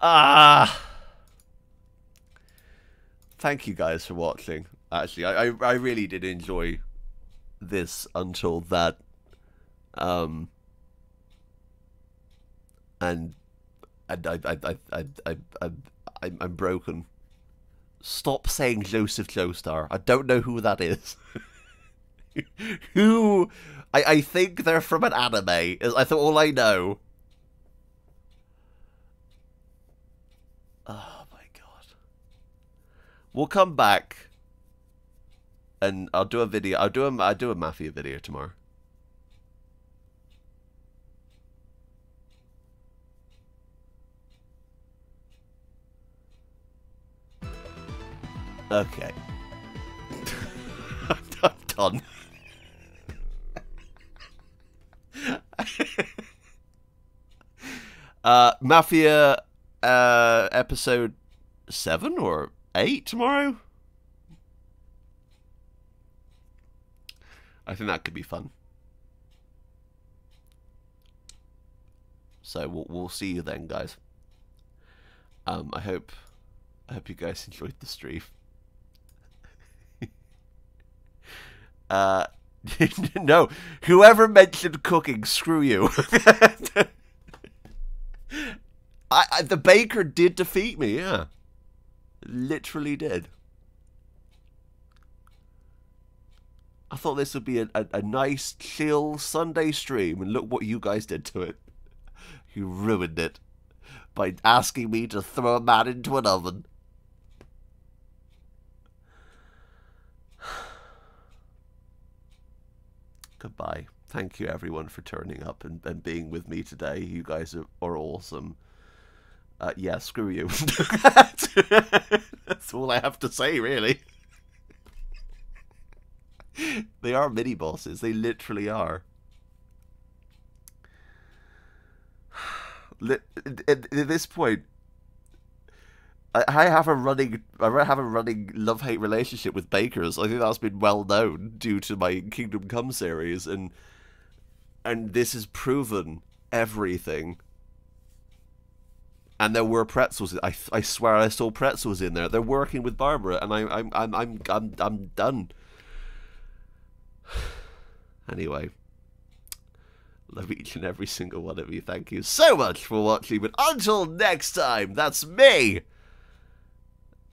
ah thank you guys for watching actually i i, I really did enjoy this until that um and and I I I I I, I I'm, I'm broken. Stop saying Joseph Joestar. I don't know who that is. who? I I think they're from an anime. I thought all I know. Oh my god. We'll come back. And I'll do a video. I'll do a I'll do a mafia video tomorrow. Okay. I'm done. uh, Mafia uh, episode 7 or 8 tomorrow? I think that could be fun. So we'll, we'll see you then, guys. Um, I hope I hope you guys enjoyed the stream. Uh, no, whoever mentioned cooking, screw you. I, I, the baker did defeat me, yeah. Literally did. I thought this would be a, a, a nice, chill Sunday stream, and look what you guys did to it. You ruined it by asking me to throw a man into an oven. goodbye. Thank you, everyone, for turning up and, and being with me today. You guys are, are awesome. Uh, yeah, screw you. That's all I have to say, really. they are mini bosses. They literally are. At this point, I have a running, I have a running love hate relationship with bakers. I think that's been well known due to my Kingdom Come series, and and this has proven everything. And there were pretzels. I, I swear I saw pretzels in there. They're working with Barbara, and I, I'm I'm I'm I'm I'm done. Anyway, love each and every single one of you. Thank you so much for watching. But until next time, that's me.